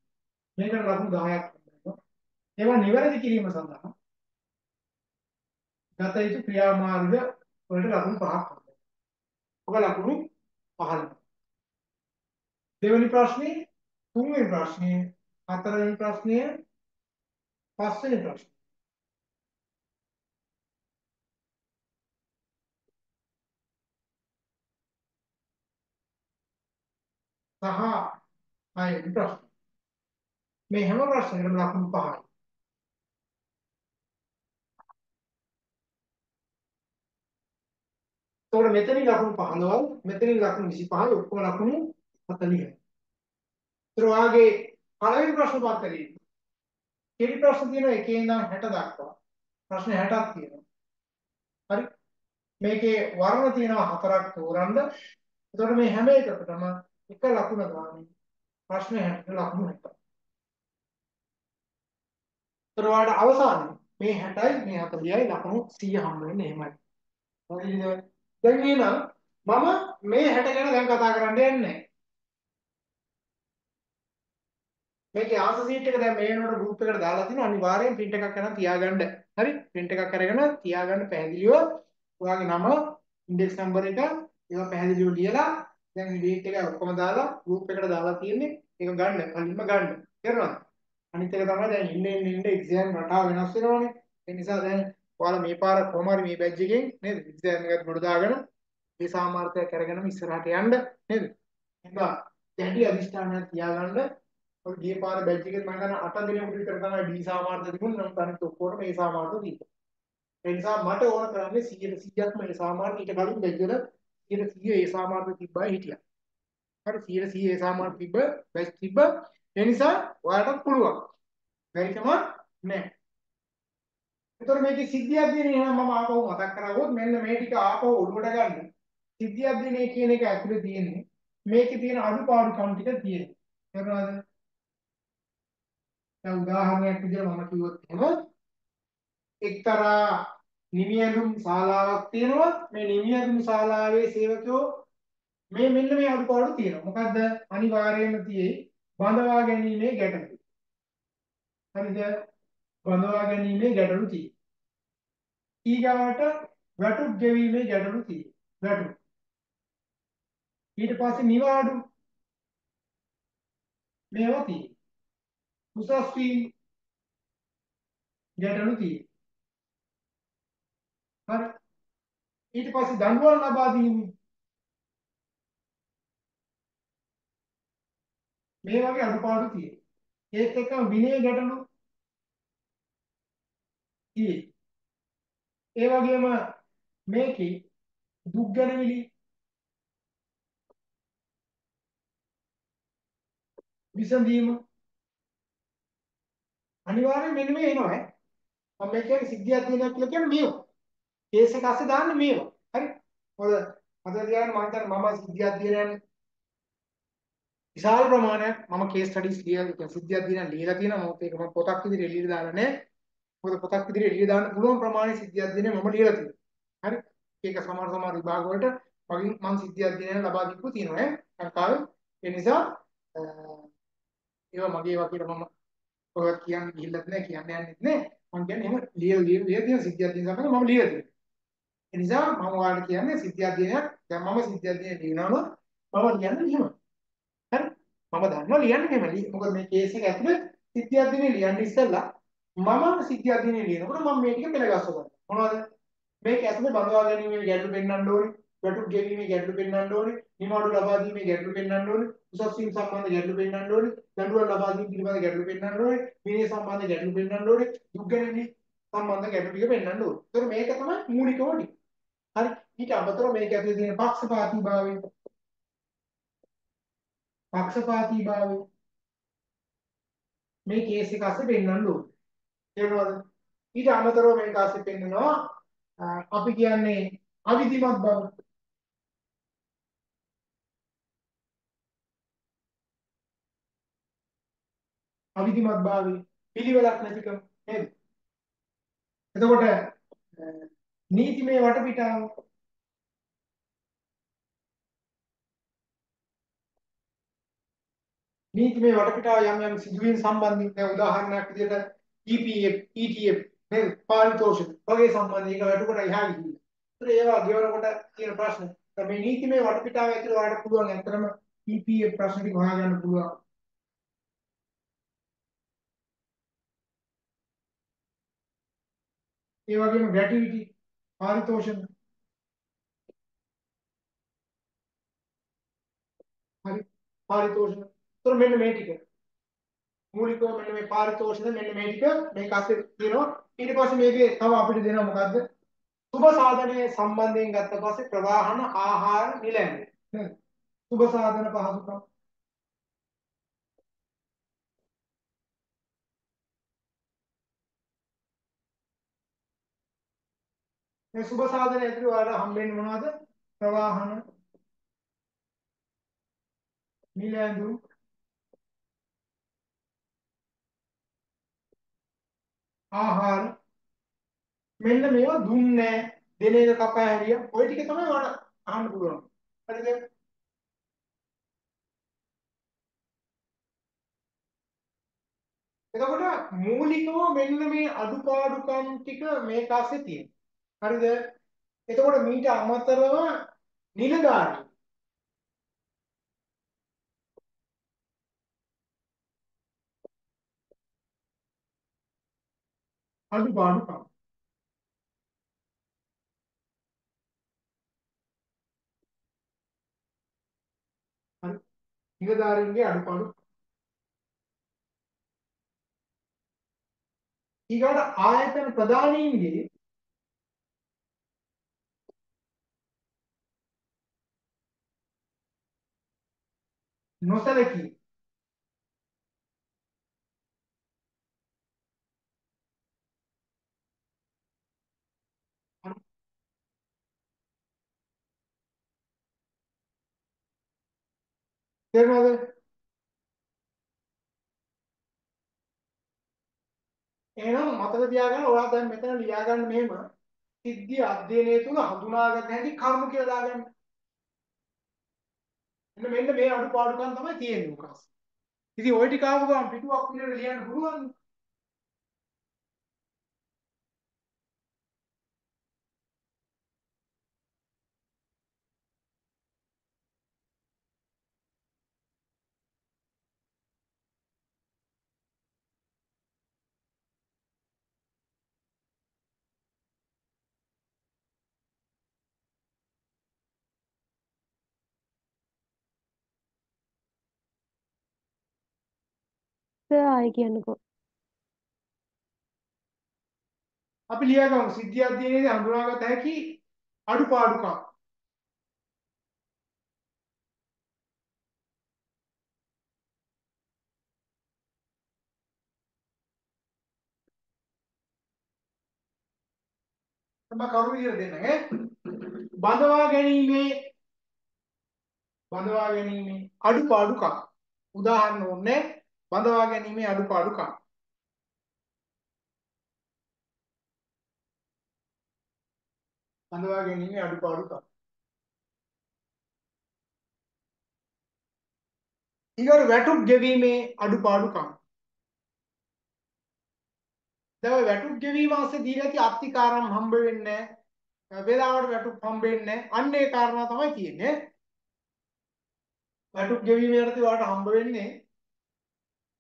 මේකට ලකුණු 10ක් ගන්නවා. ඒවා නිවැරදි කිරීම සඳහා ගත යුතු ක්‍රියාමාර්ග වලට ලකුණු 5ක් ගන්නවා. ඔක ලකුණු 15. දෙවෙනි ප්‍රශ්නේ, තුන්වෙනි ප්‍රශ්නේ, හතරවෙනි ප්‍රශ්නය, පස්වෙනි ප්‍රශ්නේ. සහ හයවෙනි ප්‍රශ්නේ. මේ හැම ප්‍රශ්නයකටම ලකුණු 5යි. එතකොට මෙතනින් ලකුණු 15යි මෙතනින් ලකුණු 25යි ඔක්කොම ලකුණු 40යි. ඒතර වාගේ පළවෙනි ප්‍රශ්න පත්‍රයේ කෙටි ප්‍රශ්න තියෙනවා එකේ ඉඳන් 60 දක්වා. ප්‍රශ්න 60ක් තියෙනවා. හරි. මේකේ වර්ණ තියෙනවා හතරක් තෝරන්න. එතකොට මේ හැම එකකටම එක ලකුණ ගන්න. ප්‍රශ්න 60 ලකුණු 60. ඒතරවාට අවසානයේ මේ 60යි මේ 40යි ලකුණු 100 හම්බ වෙන්නේ එහෙමයි. හරිද? දැන් එහෙනම් මම මේ 60 ගැන දැන් කතා කරන්න යන්නේ මේකේ ආන්සර් සීට් එක දැන් මේ වෙනකොට ගෲප් එකට දාලා තිනවා අනිවාර්යෙන් print එකක් කරන් තියාගන්න. හරි? print එකක් අරගෙන තියාගන්න පැහැදිලිව ඔයාගේ නම ඉන්ඩෙක්ස් නම්බර් එක ඒවා පැහැදිලිව ලියලා දැන් මේ ඩේට් එක ඔක්කොම දාලා ගෲප් එකට දාලා තියෙන්නේ ඒක ගන්න. කලින්ම ගන්න. තේරුණාද? අනිත් එක තමයි දැන් ඉන්න ඉන්න ඉන්න එක්සෑම් රටාව වෙනස් වෙනවනේ. ඒ නිසා දැන් ඔයාලා මේ පාර කොහොම හරි මේ බැච් එකෙන් නේද එක්සෑම් එකත් ගොඩ දාගෙන මේ සාමාර්ථයක් අරගෙනම ඉස්සරහට යන්න නේද? එහෙනම් දැඩි අදිෂ්ඨානයක් තියාගන්න ඔය ගිය පාර බැච් එකේ මම ගන්න 8 දිනකට විතර තමයි ඩී සාමාර්ථය තිබුණේ නම් අනිත් ඔක්කොටම මේ සාමාර්ථය තිබ්බා. ඒ නිසා මට ඕන කරන්නේ 100 100ක්ම මේ සාමාර්ථය ඊට කලින් බැච් වල 100 100 ඒ සාමාර්ථය තිබ්බයි හිටියා. හරි 100 100 ඒ සාමාර්ථය තිබ්බ බැච් තිබ්බ ඒ නිසා ඔයාලට පුළුවන්. බැරිකම නැහැ. එතකොට මේකේ සිද්ධියක් දිනේ එහෙනම් මම ආපහු මතක් කරගුවොත් මෙන්න මේ ටික ආපහු ඔළුවට ගන්න. සිද්ධියක් දිනේ කියන එක ඇතුලේ තියෙන්නේ මේකේ තියෙන අඩුපාඩුකම් ටික තියෙනවා. තේරුණාද? දැන් උදාහරණයක් විදිහට මම කිව්වොත් එහෙම එක්තරා නිමියඳුම් ශාලාවක් තියෙනවා. මේ නිමියඳුම් ශාලාවේ සේවකයෝ මේ මෙන්න මේ අඩුපාඩු තියෙනවා. මොකද්ද? අනිවාර්යයෙන්ම තියෙයි බඳවා ගැනීමේ ගැටලු. හරිද? බඳවා ගැනීමේ ගැටලු තියෙයි. ඊගාවට වැටුප් ගෙවීමේ ගැටලු තියෙයි. වැටුප්. ඊට පස්සේ නිවාඩු මේවා තියෙයි. උසස් වීම ගැටලු තියෙයි. හරි. ඊට පස්සේ දඬුවම් ලබා දීම මේ වගේ අඩුපාඩු තියෙයි. ඒත් එක්කම විනය ගැටලු තියෙයි. ඒ වගේම මේකේ දුක් ගැනවිලි විසඳීම අනිවාර්යයෙන් මෙන්න මේ එනවා ඈ. මම මේ කියන්නේ සිද්ධියක් දිනයක් කියලා කියන්නේ මේවා. කේස් එක අස්සේ දාන්නේ මේවා. හරි? මොකද මතක තියාගන්න මම හිතන්නේ මම සිද්ධියක් දිනයන් විශාල ප්‍රමාණයක් මම කේස් ස්ටඩිස් ලියලා සිද්ධියක් දිනයන් ලියලා තියෙනවා. මොකද ඒක මම පොතක් විදිහට එළියට දාලා නැහැ. මොකද පොතක් විදිහට එළිය දාන්න පුළුවන් ප්‍රමාණය සිද්ධියක් දිනේ මම ලියලා තියෙනවා. හරි? ඒක සමහර සමහර විභාග වලට මගින් මම සිද්ධියක් දිනේ ලබා දීපු තියෙනවා ඈ. ලංකාවේ. ඒ නිසා ඒවා මගේ ඒවා කියලා මම ඔයත් කියන්න ගිහිල්ලත් නැහැ කියන්න යන්නෙත් නැහැ. මම කියන්නේ එහෙම ලියලා ලියලා ලියලා තියෙන සිද්ධියක් දින සමග මම ලියලා තියෙනවා. ඒ නිසා මම ඔයාලට කියන්නේ සිද්ධියක් දිනයක් දැන් මම සිද්ධියක් දිනේ ලියනවම මම කියන්නේ එහෙම. හරි? මම දන්නවා ලියන්නේ එහෙම. මොකද මේ කේස් එක ඇතුලේ සිද්ධියක් දිනේ ලියන්න ඉස්සෙල්ලා මම සිද්ධියක් දිනේ ලියනකොට මම මේ ටික පෙළගස්ස ගන්නවා. මොනවද? මේක ඇතුලේ බඳවා ගැනීමේ ගැටලු පෙන්වන්න ඕනේ. වැටුප් ගෙවීමේ ගැටලු පෙන්වන්න ඕනේ. නිමාඩු ලබා දීමේ ගැටලු පෙන්වන්න ඕනේ. උසස් වීම සම්බන්ධ ගැටලු පෙන්වන්න ඕනේ. දඬුවම් ලබා දීම පිළිබඳ ගැටලු පෙන්වන්න ඕනේ. විනය සම්බන්ධ ගැටලු පෙන්වන්න ඕනේ. දුක් ගැනීම සම්බන්ධ ගැටලු ටික පෙන්වන්න ඕනේ. ඒතර මේක තමයි මූලිකම ටික. හරි. ඊට අමතරව මේක ඇතුලේ තියෙන පක්ෂපාතීභාවය. පක්ෂපාතීභාවය මේ කේස් එක අස්සේ පෙන්වන්න ඕනේ. තේරුණාද? ඊට අමතරව මේක අස්සේ පෙන්නනවා අපි කියන්නේ අවිධිමත් බව. අවිධිමත් භාවය පිළිවෙලක් නැතිකම නේද? එතකොට නීතිමය වටපිටාව නීතිමය වටපිටාව යම් යම් සිදුවීම් සම්බන්ධයෙන් දැන් උදාහරණයක් විදිහට EPF ETF නේද පාරිතෝෂික වගේ සම්බන්ධයක වැටුකොට එහා ගිහිල්ලා. ඒතර ඒවා ගෙවනකොට තියෙන ප්‍රශ්න. මේ නීතිමය වටපිටාව ඇතුළේ ඔයාලට පුළුවන් ඇත්තටම EPF ප්‍රශ්න ටික හොයාගන්න පුළුවන්. ඒ වගේම ග්‍රැටිවිටි පාරිතෝෂණ හරි පාරිතෝෂණ. ඒතර මෙන්න මේ ටික. මූලිකව මෙන්න මේ පාරිතෝෂණ මෙන්න මේ ටික මේක අස්සේ තියෙනවා. ඊට පස්සේ මේකේ තව අපිට දෙනවා මොකද්ද? සුබ සාධනයේ සම්බන්ධයෙන් ගත්ත පස්සේ ප්‍රවාහන ආහාර නිලැඹේ. නේද? සුබ සාධන පහසුකම් මේ සුබ සාධන ඇතුළේ ඔයාලට හම්බෙන්නේ මොනවද? ප්‍රවාහන නිලැඳුම් ආහාර මෙන්න මේවා දුන්නේ දෙන එක කපා හැරියා ওই ටික තමයි ඔයාලට අහන්න පුළුවන්. හරිද? එතකොට මූලිකව මෙන්න මේ අඩුපාඩුකම් ටික මේක ASCII තියෙනවා. හරිද? එතකොට මීට අමතරව නිලධාරී අඩුපාඩුකම්. හරි. නිලධාරීන්ගේ අඩුපාඩු. ඊගාට ආයතන ප්‍රධානීන්ගේ නොසලකී තේරෙනවද? එහෙනම් මතක තියාගන්න ඔයා දැන් මෙතන ලියාගන්න මෙහෙම සිද්ධි අධ්‍යයනය තුල හඳුනාගත හැකි කරුණු කියලා දාගන්න. මෙන්න මෙන්න මේ අඩුපාඩුකම් තමයි තියෙන්නේ උකස්. ඉතින් ওই ටික ආව ගමන් පිටුවක් විදිහට ලියන්න පුළුවන්. ආයෙ කියන්නකෝ. අපි ලියාගමු සිද්ධි අධ්‍යයනයේදී හඳුනාගත හැකි අඩුපාඩුකම්. තමයි කරුණු විදිහට දෙන්න ඈ. බඳවා ගැනීමේ බඳවා ගැනීමේ අඩුපාඩුකම්. උදාහරණ ඕනේ බඳවා ගැනීමේ අඩුපාඩුකම්. බඳවා ගැනීමේ අඩුපාඩුකම්. ඊගොල්ලෝ වැටුප් ගෙවීමේ අඩුපාඩුකම්. දැන් ඔය වැටුප් ගෙවීම ASCII දීලා ඇති අත්තිකාරම් හම්බ වෙන්නේ නැහැ. වේලාවට වැටුප් හම්බ වෙන්නේ නැහැ. අන්න ඒ කාරණා තමයි තියෙන්නේ. වැටුප් ගෙවීම යටතේ ඔයාලට හම්බ වෙන්නේ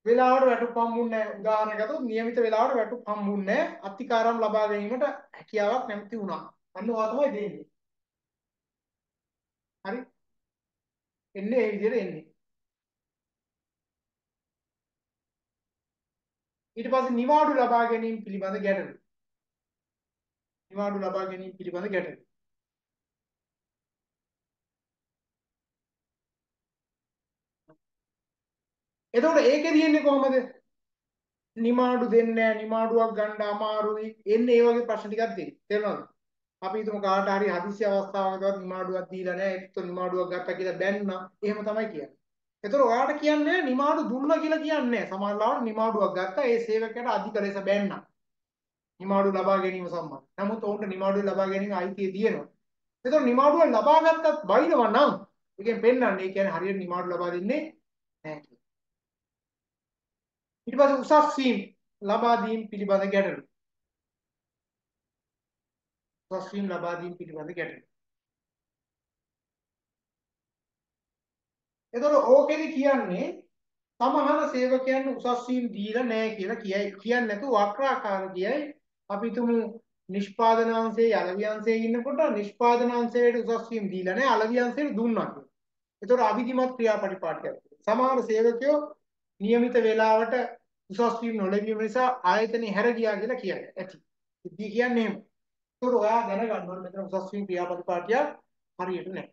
වේලාවට වැටුප් හම්බුන්නේ නැහැ. උදාහරණ ගත්තොත් નિયમિત වේලාවට වැටුප් හම්බුන්නේ නැහැ. අත්තිකාරම් ලබා ගැනීමට හැකියාවක් නැමති වුණා. අන්න ඔයා තමයි දෙන්නේ. හරි? එන්නේ ඒ විදිහට එන්නේ. ඊට පස්සේ නිවාඩු ලබා ගැනීම පිළිබඳ ගැටලු. නිවාඩු ලබා ගැනීම පිළිබඳ ගැටලු. එතකොට ඒකේ තියෙන්නේ කොහමද? නිමාඩු දෙන්නේ නැහැ, නිමාඩුවක් ගන්න අමාරුයි. එන්නේ ඒ වගේ ප්‍රශ්න ටිකක් තියෙනවා. තේරෙනවද? අපි හිතමු කාට හරි හදිසි අවස්ථාවකවත් නිමාඩුවක් දීලා නැහැ. ඒකත් නිමාඩුවක් ගත්තා කියලා බැන්නා. එහෙම තමයි කියන්නේ. ඒතර ඔයාලට කියන්නේ නිමාඩු දුන්නා කියලා කියන්නේ සමහරවිට නිමාඩුවක් ගත්තා ඒ සේවකයාට අධික ලෙස බැන්නා. නිමාඩු ලබා ගැනීම සම්බන්ධ. නමුත් ඔවුන්ට නිමාඩු ලබා ගැනීම අයිතිය තියෙනවා. ඒතර නිමාඩුව ලබා ගත්තත් බයිනවා නම් ඒකෙන් පෙන්වන්නේ ඒ කියන්නේ හරියට නිමාඩු ලබා දෙන්නේ නැහැ කියලා. ඊට පස්සේ උසස් වීම ලබා දීම පිළිබඳ ගැටලු. උසස් වීම ලබා දීම පිළිබඳ ගැටලු. එතකොට ඕකෙදි කියන්නේ සමහර සේවකයන් උසස් වීම දීලා නැහැ කියලා කියයි. කියන්නේ නැතුව වක්‍රාකාර කියයි. අපි තුමු නිෂ්පාදන අංශයේ අලවි අංශයේ ඉන්නකොට නිෂ්පාදන අංශයට උසස් වීම දීලා නැහැ අලවි අංශයට දුන්නා කියලා. එතකොට අවිධිමත් ක්‍රියාපටිපාටියක්. සමහර සේවකයෝ નિયમિત වේලාවට උසස් වීම නොලැබීම නිසා ආයතනෙ හැර ගියා කියලා කියයි. ඇති. ඉතින් කියන්නේ එහෙම. ඒකට ඔයා දැනගන්න ඕනේ මෙතන උසස් වීම ක්‍රියාපටිපාටියක් හරියට නැහැ.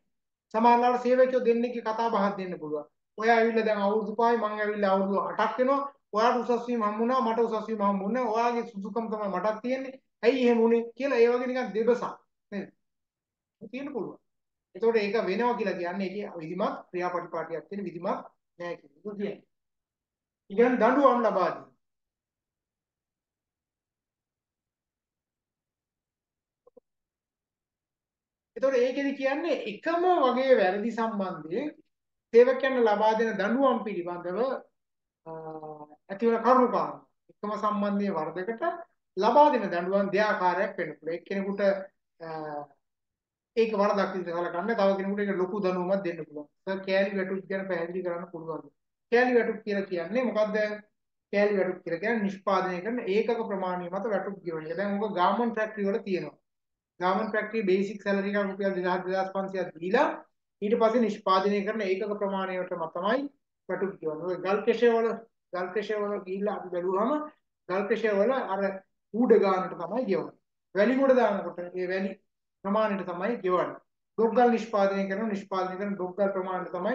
සමහරවල් සේවකයෝ දෙන්නෙක්ගේ කතා බහක් දෙන්න පුළුවන්. ඔයා ඇවිල්ලා දැන් අවුරුදු 5යි මං ඇවිල්ලා අවුරුදු 8ක් වෙනවා. ඔයාට උසස් වීම හම්බුණා මට උසස් වීම හම්බුන්නේ නැහැ. ඔයාගේ සුසුකම් තමයි මටත් තියෙන්නේ. ඇයි එහෙම උනේ කියලා ඒ වගේ නිකන් දෙබසක් නේද? තියෙන්න පුළුවන්. එතකොට ඒක වෙනවා කියලා කියන්නේ ඒකේ විධිමත් ක්‍රියාපටිපාටියක් තියෙන විධිමත් නෑ කියන එක කියන්නේ. ඉගෙන දඬුවම් ලබා දී. එතකොට ඒකෙදි කියන්නේ එකම වගේ වැරදි සම්බන්ධයෙන් සේවකයන් ලබා දෙන දඬුවම් පිළිබඳව ඇතිවන කරුණු කාරණා. එකම සම්බන්ධයේ වරදකට ලබා දෙන දඬුවම් දෙආකාරයක් වෙන්න පුළුවන්. එක්කෙනෙකුට ඒක වරදක් විදිහට සලකන්න තව කෙනෙකුට ඒක ලොකු දඬුවමක් දෙන්න පුළුවන්. සර් කෑලි වැටුප් ගැන පැහැදිලි කරන්න පුළුවන්. කෑලි වැටුප් කියලා කියන්නේ මොකක්ද? කෑලි වැටුප් කියලා කියන්නේ නිෂ්පාදනය කරන ඒකක ප්‍රමාණය මත වැටුප් ගෙවන එක. දැන් ඔක ගාමන්ට් ෆැක්ටරි වල තියෙනවා. ගාමන්ට් ෆැක්ටරි බේසික් සැලරි එකක් රුපියල් 2000 2500ක් දීලා ඊට පස්සේ නිෂ්පාදනය කරන ඒකක ප්‍රමාණයට තමයි වැටුප් ගෙවන්නේ. ඔය ගල් කෙෂේ වල ගල් කෙෂේ වල ගිහිල්ලා අපි බැලුවම ගල් කෙෂේ වල අර ඌඩ ගානට තමයි ගෙවන්නේ. වැලි ගොඩ දානකොට ඒ වැලි ප්‍රමාණයට තමයි ගෙවන්නේ. ඩොග්ගල් නිෂ්පාදනය කරන නිෂ්පාදනය කරන ඩොග්ගල් ප්‍රමාණයට තමයි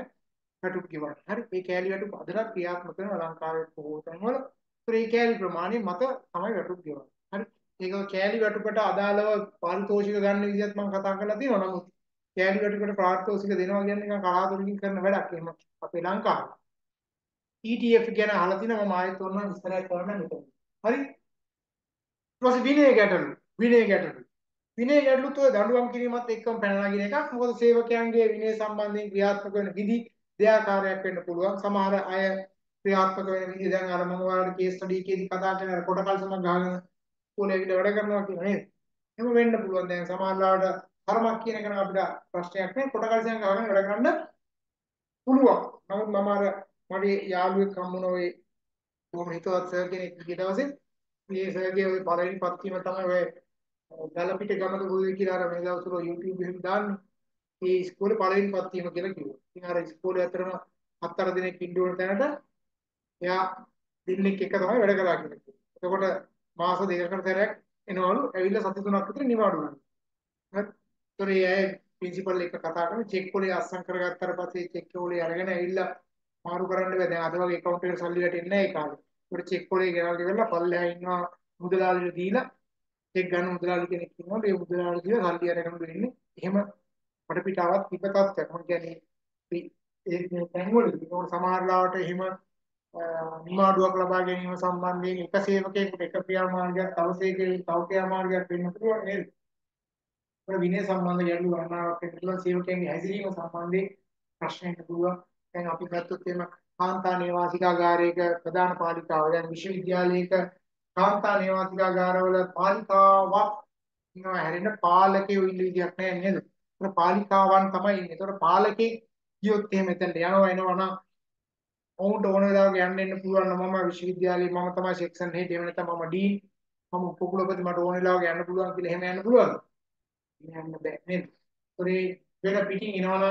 වැටුප් ගෙවන්නේ. හරි. මේ කෑලි වැටුප් අදටත් ක්‍රියාත්මක වෙන ලංකාවේ බොහෝ තැන්වල. ඒ කෑලි ප්‍රමාණය මත තමයි වැටුප් ගෙවන්නේ. හරි. ඒක කෑලි වැටුපට අදාළව පාරිතෝෂික ගන්න විදිහත් මම කතා කරලා තියෙනවා. නමුත් කෑලි වලට ප්‍රාර්ථෝසික දෙනවා කියන්නේ නිකන් කලාතුරකින් කරන වැඩක්. එහෙම අපේ ලංකාවේ. ETF ගැන අහලා තිනවා මම ආයෙත් ඕනනම් ඉස්සරහට කරන්න මෙතන. හරි? ඊට පස්සේ විනය ගැටලු. විනය ගැටලු. විනය ගැටලුත් ඔය දඬුවම් කිරීමත් එක්කම පැනලා ගින එකක්. මොකද සේවකයන්ගේ විනය සම්බන්ධයෙන් ක්‍රියාත්මක වෙන විදි දෙආකාරයක් වෙන්න පුළුවන්. සමහර අය ක්‍රියාත්මක වෙන විදිහ දැන් අර මම ඔයාලට කේස් ස්ටඩි එකේදී කතා කරන අර කොටකල් සමග ගහගෙන ස්කූලේ විතර වැඩ කරනවා කියන නේද? එහෙම වෙන්න පුළුවන්. දැන් සමහරවිට කර්මක් කියන එක නම් අපිට ප්‍රශ්නයක් නෑ. කොටකල් සමග ගහගෙන වැඩ කරන්න පුළුවන්. නමුත් මම අර මගේ යාළුවෙක් හම්බුණා ඔය බොහොම හිතවත් සර් කෙනෙක් ගිය දවසේ මේ සර්ගේ ඔය පළවෙනි පත්වීම තමයි ඔය ගලපිට ගමක ගොඩේ කියලා අර මේ දවස්වල YouTube එකෙන් දාන්නේ. ඒ ඉස්කෝලේ පළවෙනි පත්වීම කියලා කිව්වා. ඉතින් අර ඉස්කෝලේ අතරම හතර දිනක් ඉන්න ඕන තැනට එයා දිනෙක එක තමයි වැඩ කරා කියලා කිව්වා. එතකොට මාස දෙකකට සැරයක් එනවලු ඇවිල්ලා සති තුනක් විතර නිවාඩු ගන්නවා. හරි. ඒතර ඒ ප්‍රින්සිපල් එක කතා කරන චෙක් පොලේ අස්සම් කරගත්තාට පස්සේ චෙක් පොලේ අරගෙන ඇවිල්ලා මාරු කරන්න බෑ. දැන් අද වගේ account එකට සල්ලි වැටෙන්නේ නැහැ ඒ කාලේ. ඒකට චෙක් පොලේ ගෙනල්ලා ඉවරලා පල්ලෙහා ඉන්නවා මුදලාලිට දීලා චෙක් ගන්න මුදලාලි කෙනෙක් ඉන්නවා. ඒ මුදලාලි කියලා සල්ලි අරගෙන දෙන්නේ. එහෙම වඩ පිටාවක් තිබ තත්ත්වයක්. මම කියන්නේ ඒ තැන්වලදී ඒකට සමහර ලාවට එහෙම නිමාඩුවක් ලබා ගැනීම සම්බන්ධයෙන් එක සේවකයෙකුට එක ක්‍රියාමාර්ගයක් තව සේවකයෙකුට තව ක්‍රියාමාර්ගයක් වෙන්න පුළුවන් නේද? ඒකට විනය සම්බන්ධ ගැටලු ගණනාවක් වෙන්න පුළුවන් සේවකයන්ගේ හැසිරීම සම්බන්ධයෙන් ප්‍රශ්නයක් පුළුවන්. දැන් අපි ගත්තොත් එහෙම කාන්තා නේවාසිකාගාරයක ප්‍රධාන පාලිකාව දැන් විශ්වවිද්‍යාලයක කාන්තා නේවාසිකාගාරවල පාලිකාවක් ඉන්නවා හැරෙන්න පාලකයෝ ඉන්න විදියක් නැහැ නේද? ඒක පාලිකාවන් තමයි ඉන්නේ. ඒතකොට පාලකේ ගියොත් එහෙම එතනට යනවා එනවා නම් ඔවුන්ට ඕන වෙලාවක යන්න එන්න පුළුවන් නම් මම විශ්වවිද්‍යාලයේ මම තමයි සෙක්ෂන් හෙඩ් එහෙම නැත්නම් මම ඩීන් මම උපකුලපති මට ඕන වෙලාවක යන්න පුළුවන් කියලා එහෙම යන්න පුළුවන්. යන්න බෑ නේද? ඒතරේ වෙන පිටින් එනවනම්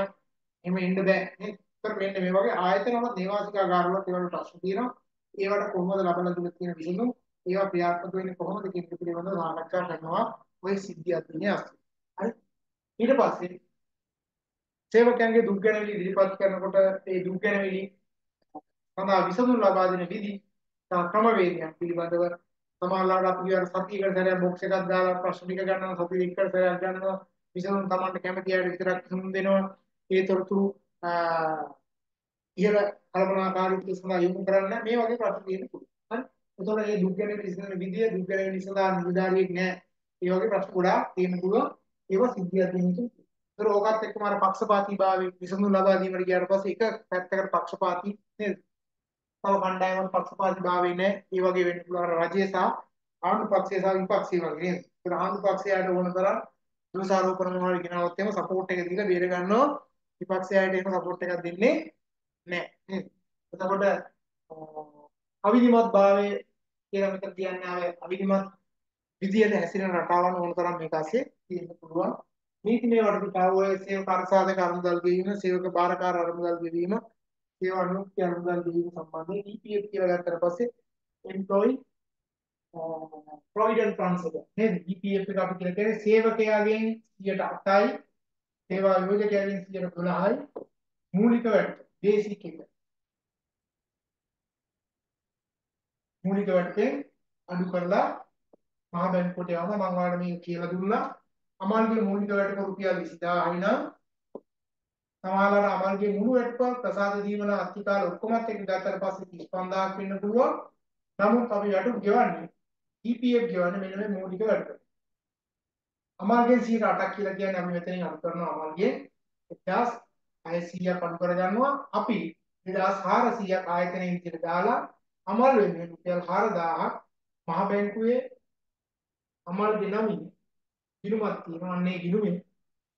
එහෙම එන්න බෑ නේද? ඒතර මෙන්න මේ වගේ ආයතනවල නේවාසිකාගාරවල ඒවල ප්‍රශ්න තියෙනවා. ඒවට කොහොමද ලබන දුක තියෙන විසඳුම්? ඒවා ක්‍රියාත්මක වෙන්නේ කොහොමද කියන එක පිළිබඳව සාකච්ඡා කරනවා ওই සිද්ධිය අතරින් අස්ති. හරි. ඊට පස්සේ සේවකයන්ගේ දුක් ගැනවිලි ඉදිරිපත් කරනකොට ඒ දුක් ගැනවිලි සඳහා විසඳුම් ලබා දෙන විදි ක්‍රමවේදයක් පිළිබඳව සමහරවිට අපි කියන සතියකට සැරයක් බොක්ස් එකක් දාලා ප්‍රශ්න ටික ගන්නවා සතිය දෙකකට සැරයක් ගන්නවා විසඳුම් Tamanට කැමති අයට විතරක් විසඳුම් දෙනවා. ඒ තොරතුරු ඉහළ කල්පනාකාරීත්වය සඳහා යොමු කරන්න මේ වගේ ප්‍රශ්න තියෙන්න පුළුවන්. හරි එතකොට මේ දුක් ගැන විසඳන විදිය දුක් ගැන විසඳා නිලධාරියෙක් නෑ ඒ වගේ ප්‍රශ්න ගොඩාක් තියෙන්න පුළුවන්. ඒවා සිද්ධියක් දෙන්නේ ඒතර ඕකත් එක්කම අර පක්ෂපාතීභාවය විසඳුම් ලබා දීමට ගියාට පස්සේ එක පැත්තකට පක්ෂපාතී නේද තව කණ්ඩායමක් පක්ෂපාතීභාවය නැහැ. ඒ වගේ වෙන්න පුළුවන් රජය සහ ආණ්ඩු පක්ෂය සහ විපක්ෂය වගේ නේද? ඒක ආණ්ඩු පක්ෂයට ඕන තරම් දෝෂාරෝපණ මොනවද කියනවත් එම සපෝට් එක දීලා බේර ගන්නවා. විපක්ෂයට එහෙම සපෝට් එකක් දෙන්නේ නැහැ නේද? එතකොට අවිධිමත් භාවය කියලා මෙතන කියන්නේ ආවේ අවිධිමත් විදියට හැසිරෙන රටාවන් ඕන තරම් මේක ඇස්සේ තියෙන්න පුළුවන්. නීතිමය වටපිටාව ඔය සේවක අරසාදක අරමුදල් ගෙවීම, සේවක බාරකාර අරමුදල් ගෙවීම, ඒවා අනුමුක්ති අරමුදල් ගෙවීම සම්බන්ධයෙන් EPF කියලා ගත්තට පස්සේ employee provident funds එක නේද? EPF එක අපි කියලා කියන්නේ සේවකයාගෙන් 108යි, සේවා යෝජකයාගෙන් 112යි මූලික වැටුප බේසික් එක. මූලික වැටුපෙන් අඩු කරලා මහ බැංකුවට යවම මම ඔයාලට මේක කියලා දුන්නා. අමාල්ගේ මූලික වැටුප රුපියල් 20000යි නම් සමහරවල් අමල්ගේ මුළු වැටුප ප්‍රසාද දීමන අත්තිකාල ඔක්කොමත් එක්ක ගත්තට පස්සේ 35000ක් වෙන්න පුළුවන්. නමුත් අපි වැටුප ගෙවන්නේ EPF ගෙවන්නේ මෙන්න මේ මූලික වැටුප. අමල්ගෙන් 108ක් කියලා කියන්නේ අපි මෙතනින් අඩු කරනවා අමල්ගෙන් 1600ක් අඩු කරගන්නවා. අපි 2400ක් ආයතනයේ විදිහට දාලා අමල් වෙනුවෙන් රුපියල් 4000ක් මහ බැංකුවේ අමල්ගේ නමින් ගිණුමක් තියෙනවා. අන්නේ ගිණුමෙන්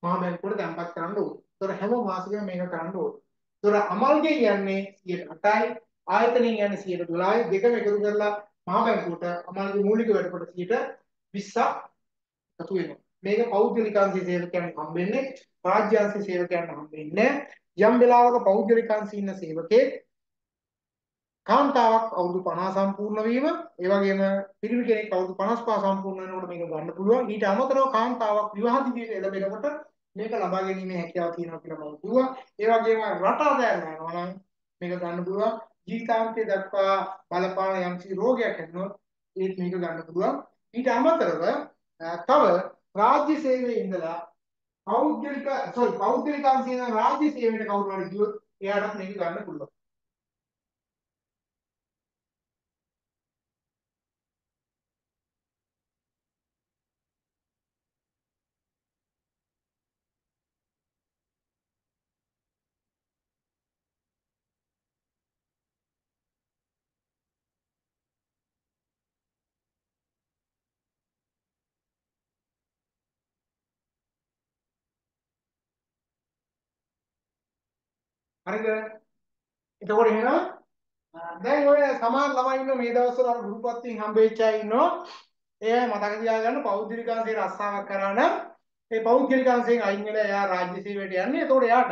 මහ බැංකුවට තැන්පත් කරන්න ඕනේ. ඒතර හැම මාසෙකම මේක කරන්න ඕනේ. ඒතර අමල්ගෙන් යන්නේ 108යි ආයතනෙන් යන්නේ 112යි දෙකම එකතු කරලා මහ බැංකුවට අමල්ගේ මූලික වැඩකට 20ක් එකතු වෙනවා. මේක පෞද්ගලිකාංශී සේවකයන් හම්බෙන්නේ රාජ්‍යාංශී සේවකයන් හම්බෙන්නේ යම් වෙලාවක පෞද්ගලිකාංශී ඉන්න සේවකේ කාන්තාවක් අවුරුදු 50 සම්පූර්ණ වීම ඒ වගේම පිරිමි කෙනෙක් අවුරුදු 55 සම්පූර්ණ වෙනකොට මේක ගන්න පුළුවන්. ඊට අමතරව කාන්තාවක් විවාහ දිවියට එළඹෙනකොට මේක ලබා ගැනීමේ හැකියාව තියෙනවා කියලා මම කිව්වා. ඒ වගේම රට ආදායම යනවා නම් මේක ගන්න පුළුවන්. ජීවිතාන්තය දක්වා බලපාන යම්කිසි රෝගයක් හැදුනොත් ඒත් මේක ගන්න පුළුවන්. ඊට අමතරව තව රාජ්‍ය සේවයේ ඉඳලා පෞද්ගලික sorry පෞද්ගලික අංශයෙන් රාජ්‍ය සේවයට කවුරු හරි ගියොත් එයාටත් මේක ගන්න පුළුවන්. හරිද? එතකොට එහෙනම් දැන් ඔය සමහර ළමයි ඉන්න මේ දවස්වල අර ගුරුපත්තියෙන් හම්බෙච්ච අය ඉන්නවා. එයා මතක තියාගන්න පෞද්ගලික අංශයේ රස්සාවක් කරා නම් ඒ පෞද්ගලික අංශයෙන් අයින් වෙලා එයා රාජ්‍ය සේවයට යන්නේ. එතකොට එයාට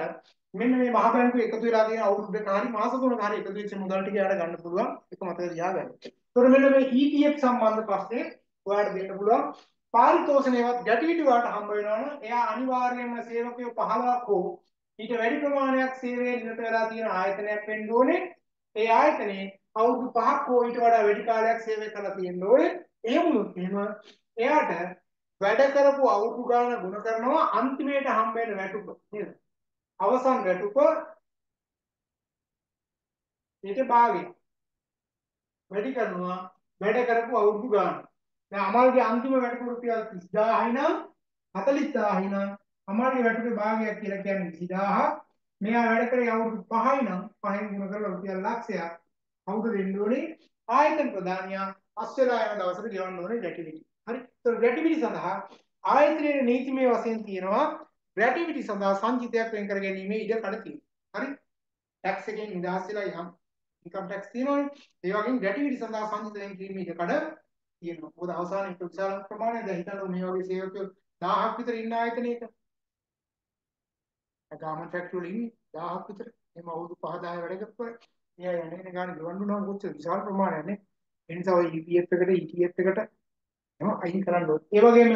මෙන්න මේ මහ බැංකුවේ එකතු වෙලා තියෙන අවුරුද්දක හරි මාස තුනක හරි එකතු වෙච්ච මුදල් ටික එයාට ගන්න පුළුවන්. ඒක මතක තියාගන්න. එතකොට මෙන්න මේ ETF සම්බන්ධ ප්‍රශ්නේ ඔයාලට දෙන්න පුළුවන්. පාරිතෝෂණයවත් ගැටිවිටි වලට හම්බ වෙනවනම් එයා අනිවාර්යයෙන්ම සේවකයෝ 15ක් හෝ ඊට වැඩි ප්‍රමාණයක් සේවයේ නිරත වෙලා තියෙන ආයතනයක් වෙන්න ඕනේ. ඒ ආයතනයේ අවුරුදු 5ක් හෝ ඊට වඩා වැඩි කාලයක් සේවය කරලා තියෙන්න ඕනේ. එහෙම වුණොත් එහෙම එයාට වැඩ කරපු අවුරුදු ගාන ගුණ කරනවා අන්තිමේට හම්බ වෙන වැටුප නේද? අවසන් වැටුප ඊට භාගය වැඩි කරනවා වැඩ කරපු අවුරුදු ගාන. දැන් අමල්ගේ අන්තිම වැටුප රුපියල් 30000යි නම් 40000යි නම් අමාරු වැටුපේ භාගයක් කියලා කියන්නේ 20000ක්. මෙයා වැඩ කරේ අවුරුදු 5යි නම් 5න් ගුණ කරලා රුපියල් ලක්ෂයක්. කවුද දෙන්න ඕනේ? ආයතන ප්‍රධානියා අස්වැලා යන දවසට ගෙවන්න ඕනේ ගැටිවිටි. හරි. ඒතර ගැටිවිටි සඳහා ආයතනයේ නීතිමය වශයෙන් තියෙනවා ගැටිවිටි සඳහා සංචිතයක් වෙන් කර ගැනීම ඉඩ කඩ තියෙනවා. හරි. ටැක්ස් එකෙන් නිදහස් වෙලා යම් ඉන්කම් ටැක්ස් තියෙනවනේ. ඒ වගේම ගැටිවිටි සඳහා සංචිත වෙන් කිරීම ඉඩ කඩ තියෙනවා. මොකද අවසානයේ විශාල ප්‍රමාණයක් දැන් හිතන්න මේ වගේ සේවකයෝ 1000ක් විතර ඉන්න ආයතනයක ගාමන් ෆැක්ටරි වල ඉන්නේ 1000ක් විතර. එහෙම අවුරුදු 5 10 වැඩ කරපුවා. එයා යන්නේ නේ ගාන ගෙවන්න උනම කොච්චර විශාල ප්‍රමාණයක් නේ. ඒ නිසා ඔය EPF එකට ETF එකට එම අයින් කරන්න ඕනේ. ඒ වගේම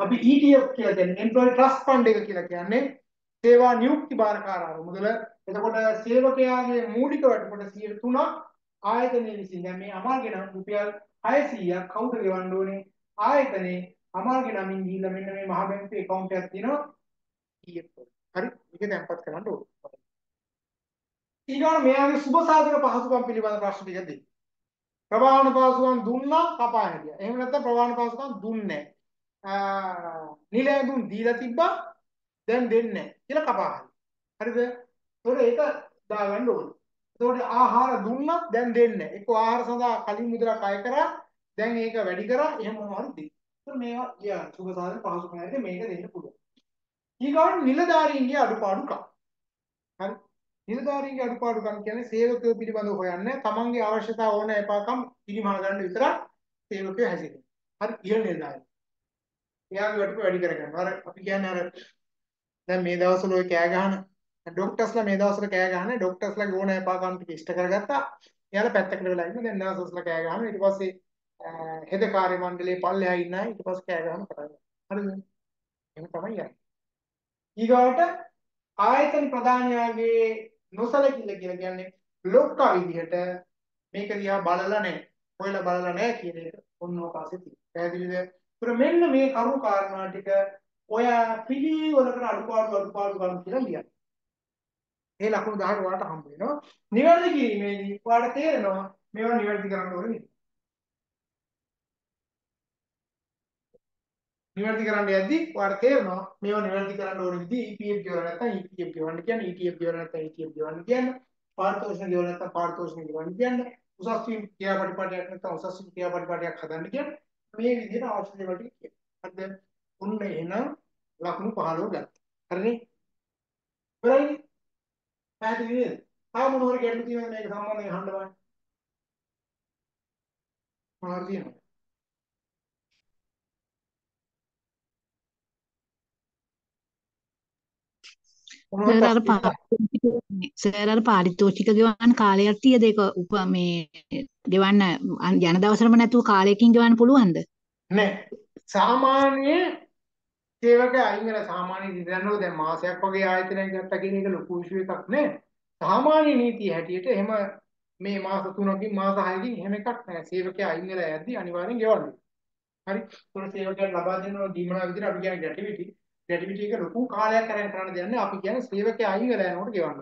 අපි ETF කියලා කියන්නේ Employee Trust Fund එක කියලා කියන්නේ සේවා නියුක්ති භාරකාර අරමුදල. එතකොට සේවකයාගේ මූලික වැටුපට 3 ආයතනයේ විසින් දැන් මේ අමාර්ගේ නම් රුපියල් 600ක් කවුද ගෙවන්න ඕනේ? ආයතනයේ අමාර්ගේ නමින් ගිහිල්ලා මෙන්න මේ මහ බැංකුවේ account එකක් තියෙනවා. ETF වල. හරි මේක තැම්පත් කරන්න ඕනේ. ඊළඟ මෙයාගේ සුබ සාධක පහසුකම් පිළිබඳ ප්‍රශ්න ටික දෙන්න. ප්‍රවාහන පහසුකම් දුන්නා කපා හැදියා. එහෙම නැත්නම් ප්‍රවාහන පහසුකම් දුන්නේ නැහැ. නිල ඇඳුම් දීලා තිබ්බා දැන් දෙන්නේ නැහැ කියලා කපා හැදියා. හරිද? ඒකට ඒක දාගන්න ඕනේ. එතකොට ආහාර දුන්නත් දැන් දෙන්නේ නැහැ. එක්ක ආහාර සඳහා කලින් මුදලක් අය කරා දැන් ඒක වැඩි කරා එහෙම මොනවද දෙන්නේ. ඒත් මේවා යා සුබ සාධක පහසුකම් හැදේ මේක දෙන්න පුළුවන්. ඊගොල්ලෝ නිලධාරීන්ගේ අඩුපාඩුකම්. හරි. නිලධාරීන්ගේ අඩුපාඩුකම් කියන්නේ සේවකයෝ පිළිබඳව හොයන්නේ තමන්ගේ අවශ්‍යතා ඕන එපාකම් පිළිමහ ගන්න විතරක් සේවකයෝ හැසිරෙන්නේ. හරි ඉහළ නිලධාරී. එයාගේ වැටුප වැඩි කරගන්නවා. අර අපි කියන්නේ අර දැන් මේ දවස්වල ඔය කෑ ගහන ඩොක්ටර්ස්ලා මේ දවස්වල කෑ ගහන්නේ ඩොක්ටර්ස්ලාගේ ඕන එපාකම් ටික ඉෂ්ට කරගත්තා. එයාලා පැත්තකට වෙලා ඉන්න දැන් දවස්වල කෑ ගහනවා. ඊට පස්සේ හෙද කාර්ය මණ්ඩලයේ පල්ලෙහා ඉන්න අය ඊට පස්සේ කෑ ගහන පටන් ගන්නවා. හරිද? එහෙම තමයි යන්නේ. ඊගාට ආයතන ප්‍රධානියාගේ නොසලකිල්ල කියලා කියන්නේ ලොක්කා විදිහට මේක දිහා බලලා නැහැ. හොයලා බලලා නැහැ කියන එක ඔන්න ඔකාසේ තියෙනවා. පැහැදිලිද? ඒතර මෙන්න මේ කරුණු කාරණා ටික ඔය පිළිවෙලකට අඩුපාඩු අඩුපාඩු ගන්න කියලා ලියන්න. ඒ ලකුණු 10 ඔයාලට හම්බ වෙනවා. නිවැරදි කිරීමේදී ඔයාලට තේරෙනවා මේවා නිවැරදි කරන්න ඕනේ. නිවැරදි කරන්න යද්දි ඔයාලට තේරෙනවා මේවා නිවැරදි කරන්න ඕන විදිහ EPF ගෙවලා නැත්නම් EPF ගෙවන්න කියන්නේ ETF ගෙවලා නැත්නම් ETF ගෙවන්න කියන්නේ පාරිතෝෂණ ගෙවලා නැත්නම් පාරිතෝෂණ ගෙවන්න කියන්නේ උසස් වීම ක්‍රියාපටිපාටියක් නැත්නම් උසස් වීම ක්‍රියාපටිපාටියක් හදන්න කියන්නේ මේ විදිහට අවශ්‍ය දේවල් ටික කියනවා. හරිද? ඔන්න එහෙනම් ලකුණු 15 ගත්තා. හරිනේ? ඉවරයි. පැහැදිලිද? තාම මොන හරි ගැටලු තියෙනවද මේක සම්බන්ධයෙන් අහන්න බලන්න. මොනවද තියෙනවද? සර් අර පාරිතෝෂික සර් අර පාරිතෝෂික ගෙවන්න කාලයක් තියද ඒක උප මේ ගෙවන්න යන දවසටම නැතුව කාලයකින් ගෙවන්න පුළුවන්ද? නෑ. සාමාන්‍ය සේවක අයින් වෙන සාමාන්‍ය දිනනෝ දැන් මාසයක් වගේ ආයතනයක් ගත්තා කියන එක ලොකු ඉෂුව එකක් නෑ. සාමාන්‍ය නීතිය හැටියට එහෙම මේ මාස 3කින් මාස 6කින් එහෙම එකක් නෑ. සේවකයා අයින් වෙලා යද්දි අනිවාර්යෙන් ගෙවන්න. හරි. ඒතකොට සේවකයන් ලබා දෙන දීමනා විදිහට අපි කියන්නේ ගැටිවිටි ග්‍රැටිවිටි එක ලොකු කාලයක් කරන් කරන්න දෙන්නේ අපි කියන්නේ සේවකයා අයින් වෙලා යනකොට ගෙවන්න.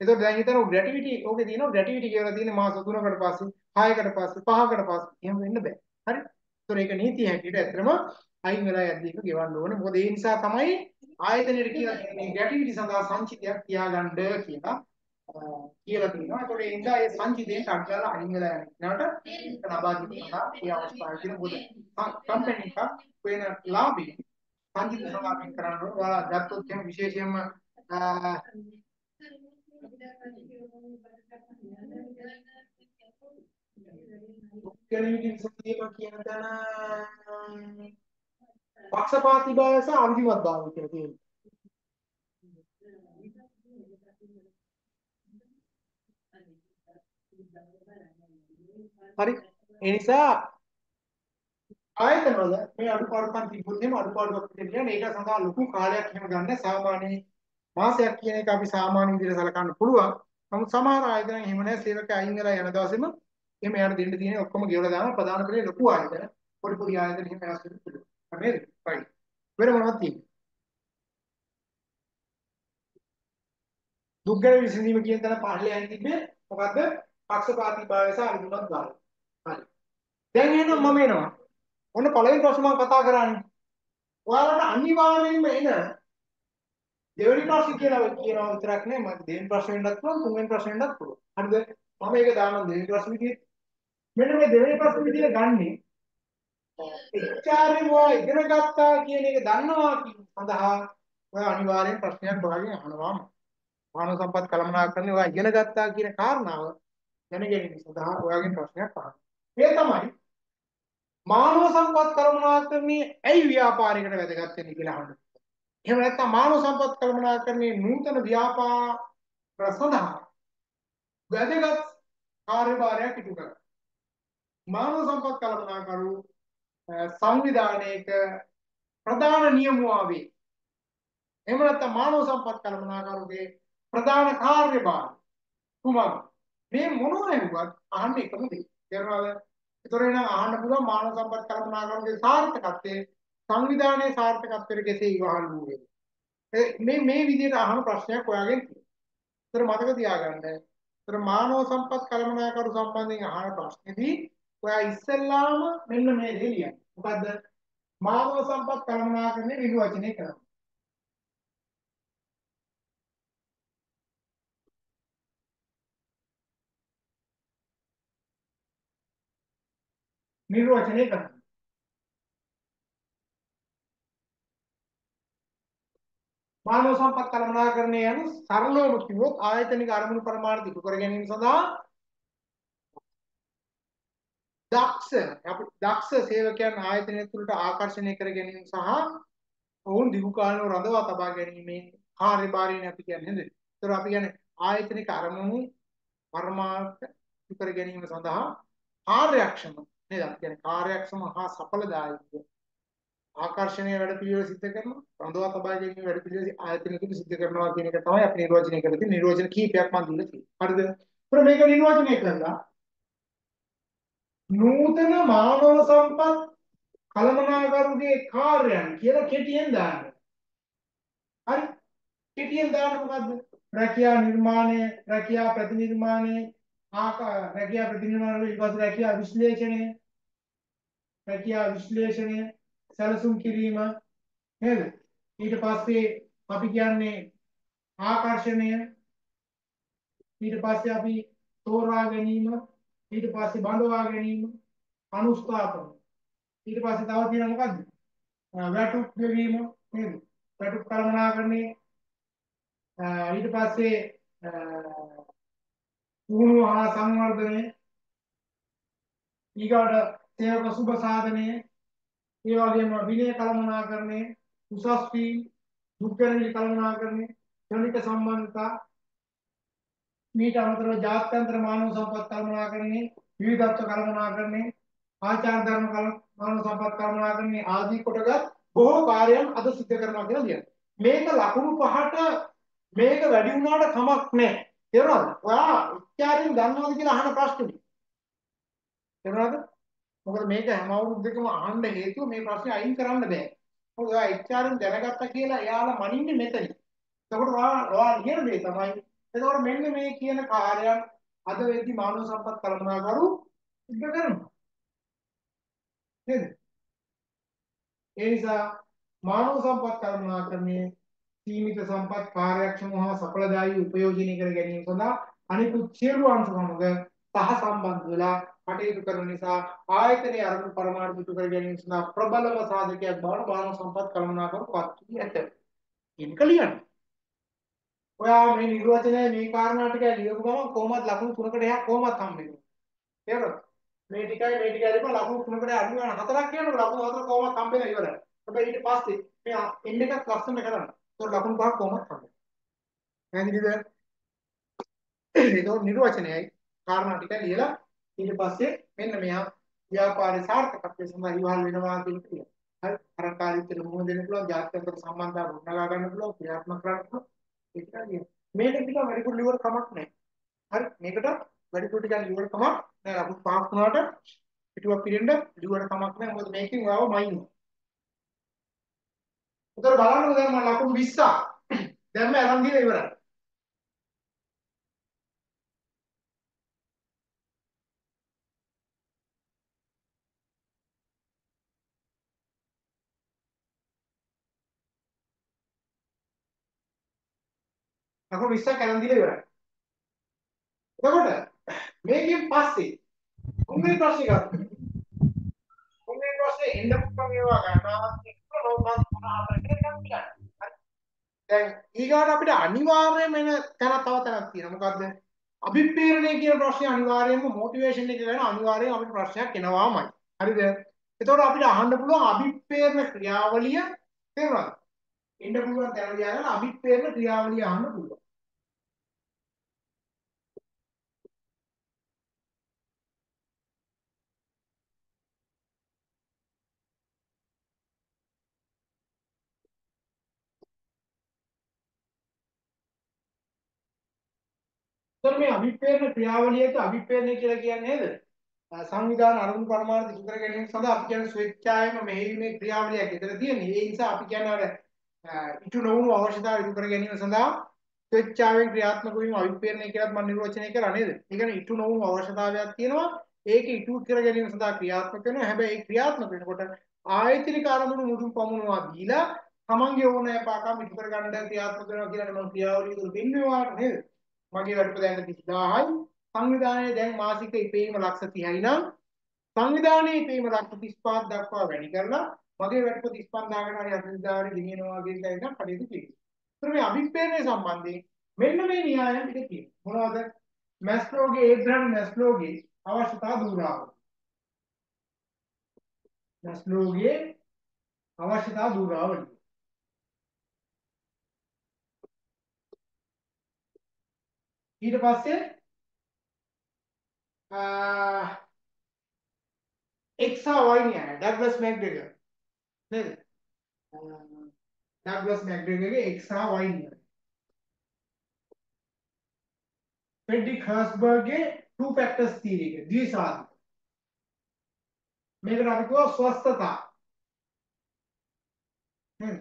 එතකොට දැන් හිතනවා ග්‍රැටිවිටි ඕකේ තියෙනවා ග්‍රැටිවිටි කියලා තියෙන මාස 3කට පස්සේ 6කට පස්සේ 5කට පස්සේ එහෙම වෙන්න බෑ. හරි? ඒතකොට ඒක නීතිය හැටියට ඇත්තටම අයින් වෙලා යද්දී ඒක ගෙවන්න ඕනේ. මොකද ඒ නිසා තමයි ආයතනයේ කියලා කියන්නේ ග්‍රැටිවිටි සඳහා සංචිතයක් තියාගන්න කියලා කියලා තියෙනවා. ඒතකොට ඒ නිසා ඒ සංචිතයෙන් අඩලා අයින් වෙලා යන කෙනාට නබාදි සඳහා ඒ අවස්ථාව තියෙන මොකද කම්පැනි එකක් වෙන ලාභී සංචිත සඳහා පින් කරන්න ඕන. ඔයාලා ගත්තොත් එහෙම විශේෂයෙන්ම ගැනීමකින් සතියම කියන තැන පක්ෂපාතී භාවය සහ අන්තිමත් භාවය කියලා තියෙනවා. හරි ඒ නිසා ආයතන වල මේ අඩුපාඩුකම් තිබුත් එහෙම අඩුපාඩුවක් තියෙනවා මේක සඳහා ලොකු කාලයක් එහෙම ගන්න සාමාන්‍ය මාසයක් කියන එක අපි සාමාන්‍ය විදිහට සලකන්න පුළුවන්. නමුත් සමහර ආයතන එහෙම නැහැ. සේවක අයින් වෙලා යන දවසේම එහෙම යාට දෙන්න තියෙන ඔක්කොම ගෙවලා දාන ප්‍රධාන කරේ ලොකු ආයතන පොඩි පොඩි ආයතන එහෙම වෙනස් වෙන්න පුළුවන්. නේද? right. වෙන මොනවද තියෙන්නේ? දුක්ගල විසඳීම කියන තැන පහළයන් තිබ්බේ මොකද්ද? පක්ෂපාතී භාවය සහ අනුමත භාවය හරි. දැන් එහෙනම් මම එනවා. ඔන්න පළවෙනි ප්‍රශ්න මම කතා කරන්නේ. ඔයාලට අනිවාර්යෙන්ම එන දෙවෙනි ප්‍රශ්නේ කියලා කියනවා විතරක් නෙමෙයි. මම දෙවෙනි ප්‍රශ්නේ වෙන්නත් පුළුවන් තුන්වෙනි ප්‍රශ්නේ වෙන්නත් පුළුවන්. හරිද? මම ඒක දානවා දෙවෙනි ප්‍රශ්නේ විදිහට මෙන්න මේ දෙවෙනි ප්‍රශ්නේ විදිහට ගන්නෙ එච්චාරේ මොවා ඉගෙන ගත්තා කියන එක දන්නවා කියන සඳහා ඔය අනිවාර්යෙන් ප්‍රශ්නයක් භාගයෙන් අහනවාම. මානව සම්පත් කළමනාකරණය ඔයා ඉගෙන ගත්තා කියන කාරණාව දැන ගැනීම සඳහා ඔයාගෙන් ප්‍රශ්නයක් අහනවා. ඒ තමයි මානව සම්පත් කළමනාකරණයේ ඇයි ව්‍යාපාරයකට වැදගත් වෙන්නේ කියලා අහන්න. එහෙම නැත්නම් මානව සම්පත් කළමනාකරණයේ නූතන ව්‍යාපාර සඳහා වැදගත් කාර්යභාරයක් ඉටු කරනවා. මානව සම්පත් කළමනාකරු සංවිධානයක ප්‍රධාන නියමුවාවේ එහෙම නැත්නම් මානව සම්පත් කළමනාකරුගේ ප්‍රධාන කාර්යභාරය කුමක්ද? මේ මොනවා වුවත් අහන්න එකම දේ. තේරුණාද? ඒතොර එන අහන්න පුළුවන් මානව සම්පත් කළමනාකරුගේ සාර්ථකත්වයේ සංවිධානයේ සාර්ථකත්වයට කෙසේ ඉවහල් වූයේ. මේ මේ විදිහට අහන ප්‍රශ්නයක් ඔයාගෙන් තියෙනවා. ඒතර මතක තියාගන්න. ඒතර මානව සම්පත් කළමනාකරු සම්බන්ධයෙන් අහන ප්‍රශ්නේදී ඔයා ඉස්සෙල්ලාම මෙන්න මේ දේ ලියන්න. මොකද්ද? මානව සම්පත් කළමනාකරණය නිර්වචනය කරනවා. නිර්වචනය කරනවා. මානව සම්පත් කළමනාකරණය යන සරලවම කිව්වොත් ආයතනික අරමුණු ප්‍රමාණ දිගු කර ගැනීම සඳහා දක්ෂ අපි දක්ෂ සේවකයන් ආයතනය තුළට ආකර්ෂණය කර ගැනීම සහ ඔවුන් දිගු කාලීනව රඳවා තබා ගැනීමේ කාර්යභාරයෙන් අපි කියන්නේ නේද? ඒතර අපි කියන්නේ ආයතනික අරමුණු පරමාර්ථ ඉටු කර ගැනීම සඳහා කාර්යක්ෂම නේද? අපි කියන්නේ කාර්යක්ෂම හා සඵලදායක ආකර්ෂණීය වැඩ පිළිවෙල සිද්ධ කරනවා රඳවා තබා ගැනීම වැඩ පිළිවෙල ආයතනයකට සිද්ධ කරනවා කියන එක තමයි අපි නිර්වචනය කරලා තියෙන්නේ. නිර්වචන කීපයක් මම දීලා තියෙනවා. හරිද? ඒත් මේක නිර්වචනය කරලා නූතන මානව සම්පත් කළමනාකරුගේ කාර්යයන් කියලා කෙටියෙන් දාන්න. හරි? කෙටියෙන් දාන්න මොකද්ද? රැකියා නිර්මාණය රැකියා ප්‍රතිනිර්මාණය ආකා රැකියා ප්‍රතිනිර්මාණය ඊට පස්සේ රැකියා විශ්ලේෂණය රැකියා විශ්ලේෂණය සැලසුම් කිරීම නේද? ඊට පස්සේ අපි කියන්නේ ආකර්ෂණය. ඊට පස්සේ අපි තෝරා ගැනීම. ඊට පස්සේ බඳවා ගැනීම. අනුස්ථාපන. ඊට පස්සේ තව තියෙන මොකද්ද? වැටුප් ගෙවීම නේද? වැටුප් කළමනාකරණය. ඊට පස්සේ පුහුණුව හා සංවර්ධනය. ඊගාට සේවක සුබ සාධනය ඒ වගේම විනය කළමනාකරණය උසස් වී දුක්ගැනවිලි කළමනාකරණය ක්‍රමික සම්බන්ධතා මීට අමතරව ජාත්‍යන්තර මානව සම්පත් කළමනාකරණය විවිධත්ව කළමනාකරණය ආචාර ධර්ම මානව සම්පත් කළමනාකරණය ආදී කොටගත් බොහෝ කාර්යයන් අද සිද්ධ කරනවා කියලා කියනවා. මේක ලකුණු පහට මේක වැඩි වුණාට කමක් නැහැ. තේරුණාද? ඔයා ඉච්ඡාරින් දන්නවද කියලා අහන ප්‍රශ්නේ. තේරුණාද? මොකද මේක හැම අවුරුද්දකම අහන්න හේතුව මේ ප්‍රශ්නේ අයින් කරන්න බෑ. මොකද ඔයා එච්චාරෙන් දැනගත්තා කියලා එයාලා මනින්නේ මෙතන. එතකොට ඔයා ඔයා කියන දේ තමයි එතකොට මෙන්න මේ කියන කාර්යයන් අද වෙද්දි මානව සම්පත් කළමනාකරු සිද්ධ කරනවා. නේද? ඒ නිසා මානව සම්පත් කළමනාකරණයේ සීමිත සම්පත් කාර්යක්ෂම හා සඵලදායී උපයෝජනය කර ගැනීම සඳහා අනිකුත් සියලු අංශ සමග සහ සම්බන්ධ වෙලා කටයුතු කරන නිසා ආයතනයේ අරමුණු පරමාර්ථ ඉටු කර ගැනීම සඳහා ප්‍රබලම සාධකයක් බවට මානව සම්පත් කළමනාකරු පත් වී ඇත. ඉන්ක ලියන්න. ඔයා මේ නිර්වචනය මේ කාරණා ටික ලියපු ගමන් කොහොමද ලකුණු තුනකට එහා කොහොමද හම්බෙන්නේ? තේරුණාද? මේ ටිකයි මේ ටිකයි දෙපා ලකුණු තුනකට අඩු ගන්න හතරක් කියනකොට ලකුණු හතර කොහොමද හම්බෙලා ඉවරයි. හැබැයි ඊට පස්සේ මේ එන්න එකක් ලස්සන කරන්න. ඒක ලකුණු පහක් කොහොමද හම්බෙන්නේ? පැහැදිලිද? ඒක නිර්වචනයයි කාරණා ටික ලියලා ඊට පස්සේ මෙන්න මෙයා ව්‍යාපාරේ සාර්ථකත්වය සඳහා ඉවහල් වෙනවා කියන එක. හරි? අර කාලිතර මුහුණ දෙන්න පුළුවන් ජාත්‍යන්තර සම්බන්ධතාව ගොඩනගා ගන්න පුළුවන් ක්‍රියාත්මක කරන්න පුළුවන්. ඒක නේද මේක ටික වැඩිපුර ලිවර කමක් නැහැ. හරි? මේකට වැඩිපුර ටික ලිවර කමක් නැහැ. ලකුණු පහක් වුණාට පිටුවක් පිරෙන්න ලිවර කමක් නැහැ. මොකද මේකෙන් ඔයාව මයින් උතර බලන්න දැන් මම ලකුණු 20 දැන් මම අරන් දීලා ඉවරයි. ලකුණු 20ක් අරන් දීලා ඉවරයි. එතකොට මේකෙන් පස්සේ තුන්වෙනි ප්‍රශ්නේ ගන්න. තුන්වෙනි ප්‍රශ්නේ එන්න පුළුවන් ඒවා ගණනාවක් එක්ක රෝගات මොනවාද කියලා ගන්න. දැන් ඊගාට අපිට අනිවාර්යයෙන්ම එන තැන තව තැනක් තියෙනවා. මොකද්ද? අභිප්‍රේරණය කියන ප්‍රශ්නේ අනිවාර්යයෙන්ම මොටිවේෂන් එක ගැන අනිවාර්යයෙන් අපිට ප්‍රශ්නයක් එනවාමයි. හරිද? එතකොට අපිට අහන්න පුළුවන් අභිප්‍රේරණ ක්‍රියාවලිය තේරුණාද? එන්න පුළුවන් තැන ලියාගෙන අභිප්‍රේරණ ක්‍රියාවලිය අහන්න පුළුවන්. එතකොට මේ අභිප්‍රේරණ ක්‍රියාවලියට අභිප්‍රේරණය කියලා කියන්නේ නේද? සංවිධාන අරමුණු පරමාර්ථ ඉටු කර ගැනීම සඳහා අපි කියන්නේ ස්වේච්ඡාවෙන්ම මෙහෙයීමේ ක්‍රියාවලියක් විතර තියෙන්නේ. ඒ නිසා අපි කියන්නේ අර ඉටු නොවුණු අවශ්‍යතාවය ඉටු කර ගැනීම සඳහා ස්වේච්ඡාවෙන් ක්‍රියාත්මක වීම අභිප්‍රේරණය කියලාත් මම නිර්වචනය කරා නේද? ඒ කියන්නේ ඉටු නොවුණු අවශ්‍යතාවයක් තියෙනවා. ඒක ඉටු කර ගැනීම සඳහා ක්‍රියාත්මක වෙනවා. හැබැයි ඒ ක්‍රියාත්මක වෙනකොට ආයතනික අරමුණු මුදුන් පමුණුවා දීලා තමන්ගේ ඕනෑපාකම් ඉටු කර ගන්න ක්‍රියාත්මක වෙනවා කියලා මම ක්‍රියාවලිය තුල පෙන්වුවා නේද? මගේ වැඩ ප්‍රදාන 30000යි සංවිධානයේ දැන් මාසික ඉපීම ලක්ෂ 30යි නම් සංවිධානයේ ඉපීම ලක්ෂ 35ක් දක්වා වැඩි කරලා මගේ වැඩ 35000කට හරි 40000 ගෙනියනවා කියන එක නම් කටයුතු කිව්වා. ඒතර මේ අභිප්‍රේරණය සම්බන්ධයෙන් මෙන්න මේ න්‍යායන් ටික තියෙනවා. මොනවද? මැස්ලෝගේ ඒබ්‍රහම් මැස්ලෝගේ අවශ්‍යතා දුරාව. මැස්ලෝගේ අවශ්‍යතා දුරාවලිය. ඊට පස්සේ x හා y න්‍යාය ඩග්ලස් මැක්ග්‍රෙගර් නේද? ඩග්ලස් මැක්ග්‍රෙගර්ගේ x හා y න්‍යාය ෆ්‍රෙඩරික් හර්ස්බර්ග්ගේ two factors theory එක. ද්විසාධක මේකට අපි කියව ස්වස්ථතා. නේද?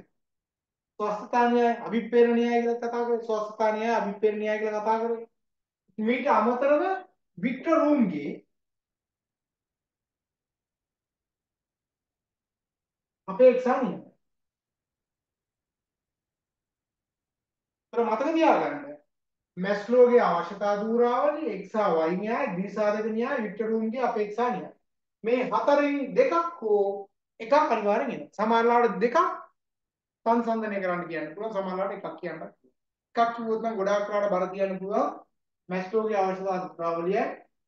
ස්වස්ථතා න්‍යාය අභිප්‍රේරණ න්‍යාය කියලා කතා කරේ ස්වස්ථතා න්‍යාය අභිප්‍රේරණ න්‍යාය කියලා කතා කරේ මීට අමතරව වික්ටර් රූම්ගේ අපේක්ෂා නියම. ඒතර මතක තියාගන්න. මැස්ලෝගේ අවශ්‍යතා දූරාවලිය x හා y න්‍යාය, ද්විසාධක න්‍යාය, වික්ටර් රූම්ගේ අපේක්ෂා න්‍යාය. මේ හතරෙන් දෙකක් හෝ එකක් අනිවාර්යෙන් එනවා. සමහරවිට දෙකක් සංසන්දනය කරන්න කියන්න පුළුවන්. සමහරවිට එකක් කියන්න. එකක් කිව්වොත් නම් ගොඩාක් කරාට බර තියන්න පුළුවන්. මැස්ලෝගේ අවශ්‍යතා දූරාවලියයි,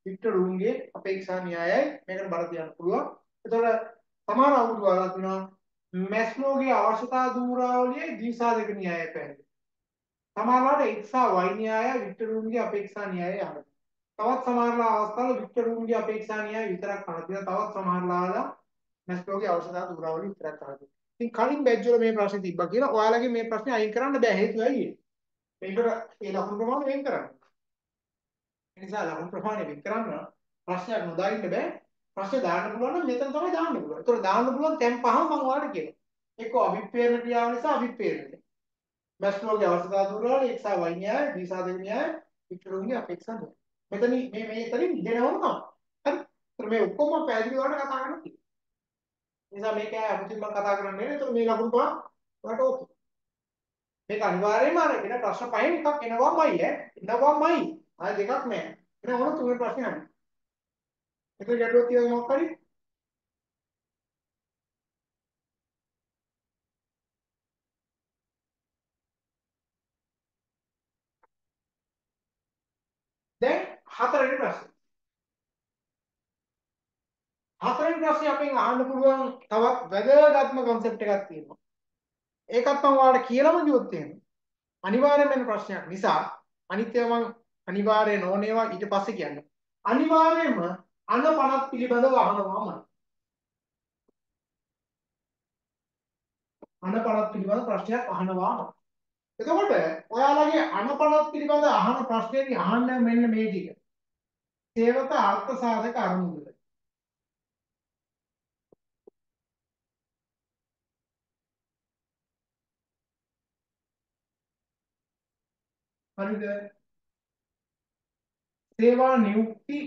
වික්ටර් රූම්ගේ අපේක්ෂා න්‍යායයි මේකට බර තියන්න පුළුවන්. එතකොට සමහර අවුල් වලක් වෙනවා මැස්ලෝගේ අවශ්‍යතා දූරාවලියයි ද්විසාධක න්‍යායය පැහැදිලි. සමහරවිට x හා y න්‍යාය වික්ටර් රූම්ගේ අපේක්ෂා න්‍යායය අහනවා. තවත් සමහරලා අවස්ථාවල වික්ටර් රූම්ගේ අපේක්ෂා න්‍යාය විතරක් අහනවා. තවත් සමහරලා මැස්ලෝගේ අවශ්‍යතා දූරාවලිය විතරක් අහනවා. ඉතින් කලින් බැච් වල මේ ප්‍රශ්නේ තිබ්බා කියලා ඔයාලගේ මේ ප්‍රශ්නේ අයින් කරන්න බෑ හේතුව ඇයි ඒ? මේකට ඒ ලකුණු ප්‍රමාණය වෙන් කරන්න. ඒ නිසා ලකුණු ප්‍රමාණය වෙන් කරන්න ප්‍රශ්නයක් නොදා ඉන්න බෑ. ප්‍රශ්නේ දාන්න පුළුවන් නම් මෙතන තමයි දාන්න පුළුවන්. ඒතකොට දාන්න පුළුවන් තැන් පහම මම ඔයාලට කියනවා. එක්ක අවිපේරණ ක්‍රියාව නිසා අවිපේරණය. මැස්ලෝගේ අවස්ථා දුරවල x සහ y න්‍යාය, b සහ d න්‍යාය, වික්ටෝරියන්ගේ අපේක්ෂා න්‍යාය. මෙතන මේ මේ එතනින් දෙනවම තමයි. හරි. ඒතර මේ ඔක්කොම පැහැදිලි වලට කතා කරන්න තියෙනවා. නිසා මේක අමුතුවෙන් මම කතා කරන්නේ නැහැ. ඒතර මේ ලකුණු පහ ඔයාලට ඕකේ. මේක අනිවාර්යයෙන්ම අර එන ප්‍රශ්න පහෙන් එකක් එනවාමයි ඈ. එනවාමයි. ආය දෙකක් නෑ. එන ඕන තුනේ ප්‍රශ්නේ අහන්න. ඒක ගැටලුවක් තියෙනවද මොකක් හරි? දැන් හතරවෙනි ප්‍රශ්නේ. හතරවෙනි ප්‍රශ්නේ අපෙන් අහන්න පුළුවන් තවත් වැදගත්ම concept එකක් තියෙනවා. ඒකත් මම ඔයාලට කියලාම කිව්වොත් එහෙම. අනිවාර්යයෙන්ම වෙන ප්‍රශ්නයක් නිසා අනිත් ඒවා මම අනිවාර්ය නොනේවා ඊට පස්සේ කියන්නේ. අනිවාර්යයෙන්ම අන 50 පිළිබඳව අහනවාමයි. අන 50 පිළිබඳ ප්‍රශ්නයක් අහනවාමයි. එතකොට ඔයාලගේ අනපනත් පිළිබඳ අහන ප්‍රශ්නේදී අහන්න මෙන්න මේ ටික. සේවක අර්ථ සාධක අරමුදල. හරිද? සේවා නියුක්ති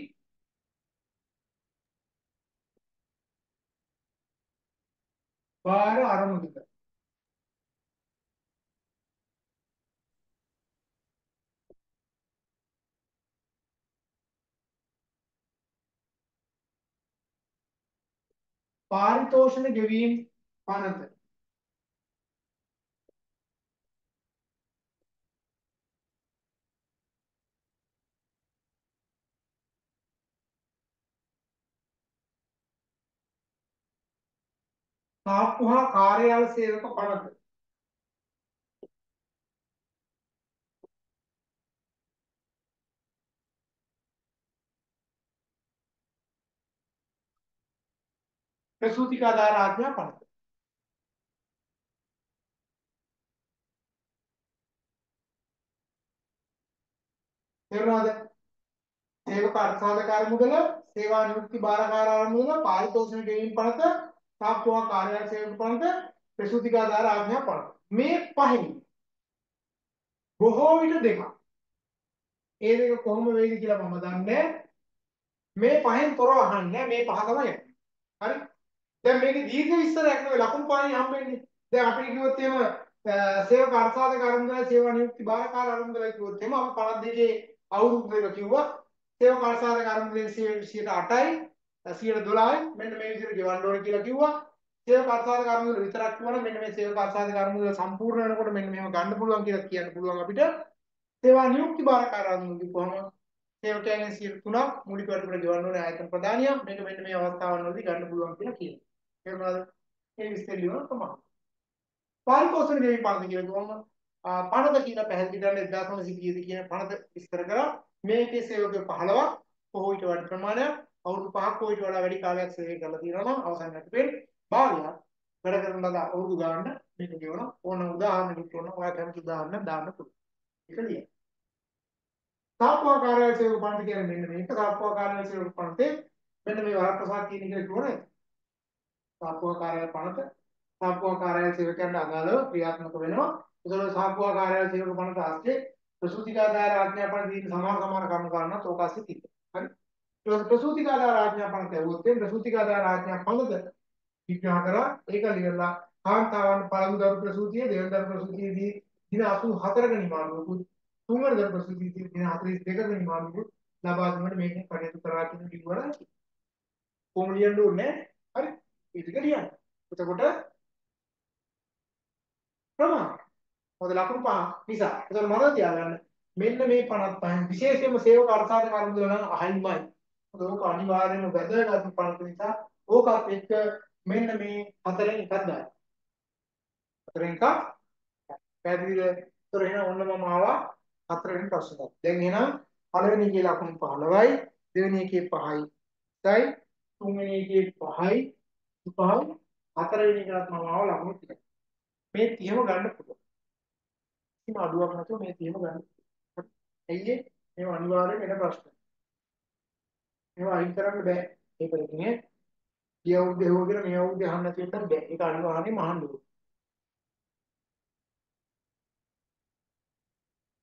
වාර අරමුදල. පාරිතෝෂණ ගෙවීම පනත සාප්පු හා කාර්යාල සේවක පනත ප්‍රසූතිකාදාර ආඥා පනත තේරුණාද? සේවක අර්ථසාධකාර මුදල සේවා නියුක්ති බාරකාර මුදල පාරිතෝෂණ ගෙවීම පනත සාප්පුවා කාර්යාල සේවක පනත ප්‍රසූතිකාදාර ආඥා පනත. මේ පහෙන් බොහෝ විට දෙකක්. ඒ දෙක කොහොම වෙයිද කියලා මම දන්නේ මේ පහෙන් තොරව අහන්නේ මේ පහ තමයි. හරි? දැන් මේකේ දීර්ඝ විස්තරයක් නෙවෙයි. ලකුණු පහෙන් හම්බෙන්නේ. දැන් අපිට කිව්වොත් එහෙම සේවක අර්ථසාධක අරුන්දල සේවා නියුක්ති බාරකාර අරුන්දල කිව්වොත් එහෙම අපි 52 අවුරුදු දෙක කිව්වා. සේවක අර්ථසාධක අරුන්දල 108යි 112යි මෙන්න මේ විදිහට ගෙවන්න ඕනේ කියලා කිව්වා. සේවක අර්ථසාධක අරුන්දල විතරක් කිව්වනම් මෙන්න මේ සේවක අර්ථසාධක අරුන්දල සම්පූර්ණ වෙනකොට මෙන්න මේව ගන්න පුළුවන් කියලා කියන්න පුළුවන් අපිට. සේවා නියුක්ති බාරකාර අරුන්දල කිව්වම සේවකයන්ගෙන් 103ක් මූලික වැඩිපුර ගෙවන්න ඕනේ ආයතන ප්‍රධානියා මේක මෙන්න මේ අවස්ථාවන්වලදී ගන්න පුළුවන් කියලා කියනවා. තේරුණාද මේ විස්තර ලියන තමයි. පාරිතෝෂණ ගෙවීම පනත කියලා කිව්වම පනත කියලා පැහැදිලි කරන්න 1930 දී කියන පනත විස්තර කරා. මේකේ සේවක 15ක් කොහොම ඊට වඩා ප්‍රමාණයක්. අවුරුදු 5ක් කොහොම ඊට වඩා වැඩි කාලයක් සේවය කරලා තියෙනවා නම් අවසන් යටපෙන් භාගයක් වැඩ කරන ලද අවුරුදු ගන්න මේක කියවන ඕන උදාහරණයක් කියවන ඔයා කැමති උදාහරණ දාන්න පුළුවන් ඒක ලියන්න සාප්පුවා කාර්යාලය සේවක පනත කියන්නේ මෙන්න මේක සාප්පුවා කාර්යාලය සේවක පනතේ මෙන්න මේ වරප්‍රසාද කියන එක කියවනේ සාප්පුවා කාර්යාලය පනත සාප්පුවා කාර්යාලය සේවකයන්ට අදාළව ක්‍රියාත්මක වෙනවා. ඒතකොට සාප්පුවා කාර්යාලය සේවක පනත ආස්තේ ප්‍රසූතිකාදාර ආඥා පනත දීන සමාන සමාන කර්ම කරනවා තෝකාසෙ තියෙනවා. හරි. ඊට ප්‍රසූතිකාදාර ආඥා පනත ඇහුවොත් එම් ප්‍රසූතිකාදාර ආඥා පනත විග්‍රහ කරා. ඒක ලියලා කාන්තාවන් පළමු දරු ප්‍රසූතිය දෙවන දරු ප්‍රසූතියේදී දින 84ක නිමානුවකුත් තුන්වන දරු ප්‍රසූතියේදී දින 42ක නිමානුවකුත් ලබා දුන්නට මේකෙන් කටයුතු කරා කියන කිව්වර කොහොම ලියන්න ඕනේ? හරි. ඒ ටික ලියන්න. එතකොට ප්‍රමාණ. මොකද ලකුණු පහ නිසා. එතකොට මම තියාගන්න? මෙන්න මේ 55 විශේෂයෙන්ම සේවක අර්ථාධික අරුමුදල නම් අහයිමයි මොකද ඕක අනිවාර්යයෙන්ම වැදගත් පනත නිසා ඕකත් එක්ක මෙන්න මේ හතරෙන් එකක් දාන්න. හතරෙන් එකක් පැහැදිලිද? ඒතර එහෙනම් ඔන්න මම ආවා. හතරවෙනි ප්‍රශ්නට දැන් එහෙනම් පළවෙනි එකේ ලකුණු 15යි දෙවෙනි එකේ 5යි 7යි තුන්වෙනි එකේ 5යි 5යි හතරවෙනි එකකට මම ආව ලකුණු ටිකයි මේ 30ම ගන්න පුළුවන්. කිසිම අඩුවක් නැතුව මේ 30ම ගන්න පුළුවන්. ඇයි ඒ? මේව අනිවාර්යයෙන් වෙන ප්‍රශ්න මේවා අයින් කරන්න බෑ. ඒක ඉන්නේ කිය අවුරුද්ද හෝ කියලා මේ අවුරුද්ද අහන්න නැති වෙනකන් බෑ. ඒක අනිවාර්යෙන්ම අහන්න ඕනේ.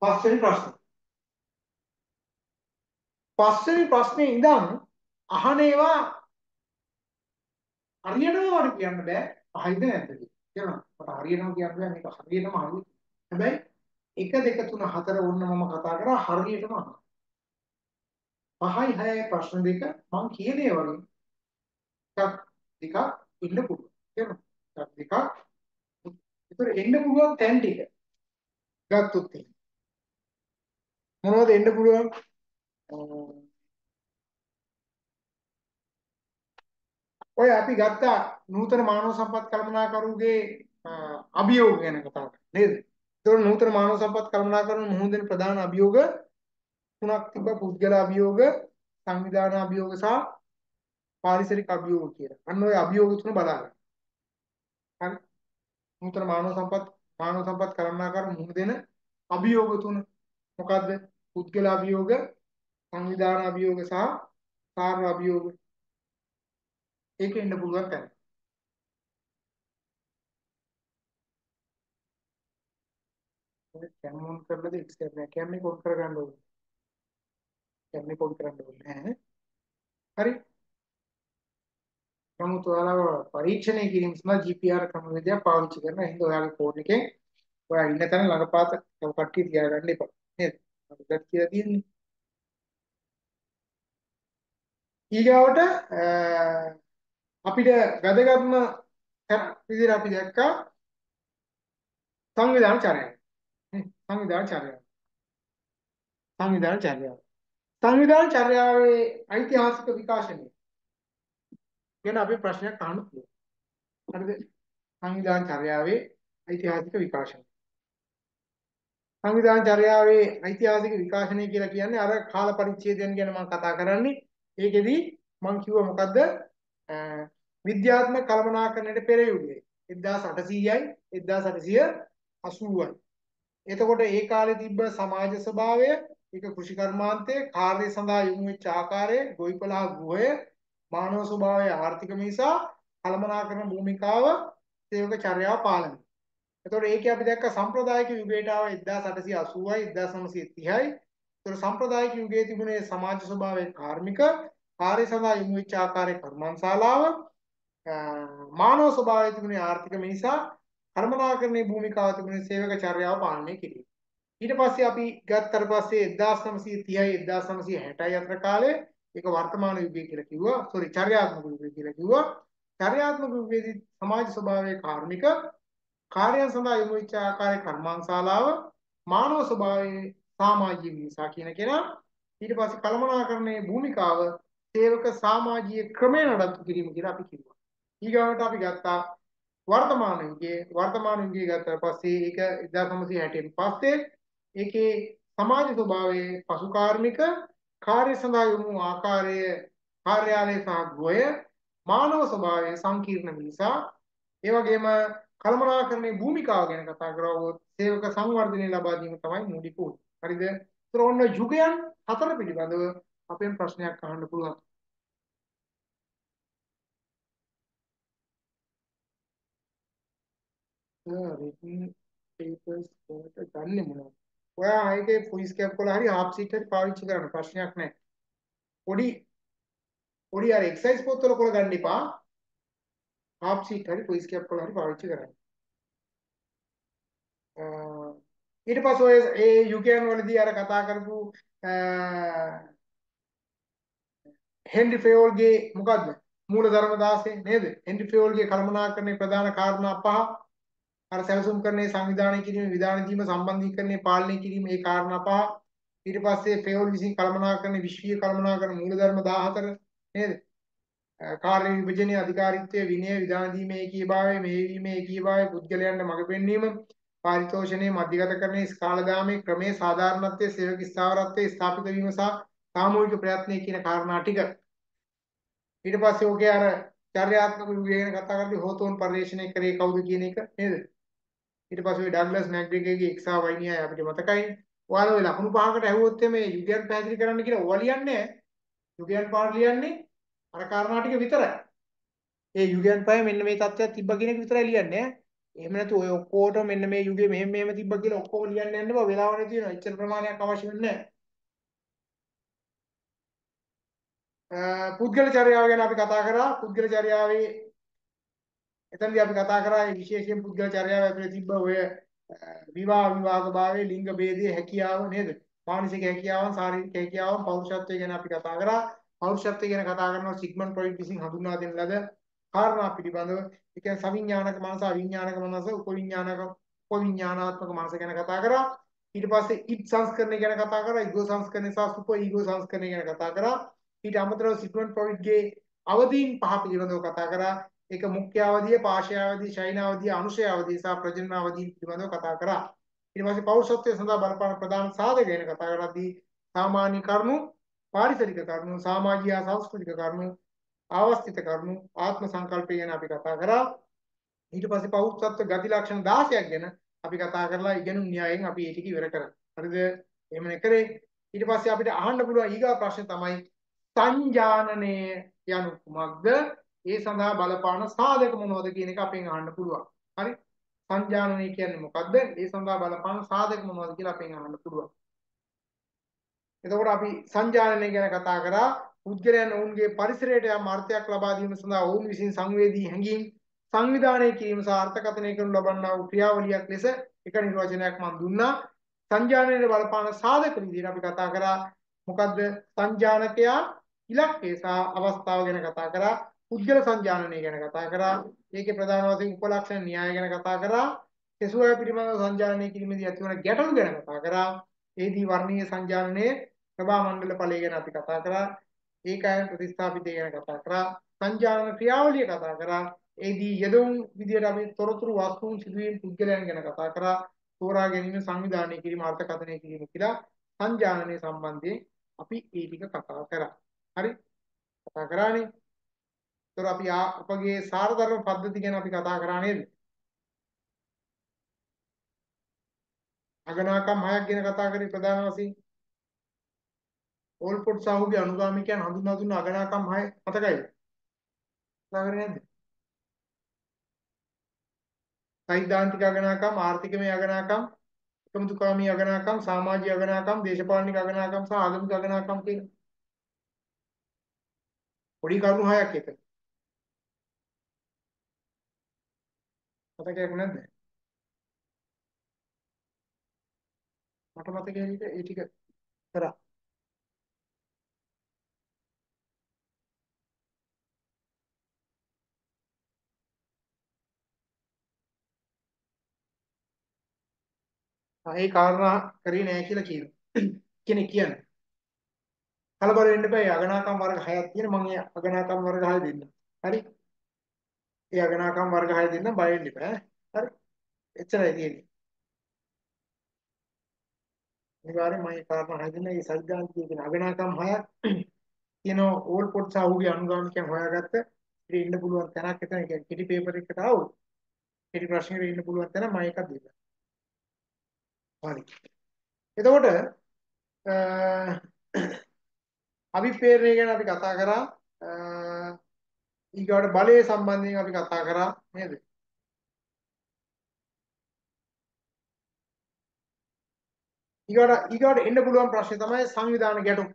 පස්වෙනි ප්‍රශ්න. පස්වෙනි ප්‍රශ්නේ ඉඳන් අහන ඒවා හරියනවා වර කියන්න බෑ. පහයිද නැද්ද කියලා. මට හරියනවා කියන්න බෑ. මේක හරියටම හරි. හැබැයි 1 2 3 4 ඕන්න මම කතා කරා හරියටම අහන්න. පහයි හයයි ප්‍රශ්න දෙක මම කියන ඒ වගේ ටිකක් ටිකක් ඉන්න පුළුවන්. තේරුණා? ටිකක් ටිකක් ඒතර එන්න පුළුවන් තැන් ටික ගත්තොත් එහෙම. මොනවද එන්න පුළුවන්? ඔය අපි ගත්ත නූතන මානව සම්පත් කළමනාකරුගේ අභියෝග ගැන කතා කරා නේද? ඒතකොට නූතන මානව සම්පත් කළමනාකරු මුහුණ දෙන ප්‍රධාන අභියෝග තුනක් තිබ්බ පුද්ගල අභියෝග, සංවිධාන අභියෝග සහ පාරිසරික අභියෝග කියලා. අන්න ඔය අභියෝග තුන බලන්න. හරි. නූතන මානව සම්පත් මානව සම්පත් කළමනාකරු මුහුණ දෙන අභියෝග තුන මොකද්ද? පුද්ගල අභියෝග, සංවිධාන අභියෝග සහ කාර්ය අභියෝග. ඒක එන්න පුළුවන් තැන. ඔය කැමෝන් කරලාද එක්ස් කරන්නේ කැම්මේ කොන් කරගන්න ඕනේ. කැම්මේ කොන් කරන්න ඕනේ නැහැ. හරි. නමුත් ඔයාලව පරීක්ෂණය කිරීම සඳහා GPR ක්‍රමවේදයක් පාවිච්චි කරන හින්දා ඔයාලගේ ෆෝන් එකෙන් ඔයා ඉන්න තැන ළඟපාත කට්ටිය තියාගන්න එපා. නේද? අපිට කියලා තියෙන්නේ. ඊගාවට අපිට වැදගත්ම විදිහට අපි දැක්කා සංවිධාන චර්යාව. සංවිධාන චර්යාව. සංවිධාන චර්යාව. සංවිධාන චර්යාවේ ඓතිහාසික විකාශනය ගැන අපි ප්‍රශ්නයක් අහන්න පුළුවන්. හරිද? සංවිධාන චර්යාවේ ඓතිහාසික විකාශනය. සංවිධාන චර්යාවේ ඓතිහාසික විකාශනය කියලා කියන්නේ අර කාල පරිච්ඡේදයන් ගැන මම කතා කරන්නේ. ඒකෙදි මම කිව්වා මොකද්ද? විද්‍යාත්මක කළමනාකරණයට පෙර යුගයේ 1800යි 1880යි. එතකොට ඒ කාලේ තිබ්බ සමාජ ස්වභාවය, ඒක කෘෂි කර්මාන්තයේ කාර්ය සඳහා යොමු වෙච්ච ආකාරය, ගොවිපළහ ගෘහය, මානව ස්වභාවය ආර්ථික නිසා කළමනාකරණ භූමිකාව, සේවක චර්යාව පාලනය. එතකොට ඒකේ අපි දැක්ක සම්ප්‍රදායික යුගයට ආව 1880යි 1930යි. එතකොට සම්ප්‍රදායික යුගයේ තිබුණේ සමාජ ස්වභාවයේ කාර්මික කාර්ය සඳහා යොමු වෙච්ච ආකාරයේ කර්මන්ශාලාව මානව ස්වභාවය තිබුණේ ආර්ථික මිනිසා කර්මනාකරණයේ භූමිකාව තිබුණේ සේවක චර්යාව පාලනය කිරීම. ඊට පස්සේ අපි ගත්තට පස්සේ 1930යි 1960යි අතර කාලේ ඒක වර්තමාන යුගය කියලා කිව්වා. සෝරි චර්යාත්මක යුගය කියලා කිව්වා. චර්යාත්මක යුගයේදී සමාජ ස්වභාවයේ කාර්මික කාර්යයන් සඳහා යොමු වෙච්ච ආකාරයේ කර්මාන්ශාලාව මානව ස්වභාවයේ සමාජීය මිනිසා කියන කෙනා ඊට පස්සේ කළමනාකරණයේ භූමිකාව සේවක සමාජීය ක්‍රමය නඩත්තු කිරීම කියලා අපි කිව්වා. ඊගාවට අපි ගත්තා වර්තමාන යුගයේ වර්තමාන යුගයේ ගත්තා පස්සේ ඒක 1960න් පස්සේ ඒකේ සමාජ ස්වභාවයේ පසු කාර්මික කාර්ය සඳහා යොමු ආකාරය කාර්යාලය සහ ගෘහය මානව ස්වභාවයේ සංකීර්ණ නිසා ඒ වගේම කළමනාකරණයේ භූමිකාව ගැන කතා කරවොත් සේවක සංවර්ධනය ලබා දීම තමයි මූලික උත්. හරිද? ඒතර ඔන්න යුගයන් හතර පිළිබඳව අපෙන් ප්‍රශ්නයක් අහන්න පුළුවන්. written papers වලට ගන්නෙ මොනවද? ඔයා ආයේ ෆුයිස් කැප් වල හරි හාෆ් සීට් හරි පාවිච්චි කරන්න ප්‍රශ්නයක් නැහැ. පොඩි පොඩි අර එක්සර්සයිස් පොත්වල කොල ගන්න එපා. හාෆ් සීට් හරි ෆුයිස් කැප් වල හරි පාවිච්චි කරන්න. ඊට පස්සේ ඔය ඒ යුගයන් වලදී අර කතා කරපු හෙන්රි ෆෙයෝල්ගේ මොකද්ද? මූලධර්ම 16 නේද? හෙන්රි ෆෙයෝල්ගේ කළමනාකරණයේ ප්‍රධාන කාරණා පහ අර සැලසුම් කරන්නේ සංවිධානය කිරීම විධානය කිරීම සම්බන්ධීකරණය පාලනය කිරීම ඒ කාරණා පහ ඊට පස්සේ ෆේවල් විසින් කළමනාකරන විශ්වීය කළමනාකරන මූලධර්ම 14 නේද? කාර්ය විභජනයේ අධිකාරීත්වය විනය විධාන දීමේ ඒකීභාවය මෙහෙයීමේ ඒකීභාවය පුද්ගලයන්ට මඟ පෙන්වීම පාරිතෝෂණයේ මධ්‍යගත කරන්නේ ස්කාලදාමේ ක්‍රමේ සාධාරණත්වයේ සේවක ස්ථාවරත්වයේ ස්ථාපිත වීම සහ සාමූහික ප්‍රයත්නයේ කියන කාරණා ටික. ඊට පස්සේ ඔකේ අර චර්යාත්මක යුගය ගැන කතා කරද්දී හෝතෝන් පරිශ්‍රණය කරේ කවුද කියන එක නේද? ඊට පස්සේ ඩග්ලස් නැග්රිගේගේ x හා y න්‍යාය අපිට මතකයිනේ. ඔයාලා ඔය ලකුණු පහකට ඇහුවොත් මේ යුගයන් පැහැදිලි කරන්න කියලා ඔවා ලියන්නේ යුගයන් පාඩ ලියන්නේ අර කාරණා ටික විතරයි. ඒ යුගයන් පහේ මෙන්න මේ தත්ත්වයක් තිබ්බා කියන එක විතරයි ලියන්නේ. එහෙම නැතු ඔය ඔක්කොට මෙන්න මේ යුගයේ මෙහෙම මෙහෙම තිබ්බා කියලා ඔක්කොම ලියන්න යන්න බෑ. වෙලාව නැති වෙනවා. එච්චර ප්‍රමාණයක් අවශ්‍ය වෙන්නේ නැහැ. පුද්ගල චර්යාව ගැන අපි කතා කරා පුද්ගල චර්යාවේ එතනදී අපි කතා කරා මේ විශේෂයෙන් පුද්ගල චර්යාව ඇතුලේ තිබ්බ ඔය විවාහ විවාහ භාවයේ ලිංග ભેදයේ හැකියාව නේද? මානසික හැකියාවන් ශාරීරික හැකියාවන් පෞරුෂත්වය ගැන අපි කතා කරා. පෞරුෂත්වය ගැන කතා කරනවා සිග්මන්ඩ් ෆ්‍රොයිඩ් විසින් හඳුන්වා දෙන ලද කාරණා පිළිබඳව. ඒ කියන්නේ සවිඥානික මනස අවිඥානික මනස උපවිඥානික උපවිඥානාත්මක මනස ගැන කතා කරා. ඊට පස්සේ ඉත් සංස්කරණය ගැන කතා කරා ඊගෝ සංස්කරණය සහ සුපර් ඊගෝ සංස්කරණය ගැන කතා කරා. ඊට අමතරව සිග්මන්ඩ් ෆ්‍රොයිඩ්ගේ අවදීන් පහ පිළිබඳව කතා කරා. ඒක මුඛ්‍ය අවධිය පාශය අවධිය ශෛන අවධිය අනුශය අවධිය සහ ප්‍රජනන අවධිය පිළිබඳව කතා කරා. ඊට පස්සේ පෞරුෂත්වය සඳහා බලපාන ප්‍රධාන සාධක ගැන කතා කරද්දී සාමාන්‍ය කරුණු පාරිසරික කරුණු සමාජීය සංස්කෘතික කරුණු ආවස්තිත කරුණු ආත්ම සංකල්පය ගැන අපි කතා කරා. ඊට පස්සේ පෞරුෂත්ව ගති ලක්ෂණ 16ක් ගැන අපි කතා කරලා ඉගෙනුම් න්‍යායෙන් අපි ඒ ටික ඉවර කරා. හරිද? එහෙම කරේ ඊට පස්සේ අපිට අහන්න පුළුවන් ඊගා ප්‍රශ්නේ තමයි සංජානනය යනු කුමක්ද? ඒ සඳහා බලපාන සාධක මොනවද කියන එක අපෙන් අහන්න පුළුවන්. හරි? සංජානනය කියන්නේ මොකද්ද? ඒ සඳහා බලපාන සාධක මොනවද කියලා අපෙන් අහන්න පුළුවන්. එතකොට අපි සංජානනය ගැන කතා කරා. පුද්ගලයන් ඔවුන්ගේ පරිසරයට යම් අර්ථයක් ලබා දීම සඳහා ඔවුන් විසින් සංවේදී හැඟීම් සංවිධානය කිරීම සහ අර්ථකථනය කරනු ලබන්නා වූ ක්‍රියාවලියක් ලෙස එක නිර්වචනයක් මම දුන්නා. සංජානනයේ බලපාන සාධක විදිහට අපි කතා කරා. මොකද්ද? සංජානකයා ඉලක්කය සහ අවස්ථාව ගැන කතා කරා. පුද්ගල සංජානනය ගැන කතා කරා. ඒකේ ප්‍රධාන වශයෙන් උපලක්ෂණ න්‍යාය ගැන කතා කරා. කෙසුවය පිළිබඳව සංජානනය කිරීමේදී ඇතිවන ගැටලු ගැන කතා කරා. ඒදී වර්ණීය සංජානනයේ ප්‍රභා මණ්ඩල ඵලය ගැන අපි කතා කරා. ඒකයන් ප්‍රතිස්ථාපිතය ගැන කතා කරා. සංජානන ක්‍රියාවලිය කතා කරා. ඒදී යෙදුම් විදියට අපි තොරතුරු වස්තුන් සිදුවීම් පුද්ගලයන් ගැන කතා කරා. තෝරා ගැනීම සංවිධානය කිරීම අර්ථකථනය කිරීම කියලා සංජානනය සම්බන්ධයෙන් අපි ඒ ටික කතා කරා. හරි? කතා කරානේ. ඒතර අපි අපගේ සාරධර්ම පද්ධති ගැන අපි කතා කරා නේද අගනාකම් හයක් ගැන කතා කරේ ප්‍රධාන වශයෙන් ඕල්පොට් සාහුගේ අනුගාමිකයන් හඳුන්වා දුන්න අගනාකම් 6 මතකයිද? කතා කරේ නැද්ද? සෛද්ධාන්තික අගනාකම්, ආර්ථිකමය අගනාකම්, එකමුතුකාමී අගනාකම්, සමාජීය අගනාකම්, දේශපාලනික අගනාකම් සහ ආගමික අගනාකම් කියන පොඩි කරුණු හයක් එක. මතකයක් නැද්ද? මට මතකයි ඒ ටික කරා. ඒ කාරණා කරේ නෑ කියලා කියනවා. කෙනෙක් කියන්නේ. කලබල වෙන්න එපා. අගනාකම් වර්ග 6ක් තියෙන මම ඒ අගනාකම් වර්ග 6 දෙන්නම්. හරි? ඒ අගනාකම් වර්ග 6 දෙන්නම් බය වෙන්න එපා. හරි? එච්චරයි තියෙන්නේ. අනිවාර්යෙන් මම ඒ කාරණා 6 දෙන්න. ඒ සෛද්ධාන්තික කියන අගනාකම් 6ක් කියන ඕල් පොට් සාහුගේ අනුගාමිකයන් හොයාගත්ත ඉතින් ඉන්න පුළුවන් තැනක් එතන කියන්නේ කිටි පේපර් එකට ආවොත් කිටි ප්‍රශ්නෙකට ඉන්න පුළුවන් තැන මම එකක් දෙන්නම්. හරි. එතකොට අවිපේරණය ගැන අපි කතා කරා ඊගාට බලය සම්බන්ධයෙන් අපි කතා කරා නේද? ඊගාට ඊගාට එන්න පුළුවන් ප්‍රශ්නේ තමයි සංවිධාන ගැටුම්.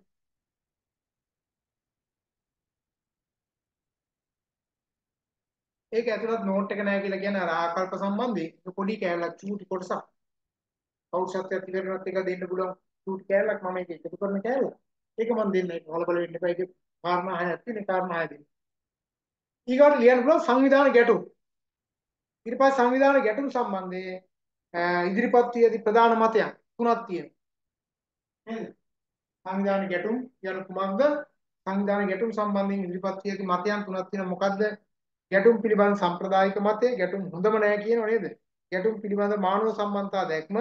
ඒක ඇතුළත් නෝට් එක නැහැ කියලා කියන්නේ අර ආකල්ප සම්බන්ධයෙන් පොඩි කැලලක් චූටි කොටසක්. පෞෂත්වය තිබෙනවත් එක දෙන්න පුළුවන් චූටි කැලලක් මම ඒක එකතු කරන කැලලක්. ඒක මම දෙන්න ඒක කලබල වෙන්න එපා. ඒක කාරණා හයක් තියෙන කාරණා හය දෙන්න. ඊගොල්ලෝ ලියන්න පුළුවන් සංවිධාන ගැටුම්. ඊට පස්සේ සංවිධාන ගැටුම් සම්බන්ධයෙන් ඉදිරිපත් වියදී ප්‍රධාන මතයන් තුනක් තියෙනවා. නේද? සංවිධාන ගැටුම් කියන කුමක්ද? සංවිධාන ගැටුම් සම්බන්ධයෙන් ඉදිරිපත් වියදී මතයන් තුනක් තියෙනවා. මොකද්ද? ගැටුම් පිළිබඳ සම්ප්‍රදායික මතය, ගැටුම් හොඳම නැහැ කියනව නේද? ගැටුම් පිළිබඳ මානව සම්බන්ධතා දැක්ම,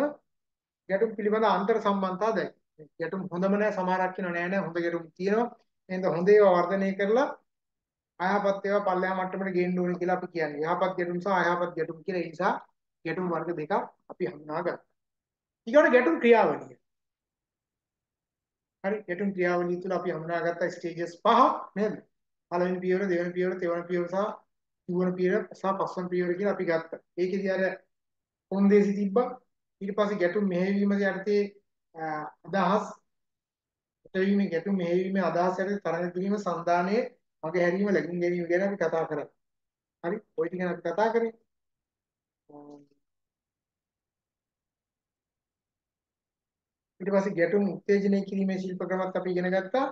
ගැටුම් පිළිබඳ අන්තර් සම්බන්ධතා දැක්ම. ගැටුම් හොඳම නැහැ සමහරක් කියනවා නෑ නෑ හොඳ ගැටුම් තියෙනවා. එහෙනම් හොඳ ඒවා වර්ධනය කරලා අයහපත් ඒවා පල්ලෙහා මට්ටමට ගේන්න ඕනේ කියලා අපි කියන්නේ. යහපත් ගැටුම් සහ අයහපත් ගැටුම් කියලා ඒ නිසා ගැටුම් වර්ග දෙකක් අපි හඳුනා ගන්නවා. ඊගොඩ ගැටුම් ක්‍රියාවලිය. හරි ගැටුම් ක්‍රියාවලිය තුළ අපි හඳුනාගත්ත ස්ටේජස් පහ නේද? පළවෙනි පියවර, දෙවෙනි පියවර, තෙවන පියවර සහ ඉවන පියවර සහ පස්වන පියවර කියලා අපි ගත්තා. ඒකෙදි අර කොන්දේසි තිබ්බා. ඊට පස්සේ ගැටුම් මෙහෙයවීම යටතේ අදහස් ගැටවීමේ ගැටුම් මෙහෙයවීමේ අදහස් යටතේ තරඟ කිරීම සන්දානයේ මගේ හැරීම ලැබුම් ගැනීම ගැන අපි කතා කරා. හරි. ওই ටික ගැන අපි කතා කරේ. ඊට පස්සේ ගැටුම් උත්තේජනය කිරීමේ ශිල්ප ක්‍රමත් අපි ඉගෙන ගත්තා.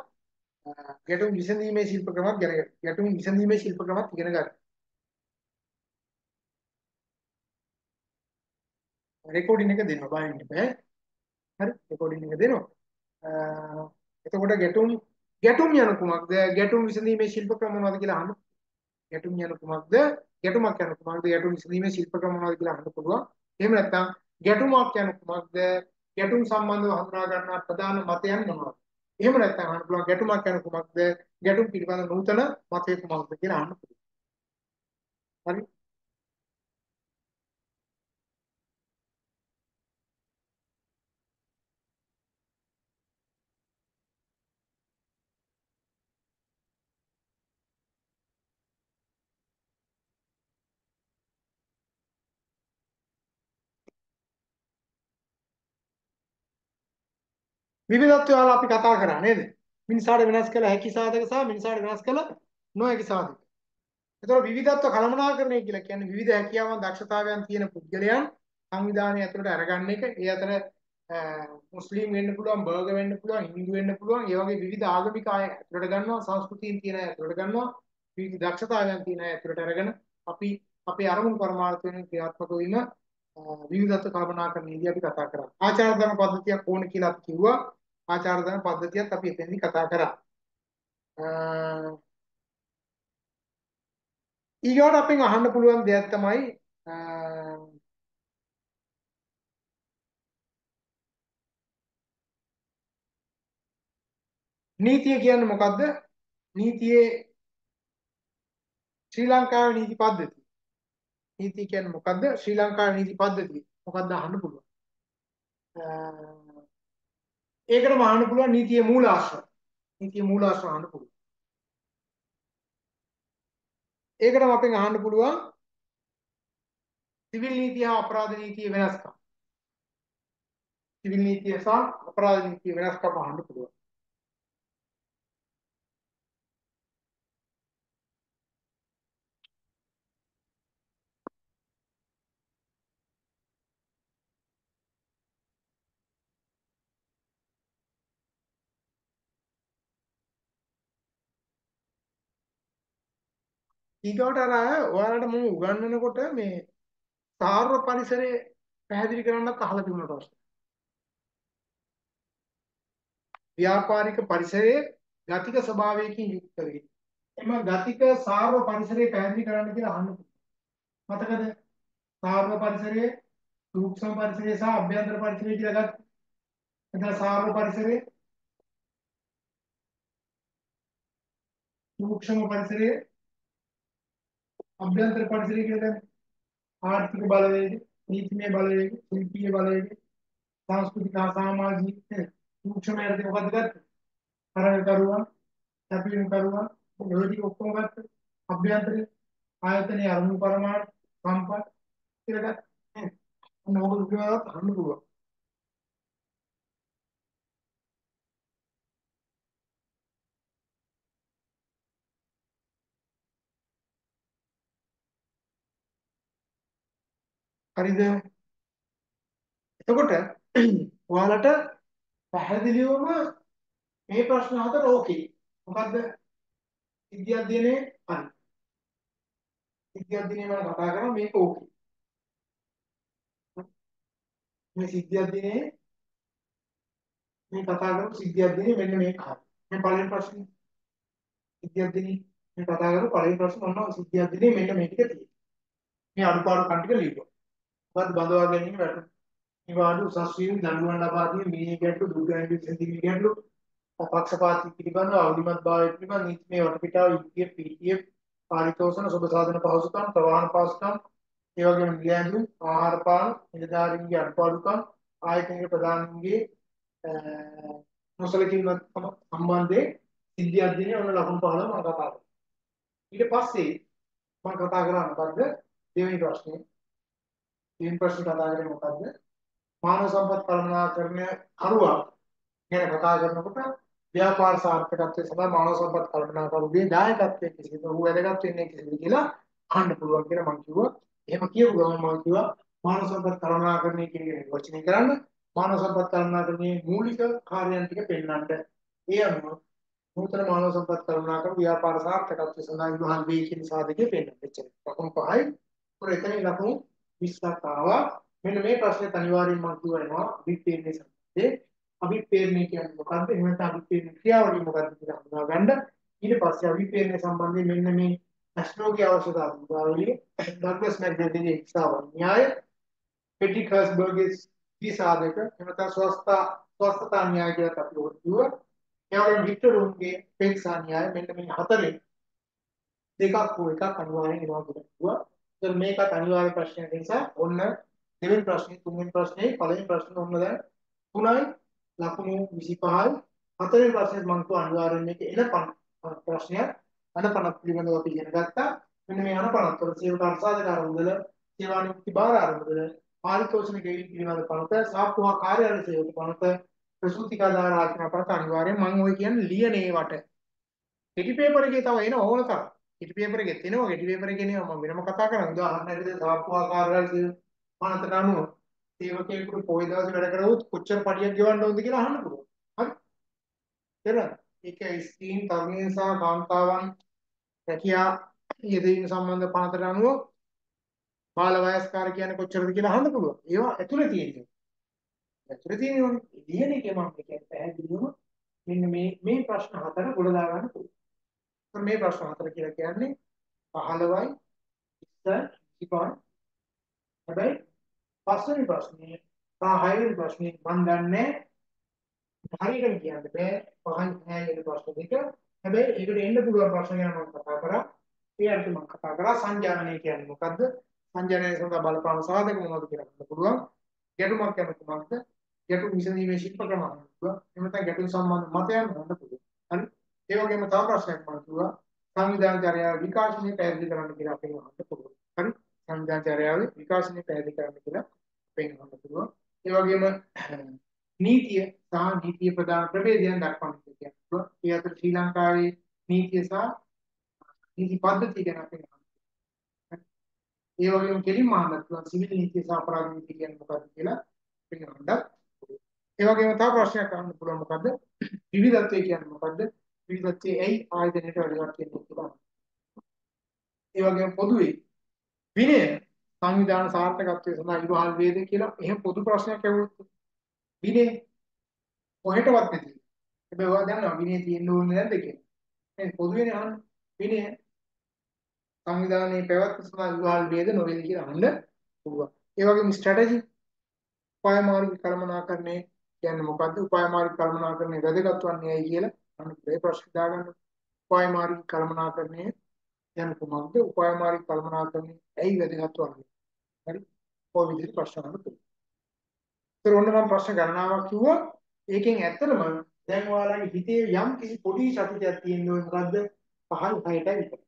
ගැටුම් විසඳීමේ ශිල්ප ක්‍රමත් ඉගෙන ගත්තා. ගැටුම් විසඳීමේ ශිල්ප ක්‍රමත් ඉගෙන ගත්තා. රෙකෝඩින් එක දෙනවා බලන්න බෑ. හරි රෙකෝඩින් එක දෙනවා. එතකොට ගැටුම් ගැටුම් යන කුමක්ද? ගැටුම් විසඳීමේ ශිල්ප ක්‍රම මොනවද කියලා අහන්න. ගැටුම් යන කුමක්ද? ගැටුමක් යන කුමක්ද? ගැටුම් විසඳීමේ ශිල්ප ක්‍රම මොනවද කියලා අහන්න පුළුවන්. එහෙම නැත්නම් ගැටුමක් යන කුමක්ද? ගැටුම් සම්බන්ධව හඳුනා ගන්නා ප්‍රධාන මතයන් මොනවද? එහෙම නැත්නම් අහන්න පුළුවන් ගැටුමක් යන කුමක්ද? ගැටුම් පිළිබඳ නූතන මතය කුමක්ද කියලා අහන්න පුළුවන්. හරි විවිධත්වය වල අපි කතා කරා නේද? මිනිසාට වෙනස් කළ හැකි සාධක සහ මිනිසාට වෙනස් කළ නොහැකි සාධක. ඒතකොට විවිධත්ව කළමනාකරණය කියලා කියන්නේ විවිධ හැකියාවන් දක්ෂතාවයන් තියෙන පුද්ගලයන් සංවිධානය ඇතුළට අරගන්න එක. ඒ අතර මුස්ලිම් වෙන්න පුළුවන්, බර්ග වෙන්න පුළුවන්, හින්දු වෙන්න පුළුවන්. ඒ වගේ විවිධ ආගමික අය ඇතුළට ගන්නවා, සංස්කෘතීන් තියෙන අය ඇතුළට ගන්නවා. විවිධ දක්ෂතාවයන් තියෙන අය ඇතුළට අරගෙන අපි අපේ අරමුණු පරමාර්ථ වෙන ක්‍රියාත්මක වීම විවිධත්ව කල්පනාකරණයේදී අපි කතා කරා. ආචාර ධර්ම පද්ධතියක් ඕන කියලා අපි කිව්වා. ආචාර ධර්ම පද්ධතියත් අපි එතෙන්දී කතා කරා. ඊගොඩ අපෙන් අහන්න පුළුවන් දෙයක් තමයි නීතිය කියන්නේ මොකද්ද? නීතියේ ශ්‍රී ලංකාවේ නීති පද්ධතිය. නීතිය කියන්නේ මොකද්ද? ශ්‍රී ලංකාවේ නීති පද්ධතිය. මොකක්ද අහන්න පුළුවන්. ඒකටම අහන්න පුළුවන් නීතියේ මූලාශ්‍ර. නීතියේ මූලාශ්‍ර අහන්න පුළුවන්. ඒකටම අපෙන් අහන්න පුළුවන් සිවිල් නීතිය හා අපරාධ නීතිය වෙනස්කම්. සිවිල් නීතිය සහ අපරාධ නීතිය වෙනස්කම් අහන්න පුළුවන්. ඊගොට අර ඔයාලට මම උගන්වනකොට මේ සාර්ව පරිසරය පැහැදිලි කරන්නත් අහලා තිබුණා ප්‍රශ්න. ව්‍යාපාරික පරිසරයේ ගතික ස්වභාවයකින් යුක්ත වේ. එම ගතික සාර්ව පරිසරය පැහැදිලි කරන්න කියලා අහන්න මතකද? සාර්ව පරිසරයේ සූක්ෂම පරිසරය සහ අභ්‍යන්තර පරිසරය කියලා ගත්තා. එතන සාර්ව පරිසරයේ සූක්ෂම පරිසරයේ අභ්‍යන්තර පරිසරය කියලා දැන් ආර්ථික බලවේග, නීතිමය බලවේග, ශිල්පීය බලවේග, සංස්කෘතික සමාජික සූක්ෂම යටතේ මොකද්ද ගත්තේ? කරකරුවා, කැපීම් කරුවා, ඔයටි ඔක්කොම ගත්තා. අභ්‍යන්තරේ ආයතනයේ අරුණු පරමාර්ථ සම්පත් කියලා ගත්තා. මොකද කියලාත් අහන්න හරිද? එතකොට ඔයාලට පැහැදිලිවම මේ ප්‍රශ්න හතර ඕකේ. මොකද්ද? සිද්ධි අධ්‍යයනයේ හරි. සිද්ධි අධ්‍යයනය වල කතා කරා මේක ඕකේ. මේ සිද්ධි අධ්‍යයනයේ මේ කතා කරපු සිද්ධි අධ්‍යයනය මෙන්න මේක හරි. මේ පළවෙනි ප්‍රශ්නේ. සිද්ධි අධ්‍යයනයේ මේ කතා කරපු පළවෙනි ප්‍රශ්න ඔන්න සිද්ධි අධ්‍යයනයේ මෙන්න මේ ටික තියෙනවා. මේ අනුපාඩු කන් ටික ලියපුවා. වත් බඳවා ගැනීම වැටුම්. නිවාඩු උසස් වීම දඬුවම් ලබා දීම මිනිහ ගැටලු දුර්ගැණි විසඳීමේ ගැටලු අපක්ෂපාතී පිළිබඳ අවදිමත් භාවය පිළිබඳ නීතිමය වටපිටාව යුක්තිය පීටිඑෆ් පාරිතෝෂණ සුබ සාධන පහසුකම් ප්‍රවාහන පහසුකම් ඒ වගේම නිලැඳුම් ආහාර පාන නිලධාරීන්ගේ අඩපාඩුකම් ආයතනයේ ප්‍රධානීන්ගේ නොසලකීම සම්බන්ධයෙන් සිද්ධි අධ්‍යයනය වල ලකුණු පහළ මම කතා කරා ඊට පස්සේ මම කතා කරන්නේ මොකද්ද? දෙවෙනි ප්‍රශ්නේ. දෙවෙනි ප්‍රශ්නේ කතා කරන්නේ මොකද්ද? මානව සම්පත් කළමනාකරණය කරුවා ගැන කතා කරනකොට ව්‍යාපාර සාර්ථකත්වයේ සඳහා මානව සම්පත් කළමනාකරුගේ දායකත්වයේ කෙසේද ඔහු වැදගත් වෙන්නේ කෙසේද කියලා අහන්න පුළුවන් කියලා මම කිව්වා. එහෙම කියපු ගමන් මම කිව්වා මානව සම්පත් කළමනාකරණය කියන එක වචනේ කරන්න මානව සම්පත් කළමනාකරණයේ මූලික කාර්යයන් ටික පෙන්වන්න. ඒ අනුව නූතන මානව සම්පත් කළමනාකරණ ව්‍යාපාර සාර්ථකත්වයේ සඳහා විභාග වේ කියන සාධකයේ පෙන්වන්න. එච්චරයි. ලකුණු පහයි. ඒතර එතනින් ලකුණු 20ක් ආවා. මෙන්න මේ ප්‍රශ්නේ අනිවාර්යෙන්ම මම කියවනවා. අභිප්‍රේරණය සම්බන්ධයෙන් අභිප්‍රේරණය කියන්නේ මොකද්ද? එහෙම නැත්නම් අභිප්‍රේරණ ක්‍රියාවලිය මොකද්ද කියලා හඳුනා ගන්න ඊට පස්සේ අභිප්‍රේරණය සම්බන්ධයෙන් මෙන්න මේ ඇස්ට්‍රෝගේ අවශ්‍යතාව උදාවලිය ඩග්ලස් මැක්ඩෙල්ගේ ඉස්සාව න්‍යාය. පෙටි කර්ස්බර්ගගේ විසාධක එහෙම නැත්නම් ස්වස්ථා ස්වස්ථතා න්‍යාය කියලා අපි කිව්වා. එයාගෙන් වික්ටර් උන්ගේ පෙක්සා න්‍යාය මෙන්න මේ හතරෙන් දෙකක් හෝ එකක් අනිවාර්යෙන් එනවා කියලා කිව්වා. ඒත් මේකත් අනිවාර්ය ප්‍රශ්නයක් නිසා ඔන්න දෙවෙනි ප්‍රශ්නේ තුන්වෙනි ප්‍රශ්නේ පළවෙනි ප්‍රශ්නේ ඔන්න දැන් තුනයි ලකුණු 25යි හතරවෙනි ප්‍රශ්නේ මම කිව්වා අනිවාර්යෙන් මේක එන ප්‍රශ්නයක්. අනපනත් පිළිබඳව අපි ඉගෙන ගත්තා. මෙන්න මේ අනපනත් වල සේවක අර්ථසාධකාර මුදල සේවා නිකුති බාර ආරම්භවල පාරිතෝෂණ ගෙවීම පිළිබඳ පනත සාප්පුවා කාර්යාලය සේවක පනත ප්‍රසූතිකාදාර ආචරණ පනත අනිවාර්යෙන් මම ඔය කියන්නේ ලියනේ වට කෙටි පේපර් එකේ තව එන ඕන තරම්. කෙටි පේපර් එකේ තියෙනවා කෙටි පේපර් එකේ නේ මම වෙනම කතා කරන්නේ උදාහරණයකට සාප්පුවා කාර්යාලය පනතට අනුව සේවකයෙකුට පොයි දවසේ වැඩ කරවුවොත් කොච්චර පඩියක් ගෙවන්න ඕනද කියලා අහන්න පුළුවන්. හරි. තේරුණාද? ඒක ස්ත්‍රීන් තරුණයන් සහ කාන්තාවන් රැකියා යෙදීම සම්බන්ධ පනතට අනුව බාල වයස්කාර කියන්නේ කොච්චරද කියලා අහන්න පුළුවන්. ඒවා ඇතුලේ තියෙන්නේ. ඇතුලේ තියෙනවනේ. ලියන එකේ මම කියන්නේ පැහැදිලිවම මෙන්න මේ මේ ප්‍රශ්න හතර ගොඩ දා ගන්න පුළුවන්. මේ ප්‍රශ්න හතර කියලා කියන්නේ 15යි 20 25 හැබැයි පස්වෙනි ප්‍රශ්නේ සහ හයවෙනි ප්‍රශ්නේ මම දන්නේ හරියට කියන්න බෑ පහන් නෑ කියන ප්‍රශ්න දෙක. හැබැයි ඒකට එන්න පුළුවන් ප්‍රශ්න ගැන මම කතා කරා. ඒ අර්ථ මම කතා කරා සංජානනය කියන්නේ මොකද්ද? සංජානනය සඳහා බලපාන සාධක මොනවද කියලා ගන්න පුළුවන්. ගැටුමක් ගැන කුමක්ද? ගැටුම් විසඳීමේ ශිල්ප ක්‍රම ගන්න පුළුවන්. එහෙම නැත්නම් ගැටුම් සම්බන්ධ මතයන් ගන්න පුළුවන්. හරි? ඒ වගේම තව ප්‍රශ්නයක් මම කිව්වා සංවිධානචර්යාව විකාශනය පැහැදිලි කරන්න කියලා අපෙන් අහන්න පුළුවන්. හරි? සංවිධානචර්යාවේ විකාශනය පැහැදිලි කරන්න කියලා පෙන්වන්න පුළුවන්. ඒ වගේම නීතිය සහ නීතිය ප්‍රධාන ප්‍රභේදයන් දක්වන්න කියනවා. ඒ අතර ශ්‍රී ලංකාවේ නීතිය සහ නීති පද්ධතිය ගැන අපි ඒ වගේම කෙලින්ම අහන්න පුළුවන් සිවිල් නීතිය සහ අපරාධ නීතිය කියන්නේ මොකක්ද කියලා පෙන්වන්නත්. ඒ වගේම තව ප්‍රශ්නයක් අහන්න පුළුවන් මොකද්ද? විවිධත්වය කියන්නේ මොකද්ද? විවිධත්වයේ ඇයි ආයතනයට වැඩිවත් වෙන්නේ කියලා. ඒ වගේම පොදුවේ විනය සංවිධාන සාර්ථකත්වයේ සඳහා ඉවහල් වේද කියලා එහෙම පොදු ප්‍රශ්නයක් ඇහුවොත් විනය කොහෙටවත් නැති. හැබැයි ඔයා දන්නවා විනය තියෙන්න ඕනේ නැද්ද කියලා. මේ පොදුවේ අහන්න විනය සංවිධානයේ පැවැත්ම සඳහා ඉවහල් වේද නොවේද කියලා අහන්න පුළුවන්. ඒ වගේම ස්ට්‍රැටජි උපාය මාර්ග කළමනාකරණය කියන්නේ මොකද්ද? උපාය මාර්ග කළමනාකරණය වැදගත් වන්නේ ඇයි කියලා අන්න මේ ප්‍රශ්න දාගන්න. උපාය මාර්ග කළමනාකරණය යන කුමක්ද? උපාය මාර්ග කල්පනාකරණය ඇයි වැදගත් වන්නේ? හරි. ඔය විදිහට ප්‍රශ්න අහන්න පුළුවන්. ඒතර ඔන්න මම ප්‍රශ්න ගණනාවක් කිව්වා ඒකෙන් ඇත්තටම දැන් ඔයාලගේ හිතේ යම් කිසි පොඩි සතුටක් තියෙනවා මොකද්ද? පහයි හයටයි විතර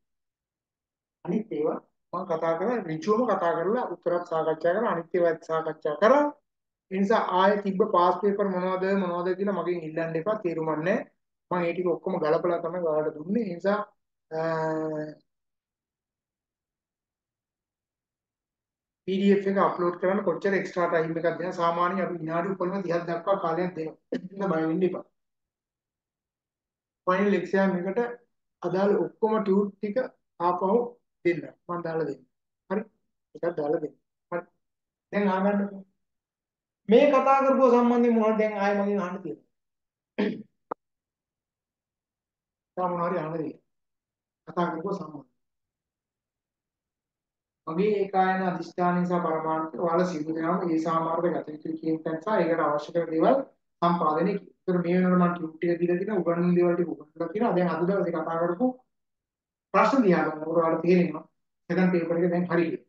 අනිත් ඒවා මම කතා කරලා ඍජුවම කතා කරලා උත්තරත් සාකච්ඡා කරලා අනිත් ඒවාත් සාකච්ඡා කරා. ඒ නිසා ආයේ තිබ්බ පාස් පේපර් මොනවද මොනවද කියලා මගෙන් ඉල්ලන්න එපා. තේරුම් නැහැ මම ඒ ටික ඔක්කොම ගලපලා තමයි ඔයාලට දුන්නේ ඒ නිසා PDF එක අප්ලෝඩ් කරන්න කොච්චර එක්ස්ට්‍රා ටයිම් එකක් දෙනවා සාමාන්‍යයෙන් අපි විනාඩි උපරිම 30ක් දක්වා කාලයක් දෙනවා. ඉන්න බය වෙන්න එපා. ෆයිනල් එක්සෑම් එකට අදාළ ඔක්කොම ටියුට් ටික ආපහු දෙන්න. මම දාලා දෙන්න. හරි? එකක් දාලා දෙන්න. හරි. දැන් ආගන්නකෝ. මේ කතා කරපුව සම්බන්ධයෙන් මොනවද දැන් ආයෙ මගෙන් අහන්න තියෙන්නේ? තා මොනවාරි අහන්න දෙන්න. කතා කරපුව සම්බන්ධ මගේ ඒකායන අධිෂ්ඨානය සහ පරමාර්ථය ඔයාලා සිදු දෙනාම ඒ සාමාර්ථ ගත යුතුයි කියන තැන සහ ඒකට අවශ්‍ය කරන දේවල් සම්පාදනය කිව්වා. ඒතර මේ වෙනකොට මම ටියුට් ටික දීලා තියෙනවා උගන්වන දේවල් ටික උගන්වලා තියෙනවා. දැන් අද දවසේ කතා කරපු ප්‍රශ්න දිහා බලනකොට ඔයාලට තේරෙනවා සෙකන්ඩ් පේපර් එක දැන් හරියට.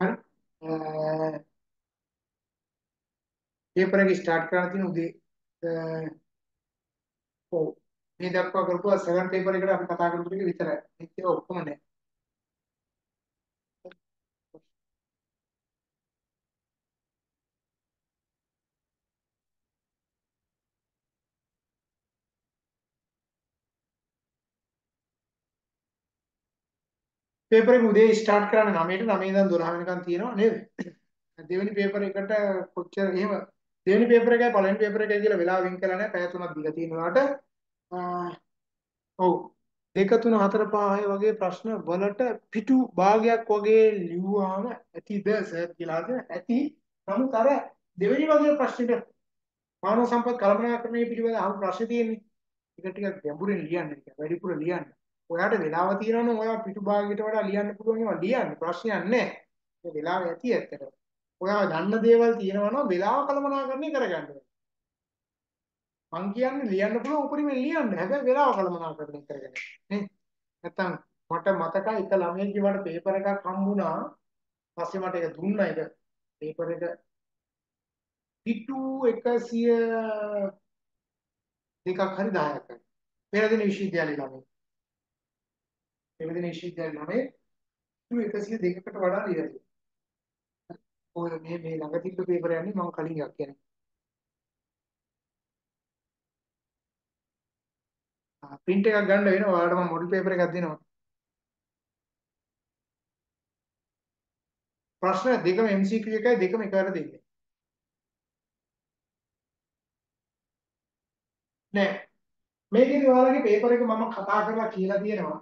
හරි? පේපර් එක ස්ටාර්ට් කරන්න තියෙන උදේ ඔව් මේ දක්වා කරපුවා සෙකන්ඩ් පේපර් එකට අපි කතා කරපු ටික විතරයි. ඒක ඔක්කොම නෑ. පේපර් එක උදේ ස්ටාර්ට් කරන්න 9ට 9 ඉඳන් 12 වෙනකන් තියෙනවා නේද? දෙවෙනි පේපර් එකට කොච්චර එහෙම දෙවෙනි පේපර් එකයි පළවෙනි පේපර් එකයි කියලා වෙලාව වින් කරලා නැහැ. පැය තුනක් දීලා තියෙනවාට ඔව් දෙක තුන හතර පහ හය වගේ ප්‍රශ්න වලට පිටු භාගයක් වගේ ලිව්වාම ඇතිද සර් කියලා ඇති. නමුත් අර දෙවෙනි වගේ ප්‍රශ්නෙට මානව සම්පත් කළමනාකරණය පිළිබඳ අහපු ප්‍රශ්න තියෙන්නේ. ඒක ටිකක් ගැඹුරින් ලියන්න ඒක වැඩිපුර ලියන්න. ඔයාට වෙලාව තියෙනවනම් ඔයා පිටු භාගයට වඩා ලියන්න පුළුවන් ඒවා ලියන්න ප්‍රශ්නයක් නැහැ. ඒ වෙලාව ඇති ඇත්තට. ඔයා දන්න දේවල් තියෙනවනම් වෙලාව කළමනාකරණය කරගන්න ඕනේ. මං කියන්නේ ලියන්න පුළුවන් උපරිමයෙන් ලියන්න. හැබැයි වෙලාව කළමනාකරණය කරගන්න. නේ? නැත්තම් මට මතකයි එක ළමයෙක්ගේ මට පේපර් එකක් හම්බුණා. පස්සේ මට ඒක දුන්නා ඒක පේපර් එක පිටු 100 දෙකක් හරි 10ක් හරි. පෙරදින විශ්වවිද්‍යාලේ ළමයි. පෙරදින විශ්වවිද්‍යාලේ ළමයි පිටු 102කට වඩා ලියලා තියෙනවා. ඔය මේ මේ ළඟ තිබ්බ පේපර් යන්නේ මම කලින් එකක් කියන්නේ. ප්‍රින්ට් එකක් ගන්න වෙනවා. ඔයාලට මම මොඩල් පේපර් එකක් දෙනවා. ප්‍රශ්න දෙකම MCQ එකයි දෙකම එකවර දෙන්නේ. නෑ. මේකේදී ඔයාලගේ පේපර් එක මම කතා කරලා කියලා තියෙනවා.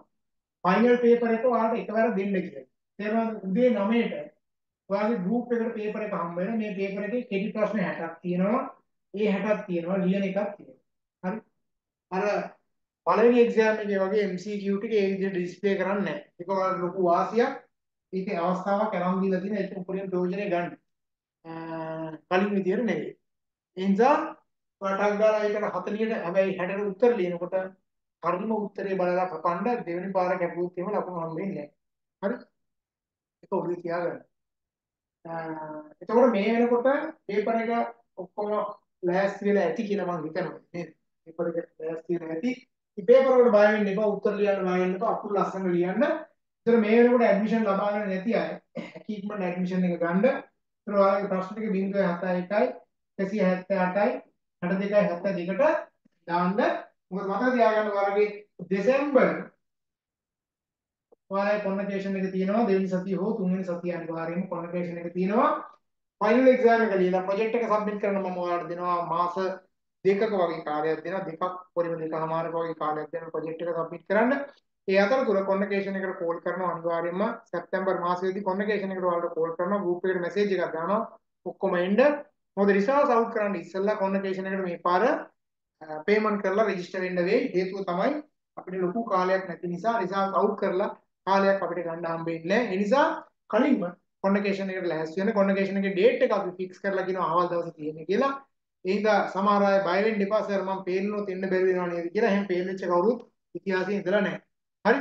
ෆයිනල් පේපර් එක ඔයාලට එකවර දෙන්න කියලා. තේරුණාද? උදේ 9ට ඔයාගේ ගෲප් එකට පේපර් එක හම්බ වෙන මේ පේපර් එකේ කෙටි ප්‍රශ්න 60ක් තියෙනවා. ඒ 60ක් තියෙනවා ලියන එකක් තියෙනවා. හරි. අර පළවෙනි එක්සෑම් එකේ වගේ MCQ ටික ඒ විදිහට ඩිස්ප්ලේ කරන්නේ නැහැ. ඒක ඔයාලට ලොකු වාසියක්. ඒකේ අවස්ථාවක් අරන් දීලා තියෙන ඒක උපරිම ප්‍රයෝජනෙ ගන්න. කලින් විදියට නෙවෙයි. ඒ නිසා වටක් ගාලා ඒකට 40ට හැබැයි 60ට උත්තර ලියනකොට හරිම උත්තරේ බලලා කපන්න දෙවෙනි පාර කැපුවොත් එහෙම ලකුණු හම්බෙන්නේ නැහැ. හරි? ඒක ඔළුවේ තියාගන්න. එතකොට මේ වෙනකොට පේපර් එක ඔක්කොම ලෑස්ති වෙලා ඇති කියලා මම හිතනවා නේද? පේපර් එක ලෑස්ති වෙලා ඇති. මේ පේපර් වලට බය වෙන්න එපා උත්තර ලියන්න බය වෙන්න එපා අකුරු ලස්සන ලියන්න. ඒතර මේ වෙනකොට ඇඩ්මිෂන් ලබාගෙන නැති අය හැකියික්මට ඇඩ්මිෂන් එක ගන්න. ඒතර ඔයාලගේ ප්‍රශ්න ටික 071යි 178යි 62යි 72ට දාන්න. මොකද මතක තියාගන්න ඔයාලගේ දෙසැම්බර් ඔයාලගේ කොන්වොකේෂන් එක තියෙනවා දෙවෙනි සතිය හෝ තුන්වෙනි සතිය අනිවාර්යයෙන්ම කොන්වොකේෂන් එක තියෙනවා. ෆයිනල් එක්සෑම් එක ලියලා ප්‍රොජෙක්ට් එක සබ්මිට් කරන මම ඔයාලට දෙනවා මාස දෙකක වගේ කාලයක් දෙනවා. දෙකක් පොරිම දෙකමාරක වගේ කාලයක් දෙනවා ප්‍රොජෙක්ට් එක සබ්මිට් කරන්න. ඒ අතරතුර කොන්වොකේෂන් එකට කෝල් කරනවා අනිවාර්යයෙන්ම සැප්තැම්බර් මාසයේදී කොන්වොකේෂන් එකට ඔයාලට කෝල් කරනවා. ගෲප් එකට මැසේජ් එකක් දානවා. ඔක්කොම එන්න මොකද රිසර්ච් අවුට් කරන්න ඉස්සෙල්ලා කොන්වොකේෂන් එකට මේ පාර පේමන්ට් කරලා රෙජිස්ටර් වෙන්න වෙයි. හේතුව තමයි අපිට ලොකු කාලයක් නැති නිසා රිසර්ච් අවුට් කරලා කාලයක් අපිට ගන්න හම්බෙන්නේ නැහැ. ඒ නිසා කලින්ම කොන්වොකේෂන් එකට ලෑස්ති වෙන කොන්වොකේෂන් එකේ ඩේට් එක අපි ෆික්ස් කරලා කියනවා. අවල් දවසේ තියෙන්නේ කියලා. ඒ හින්දා සමහර අය බය වෙන්න එපා සර් මම පේන්නොත් එන්න බැරි වෙනව නේද? කියලා එහෙම පේල්ලෙච්ච කවුරුත් ඉතිහාසයේ ඉඳලා නැහැ. හරි.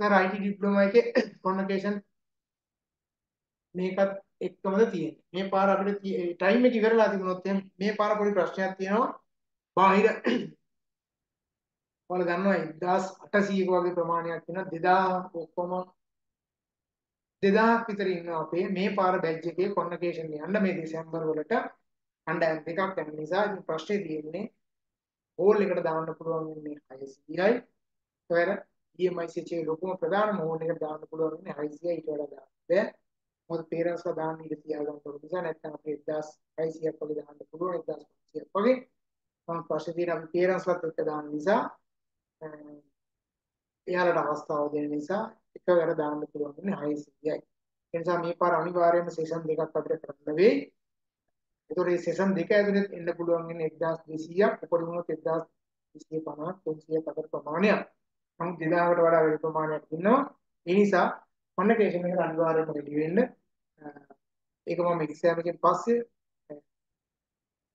සර් IT ඩිප්ලෝමා එකේ කොන්වොකේෂන් මේකත් එක්කමද තියෙන්නේ. මේ පාර අපිට ටයිම් එක ඉවරලා තිබුණොත් එහෙනම් මේ පාර පොඩි ප්‍රශ්නයක් තියෙනවා. බාහිර ඔයාලා දන්නවා 1800ක වගේ ප්‍රමාණයක් තියෙනවා 2000 ඔක්කොම 2000ක් විතර ඉන්නවා අපේ මේ පාර බැච් එකේ කොන්වොකේෂන් යන්න මේ දෙසැම්බර් වලට. අණ්ඩායම් දෙකක් යන නිසා ඉතින් ප්‍රශ්නේ තියෙන්නේ හෝල් එකට දාන්න පුළුවන් වෙන්නේ 600යි. ඒතර EMICH ලොකුම ප්‍රධානම හෝල් එකට දාන්න පුළුවන් වෙන්නේ 600යි ඊට වඩා දාන්න බෑ. මොකද පේරන්ස්ලා දාන්න ඉඩ තියාගන්න ඕන නිසා නැත්නම් අපේ 1600ක් වගේ දාන්න පුළුවන් 1500ක් වගේ. මම ප්‍රශ්නේ තියෙන අපි පේරන්ස්ලාත් එක්ක දාන්න නිසා එයාලට අවස්ථාව දෙන නිසා එකවර දාන්න පුළුවන් වෙන්නේ 600යි. ඒ නිසා මේ පාර අනිවාර්යයෙන්ම සෙෂන් දෙකක් අපිට කරන්න වෙයි. ඒතකොට මේ සෙෂන් දෙක ඇතුළේ එන්න පුළුවන් වෙන්නේ 1200ක් උපරිමවත් 1250 300 අතර ප්‍රමාණයක්. නමුත් 2000කට වඩා වැඩි ප්‍රමාණයක් ඉන්නවා. ඒ නිසා කොන්වොකේෂන් එකට අනිවාර්යයෙන්ම රෙඩි වෙන්න. ඒක මම එක්සෑම් එකෙන් පස්සේ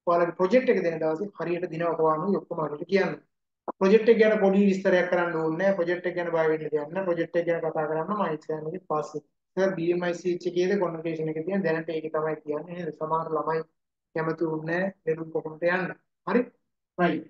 ඔයාලගේ ප්‍රොජෙක්ට් එක දෙන දවසේ හරියට දිනවක වානුයි ඔක්කොම හරියට කියන්න. ප්‍රොජෙක්ට් එක ගැන පොඩි විස්තරයක් කරන්න ඕනේ නැහැ. ප්‍රොජෙක්ට් එක ගැන බය වෙන්න දෙයක් නැහැ. ප්‍රොජෙක්ට් එක ගැන කතා කරන්න මම එක්සෑම් එකෙන් පස්සේ. සර් BMICH එකේද කොන්වොකේෂන් එකේ තියෙන දැනට ඒක තමයි කියන්නේ නේද? සමහර ළමයි කැමති උන්නේ නෙළුම් කොහොමද යන්න. හරි? right.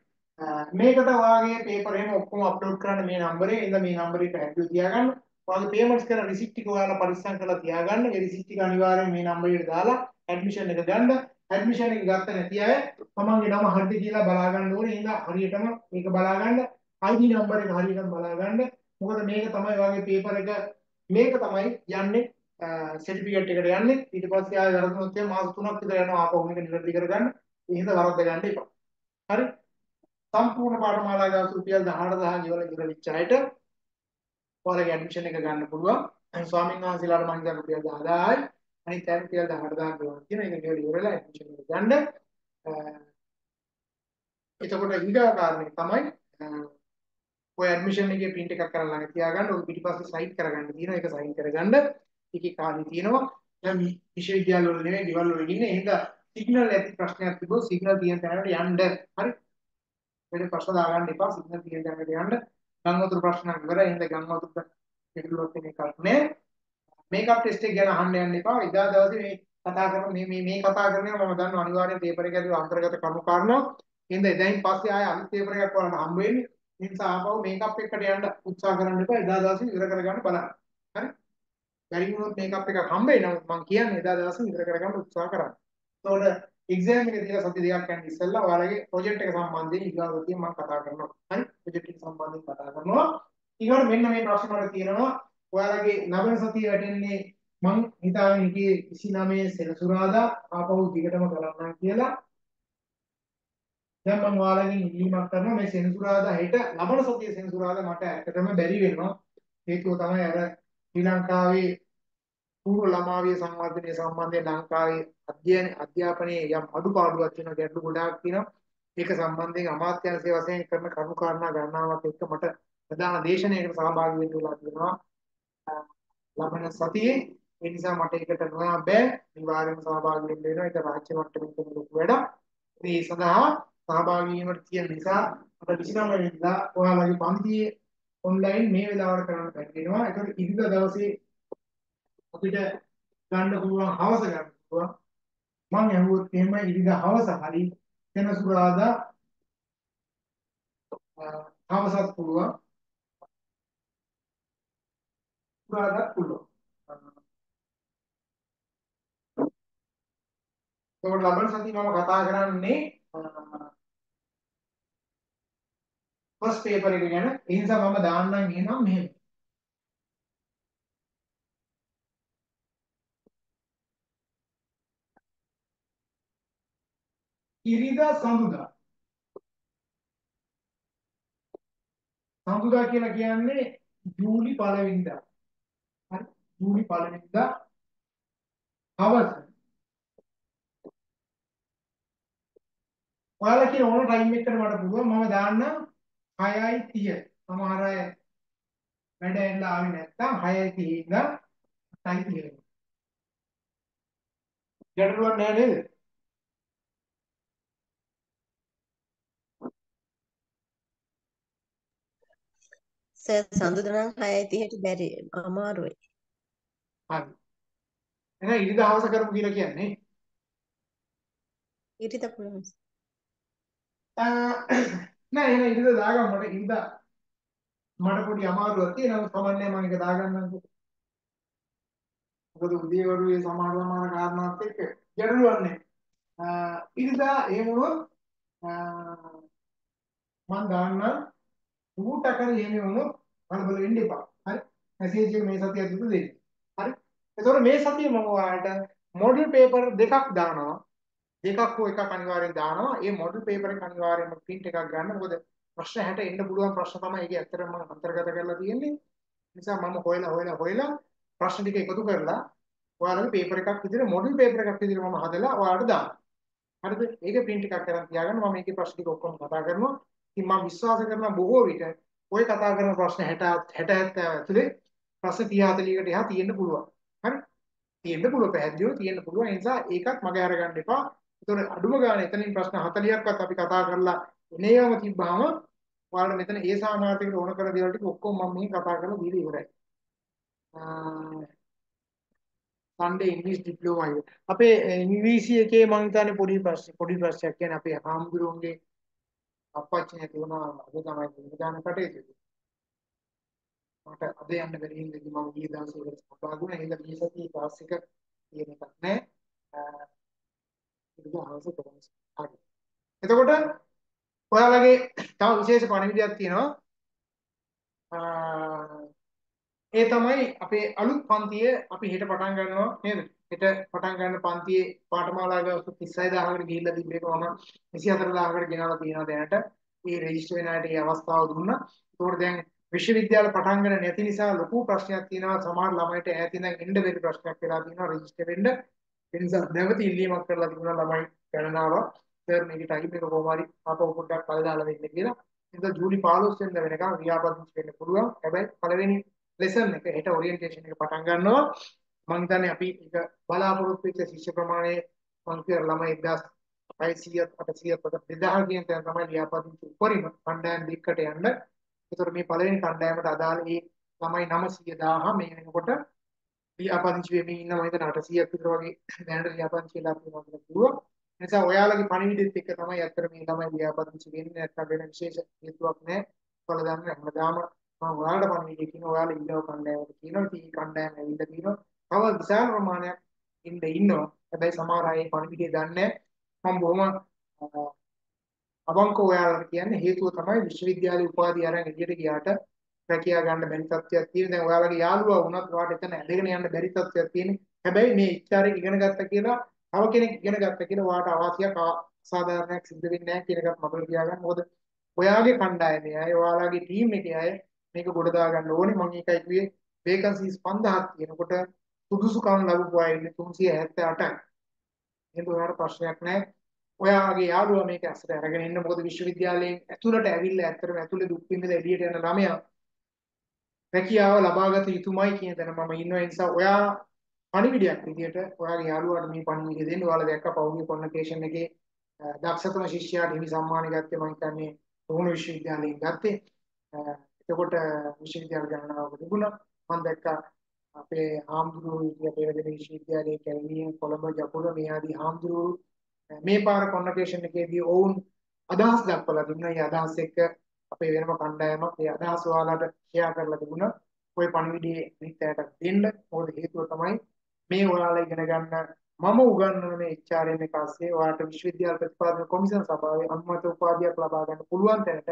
මේකට ඔයාගේ පේපර් එහෙම ඔක්කොම අප්ලෝඩ් කරන්න මේ නම්බරේ ඉඳ මේ නම්බරේට හැදුව තියාගන්න. ඔයාගේ පේමන්ට්ස් කරන රිසිට් ටික ඔයාලා පරිස්සම් කරලා තියාගන්න. ඒ රිසිට් ටික අනිවාර්යයෙන් මේ නම්බරේට දාලා ඇඩ්මිෂන් එක ගන්න. ඇඩ්මිෂන් එක ගත්ත නැති අය තමන්ගේ නම හරිද කියලා බලා ගන්න ඕනේ. එහෙනම් හරියටම මේක බලා ගන්න. ID නම්බර එක හරියටම බලා ගන්න. මොකද මේක තමයි ඔයාගේ පේපර් එක මේක තමයි යන්නේ සර්ටිෆිකේට් එකට යන්නේ. ඊට පස්සේ ආයෙ වැරදුනොත් එහෙනම් මාස 3ක් විතර යනවා ආපහු මේක නිවැරදි කරගන්න ඒ හින්දා වරද්ද ගන්න එපා. හරි? සම්පූර්ණ පාඨමාලා ගාස් රුපියල් 18000 ගෙවලා ඉවර වෙච්ච අයට ඔයාලගේ ඇඩ්මිෂන් එක ගන්න පුළුවන්. ස්වාමීන් වහන්සේලාට මම හිතන්නේ රුපියල් 10000යි අනිත් අය රුපියල් 18000 ගෙවන්න තියෙන ඒක ගෙවලා ඉවරලා ඇඩ්මිෂන් එක ගන්න. එතකොට ඊගා කාරණේ තමයි ඔය ඇඩ්මිෂන් එකේ print එකක් කරලා ළඟ තියාගන්න. ඔය පිටිපස්සේ සයින් කරගන්න තියෙනවා ඒක සයින් කරගන්න. ඒකේ කාර්යය තියෙනවා. දැන් මේ විශ්වවිද්‍යාල වල නෙමෙයි ගෙවල් වල ඉන්නේ. එහෙනම් සිග්නල් ඇති ප්‍රශ්නයක් තිබුණොත් සිග්නල් තියෙන තැනට යන්න. හරි? වෙන ප්‍රශ්න දාගන්න එපා. සිග්නල් තියෙන තැනට යන්න. ගම් වතුර ප්‍රශ්නයක් ඉවරයි. එහෙනම් ගම් වතුර පිළිලොත් එකක් නෑ. මේකප් ටෙස්ට් එක ගැන අහන්න යන්න එපා. එදා දවසේ මේ කතා කරන මේ මේ මේ කතා කරනවා මම දන්නවා. අනිවාර්යෙන් පේපර් එක ඇතුළේ අන්තර්ගත කරුණු කාරණා. එහෙනම් එදායින් පස්සේ ආය අනිත් පේපර් එකක් වලට හම්බ වෙන්නේ. ඒ නිසා ආපහු මේකප් එකට යන්න උත්සාහ කරන්න එපා. එදා දවසේ ඉවර කරගන්න බලන්න. හරි? බැරි වුණොත් මේකප් එකක් හම්බ වෙනවා. මම කියන්නේ එදා දවසේ ඉවර කරගන්න උත්සාහ කරන්න. එතකොට එක්සෑම් එක දීලා සති දෙකක් යන ඉස්සෙල්ලා ඔයාලගේ ප්‍රොජෙක්ට් එක සම්බන්ධයෙන් ඊගාවතිය මම කතා කරනවා. හරි? ප්‍රොජෙක්ට් එක සම්බන්ධයෙන් කතා කරනවා. ඊගොල්ලෝ මෙන්න මේ ප්‍රශ්න වල තියෙනවා. ඔයාලගේ නවන සතිය වැටෙන්නේ මං හිතාගෙන හිටියේ 29 සෙනසුරාදා ආපහු දිගටම කරන්නම් කියලා. දැන් මම ඔයාලගෙන් ඉල්ලීමක් කරනවා. මේ සෙනසුරාදා හෙට ලබන සතිය සෙනසුරාදා මට ඇත්තටම බැරි වෙනවා. හේතුව තමයි අර ශ්‍රී ලංකාවේ පූර්ව ළමාවිය සංවර්ධනය සම්බන්ධයෙන් ලංකාවේ අධ්‍යයන අධ්‍යාපනයේ යම් අඩුපාඩුවක් තියෙනවා ගැටලු ගොඩාක් තියෙනවා. ඒක සම්බන්ධයෙන් අමාත්‍යාංශය වශයෙන් කරන කරුණු කාරණා ගණනාවක් එක්ක මට ප්‍රධාන දේශනයකට සහභාගී වෙන්න වෙලා තියෙනවා ලබන සතියේ ඒ නිසා මට ඒකට නොයා බෑ. අනිවාර්යයෙන්ම සහභාගී වෙන්න වෙනවා. ඒක රාජ්‍ය මට්ටමින් කරන ලොකු වැඩක්. ඒ සඳහා සහභාගී වීමට තියෙන නිසා අපිට 29 වෙනිදා ඔයාලගේ පන්තියේ ඔන්ලයින් මේ වෙලාවට කරන්න බැරි වෙනවා. ඒකට ඉරිදා දවසේ අපිට ගන්න පුළුවන් හවස ගන්න පුළුවන්. මම ඇහුවොත් එහෙම ඉරිදා හවස හරි වෙනසුරාදා හවසත් පුළුවන්. සුරාදාත් පුළුවන්. ඒකට ලබන සතිය මම කතා කරන්නේ ෆස්ට් පේපර් එක ගැන. ඒ නිසා මම දාන්නම් එහෙනම් මෙහෙම. ඉරිදා සඳුදා. සඳුදා කියලා කියන්නේ ජූලි පළවෙනිදා. හරි? ජූලි පළවෙනිදා හවස. ඔයාලා කියන ඕන ටයිම් එකකට මට පුළුවන්. මම දාන්න 6:30 සමහර අය වැඩ ඇරලා ආවේ නැත්තම් 6:30 ඉඳන් 8:30 වෙනවා. ගැටලුවක් නැහැ නේද? සර් සඳුදා නම් 6:30ට බැරි අමාරුයි. හරි. එහෙනම් ඉරිදා හවස කරමු කියලා කියන්නේ. ඉරිද පුළුවන්. නෑ එහෙනම් ඉරිදා දාගමු මට ඉරිදා මට පොඩි අමාරුවක් තියෙනවා කමන්නේ මම ඒක දාගන්නම්කෝ මොකද උදේ වරුවේ සමහර සමහර කාරණාත් එක්ක ගැටලුවක් නෑ ඉරිදා එහෙම වුණොත් මම දාන්නම් ඌට කරේ එහෙම වුණොත් කලබල වෙන්න එපා. හරි? මැසේජ් එක මේ සතිය ඇතුළත දෙන්න. හරි? එතකොට මේ සතිය මම ඔයාලට මොඩල් පේපර් දෙකක් දානවා. දෙකක් හෝ එකක් අනිවාර්යෙන් දානවා. ඒ මොඩල් පේපර් එක අනිවාර්යෙන්ම print එකක් ගන්න. මොකද ප්‍රශ්න 60 එන්න පුළුවන් ප්‍රශ්න තමයි ඒකේ ඇත්තටම මම අන්තර්ගත කරලා තියෙන්නේ. නිසා මම හොයලා හොයලා හොයලා ප්‍රශ්න ටික එකතු කරලා ඔයාලගේ පේපර් එකක් විදිහට මොඩල් පේපර් එකක් විදිහට මම හදලා ඔයාලට දානවා. හරිද? ඒක print එකක් කරන් තියාගන්න මම මේකේ ප්‍රශ්න ටික ඔක්කොම කතා කරනවා. ඉතින් මම විශ්වාස කරනවා බොහෝ විට ඔය කතා කරන ප්‍රශ්න 60 60 70 ඇතුලේ ප්‍රශ්න 30 40කට එහා තියෙන්න පුළුවන්. හරි? තියෙන්න පුළුවන් පැහැදිලිව තියෙන්න පුළුවන්. ඒ නිසා ඒකත් මගේ අරගන්න එපා. ඒතකොට අඩුම ගානේ එතනින් ප්‍රශ්න 40ක්වත් අපි කතා කරලා එනේවම තිබ්බාම ඔයාලට මෙතන ඒ සාමාර්ථයකට ඕන කරන දේවල් ටික ඔක්කොම මම මේ කතා කරලා දීලා ඉවරයි. සන්ඩේ ඉංග්‍රීසි ඩිප්ලෝමා එක. අපේ ඉංග්‍රීසි එකේ මම හිතන්නේ පොඩි ප්‍රශ්න පොඩි ප්‍රශ්නයක් කියන්නේ අපේ හාමුදුරුවන්ගේ අප්පච්චි නැති වුණා අද තමයි නිදාන කටයුතු. මට අද යන්න බැරි හින්දා මම ඊයේ දවසේ ඒකට සහභාගී වුණා. එහෙනම් මේ සතියේ ක්ලාස් එක තියෙන එකක් නෑ. ඒක හවස කොහොමද? හරි. එතකොට ඔයාලගේ තව විශේෂ පණිවිඩයක් තියෙනවා. ඒ තමයි අපේ අලුත් පන්තිය අපි හෙට පටන් ගන්නවා නේද? හෙට පටන් ගන්න පන්තියේ පාඨමාලාවේ අවුරුදු 36000කට ගිහිල්ලා තිබ්බේක මම 24000කට ගෙනලා තියෙනවා දැනට. ඒ රෙජිස්ටර් වෙන අයට මේ අවස්ථාව දුන්නා. ඒකෝට දැන් විශ්වවිද්‍යාල පටන් ගන්න නැති නිසා ලොකු ප්‍රශ්නයක් තියෙනවා. සමහර ළමයිට ඈත ඉඳන් එන්න බැරි ප්‍රශ්නයක් වෙලා තියෙනවා රෙජිස්ටර් වෙන්න. ඒ නිසා නැවත ඉල්ලීමක් කරලා තිබුණා ළමයි ගණනාවක්. සර් මේකේ ටයිම් එක කොහොම හරි ආපහු පොඩ්ඩක් කල් දාලා දෙන්න කියලා. ඉතින් ජූලි 15 වෙනිදා වෙනකන් ව්‍යාපෘති වෙන්න පුළුවන්. හැබැයි පළවෙනි ලෙසන් එක හෙට ඔරියන්ටේෂන් එක පටන් ගන්නවා. මම හිතන්නේ අපි ඒක බලාපොරොත්තු වෙච්ච ශිෂ්‍ය ප්‍රමාණය මම කියන ළමයි 1600 800 2000 කියන තැන තමයි ලියාපදිංචි උපරිම කණ්ඩායම් දෙකකට යන්න. ඒතර මේ පළවෙනි කණ්ඩායමට අදාළ ඒ ළමයි 900000 මේ වෙනකොට ලියාපදිංචි වෙමින් ඉන්න මම හිතන 800ක් විතර වගේ දැනට ලියාපදිංචි වෙලා තියෙනවා කියලා කිව්වා. නිසා ඔයාලගේ පණිවිඩෙත් එක්ක තමයි අත්තර මේ ළමයි ලියාපදිංචි වෙන්නේ නැත්නම් වෙන විශේෂ හේතුවක් නැහැ. ඔයාලා දන්න හැමදාම මම ඔයාලට පණිවිඩය කියන ඔයාලා ඉන්නව කණ්ඩායමට කියනවා. ඉතින් මේ කණ්ඩායම ඇවිල්ලා තියෙනවා. තව විශාල ප්‍රමාණයක් ඉන්න ඉන්නවා. හැබැයි සමහර අය පණිවිඩය දන්නේ මම බොහොම අවංකව ඔයාලට කියන්නේ හේතුව තමයි විශ්වවිද්‍යාලේ උපාධිය අරන් එළියට ගියාට රැකියා ගන්න බැරි තත්ත්වයක් තියෙන. දැන් ඔයාලගේ යාළුවා වුණත් ඔයාලට එතන ඇදගෙන යන්න බැරි තත්ත්වයක් තියෙන. හැබැයි මේ HR එක ඉගෙන ගත්ත කියලා තව කෙනෙක් ඉගෙන ගත්ත කියලා ඔයාලට අවාසියක් අසාධාරණයක් සිද්ධ වෙන්නේ නැහැ කියන එකත් මතක තියාගන්න. මොකද ඔයාගේ කණ්ඩායමේ අය ඔයාලගේ ටීම් එකේ අය මේක ගොඩ දා ගන්න ඕනේ. මම ඒකයි කිව්වේ වේකන්සිස් 5000ක් තියෙනකොට සුදුසුකම් ලැබපු අය ඉන්නේ 378යි. එහෙනම් ඔයාලට ප්‍රශ්නයක් නැහැ. ඔයාගේ යාළුවා මේක ඇස්සට අරගෙන ඉන්න මොකද විශ්වවිද්‍යාලයෙන් ඇතුළට ඇවිල්ලා ඇත්තටම ඇතුළේ දුක් විඳලා එළියට යන ළමයා රැකියාව ලබාගත යුතුමයි කියන තැන මම ඉන්නවා. ඒ නිසා ඔයා පණිවිඩයක් විදියට ඔයාගේ යාළුවාට මේ පණිවිඩය දෙන්න. ඔයාලා දැක්ක පෞද්ගලික කොන්වොකේෂන් එකේ දක්ෂතම ශිෂ්‍යයාට හිමි සම්මානය ගත්තේ මම හිතන්නේ රුහුණු විශ්වවිද්‍යාලයෙන් ගත්තේ. එතකොට විශ්වවිද්‍යාල ගණනාවක තිබුණා. මම දැක්කා අපේ හාමුදුරුවෝ විදියට පෙරදෙන විශ්වවිද්‍යාලයේ කැලණිය කොළඹ ජපුර මේ ආදී හාමුදුරුවෝ මේ පාර කොන්වොකේෂන් එකේදී ඔවුන් අදහස් දක්වලා දුන්නා. ඒ අදහස් එක්ක අපේ වෙනම කණ්ඩායමක් ඒ අදහස් ඔයාලට ෂෙයා කරලා තිබුණා. ওই පණිවිඩයේ අනිත්‍යයට දෙන්න. මොකද හේතුව තමයි මේ ඔයාලා ඉගෙන ගන්න මම උගන්වන මේ HRM එක ASCII ඔයාලට විශ්වවිද්‍යාල ප්‍රතිපාදන කොමිෂන් සභාවේ අනුමත උපාධියක් ලබා ගන්න පුළුවන් තැනට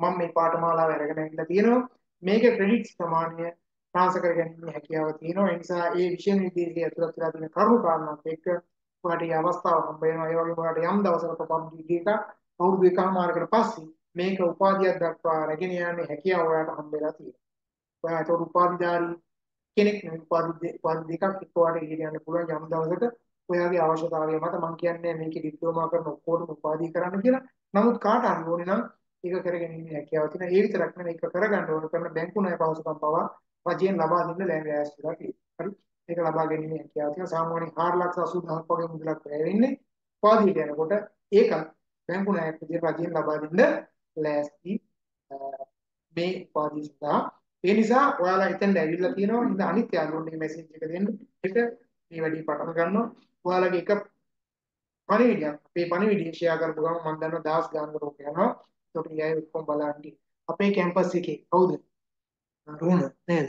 මම මේ පාඨමාලාව අරගෙන ඉන්න තියෙනවා. මේකේ ක්‍රෙඩිට්ස් ප්‍රමාණය ට්‍රාන්ස්ෆර් කර ගැනීමේ හැකියාව තියෙනවා. ඒ නිසා ඒ විෂය නිර්දේශයේ ඇතුළත් වෙලා තියෙන කරුණු කාරණාත් එක්ක ඔයාලට මේ අවස්ථාව හම්බ වෙනවා. ඒ වගේම ඔයාලට යම් දවසක පබ්ලික් එකක් අවුරුදු එකමාරකට පස්සේ මේක උපාධියක් දක්වා රැගෙන යන්නේ හැකියාව ඔයාලට හම්බ වෙලා තියෙනවා. ඔයාලට උපාධිධාරී කෙනෙක් නෙවෙයි උපාධි උපාධි දෙකක් එක්කවට ඉගෙන යන්න පුළුවන් යම් දවසක ඔයාගේ අවශ්‍යතාවය මත මම කියන්නේ මේකේ ඩිප්ලෝමා කරන ඔක්කොටම උපාධිය කරන්න කියලා. නමුත් කාට හරි ඕනේ නම් ඒක කරගෙන ඉන්න හැකියාව තියෙනවා. ඒ විතරක් නෙවෙයි ඒක කරගන්න ඕන කරන බැංකු ණය පවසකම් පවා රජයෙන් ලබා දෙන්න ලෑස්තිලා තියෙනවා. හරි. ඒක ලබා ගැනීම හැකියාව තියෙනවා. සාමාන්‍යයෙන් 4,80,000ක් වගේ මුදලක් වැය වෙන්නේ උපාධියට යනකොට ඒකත් බැංකු ණයක් විදිහට රජයෙන් ලබා දෙන්න ලෑස්ති uh, මේ උපාධිය සඳහා ඒ නිසා ඔයාලා එතෙන්ට ඇවිල්ලා තියෙනවා ඉතින් අනිත් යාළුවන්ට මේ මැසේජ් එක දෙන්න. ඒක මේ වැඩි පටන් ගන්නවා. ඔයාලගේ එක පණිවිඩයක් අපේ පණිවිඩය ෂෙයා කරපු ගමන් මම දන්නවා දහස් ගානකට ඕක යනවා. ඒකට ඊයයි ඔක්කොම බලන්න. අපේ කැම්පස් එකේ කවුද? රුණ නේද?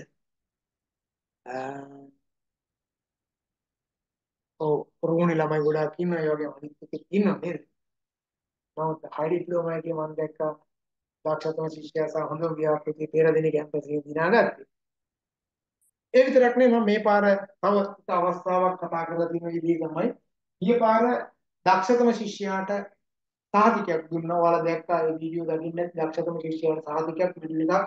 ඔව් රුණේ ළමයි ගොඩාක් ඉන්නවා. ඒ වගේම අනිත් එකෙත් ඉන්නවා නේද? නමුත් හයි ඩිප්ලෝමා එකේ මම දැක්කා දක්ෂතම ශිෂ්‍යයා සහ හොඳ ව්‍යාපෘති පෙරදින කැම්පස් එකේ දිනාගත්තේ. ඒ විතරක් නෙවෙයි මම මේ පාර තව අවස්ථාවක් කතා කරලා තියෙන විදිහ තමයි ඊයේ පාර දක්ෂතම ශිෂ්‍යයාට සාහිතිකයක් දුන්නා. ඔයාලා දැක්කා ඒ වීඩියෝ දකින්න දක්ෂතම ශිෂ්‍යයාට සාහිතිකයක් පිළිලක්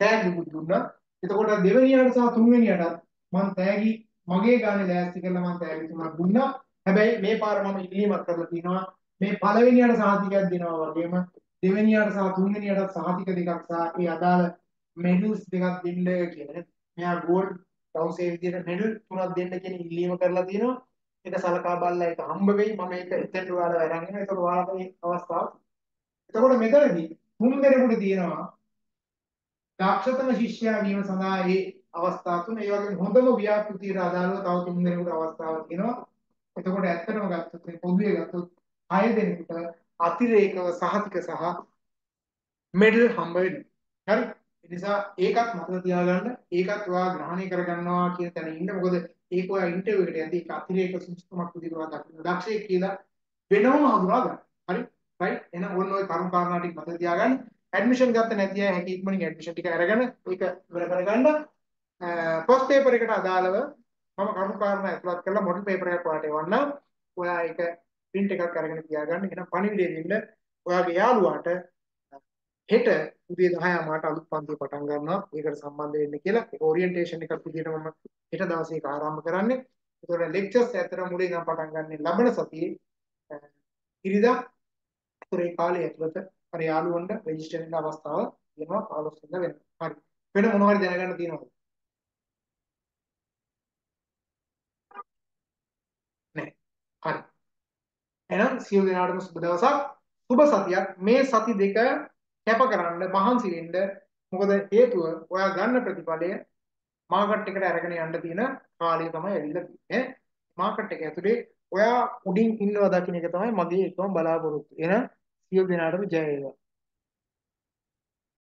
තෑගි දුන්නා. එතකොට දෙවෙනියට සහ තුන්වෙනියට මම තෑගි මගේ ගානේ ලෑස්ති කරලා මම තෑගි තුනක් දුන්නා. හැබැයි මේ පාර මම ඉල්ලීමක් කරලා තියෙනවා මේ පළවෙනියට සාහිතිකයක් දෙනවා වගේම දෙවෙනියට සහ තුන්වෙනියට සාහිතික දෙකක් සහ ඒ අදාළ මෙඩල්ස් දෙකක් දෙන්න කියන මෙයා ගෝල්ඩ් ටවුන්සේ විදියට මෙඩල් තුනක් දෙන්න කියන ඉල්ලීම කරලා තියෙනවා. ඒක සලකා බලලා ඒක හම්බ වෙයි. මම ඒක එතෙන්ට ඔයාලා අරන් එනවා. ඒක ඔයාලට මේ අවස්ථාව. එතකොට මෙතනදී තුන් දෙනෙකුට තියෙනවා දක්ෂතම ශිෂ්‍යයා වීම සඳහා මේ අවස්ථා තුන ඒ වගේම හොඳම ව්‍යාපෘතියට අදාළව තව තුන් දෙනෙකුට අවස්ථාවක් තියෙනවා. එතකොට ඇත්තටම ගත්තොත් මේ පොදුවේ ගත්තොත් හය දෙනෙකුට අතිරේකව සහතික සහ මෙඩල් හම්බ වෙනවා. හරි. ඒ නිසා ඒකත් මතක තියාගන්න. ඒකත් ඔයා ග්‍රහණය කරගන්නවා කියන තැන ඉන්න. මොකද ඒක ඔයා ඉන්ටර්විව් එකට යද්දී ඒක අතිරේක සුසුකමක් විදිහට ඔයා දකින්න. දක්ෂයෙක් කියලා වෙනවම හඳුනා ගන්න. හරි. රයිට්. එහෙනම් ඔන්න ඔය කරුණු කාරණා ටික මතක තියාගන්න. ඇඩ්මිෂන් ගත්ත නැති අය හැකි ඉක්මනින් ඇඩ්මිෂන් ටික අරගෙන ඒක ඉවර කරගන්න. ෆස්ට් පේපර් එකට අදාළව මම කරුණු කාරණා ඇතුළත් කරලා මොඩල් පේපර් එකක් ඔයාලට එවන්නම්. ඔයා ඒක print එකක් අරගෙන තියාගන්න. එහෙනම් පණිවිඩය දෙන්න ඔයාගේ යාළුවාට හෙට උදේ 10 මාට අලුත් පන්තිය පටන් ගන්නවා. ඒකට සම්බන්ධ වෙන්න කියලා. ඒක ඔරියන්ටේෂන් එකක් විදිහට මම හෙට දවසේ ඒක ආරම්භ කරන්නේ. ඒතකොට ලෙක්චර්ස් ඇතර මුලින් ඉඳන් පටන් ගන්න ලබන සතියේ ඉරිදා ඒ කාලය ඇතුළත අර යාළුවන්ට රෙජිස්ටර් වෙන්න අවස්ථාව දෙනවා 15 වෙනිදා වෙනවා. හරි. වෙන මොනවා හරි දැනගන්න තියෙනවද? නැහැ. හරි. එහෙනම් සියලු දෙනාටම සුබ දවසක්. සුබ සතියක්. මේ සති දෙක කැපකරන්න මහන්සි වෙන්න. මොකද හේතුව ඔයා ගන්න ප්‍රතිඵලය මාකට් එකට අරගෙන යන්න තියෙන කාලය තමයි ඇවිල්ලා තියෙන්නේ. මාකට් එක ඇතුලේ ඔයා උඩින් ඉන්නවා දකින්න එක තමයි මගේ එකම බලාපොරොත්තු. එහෙනම් සියලු දෙනාටම ජය වේවා.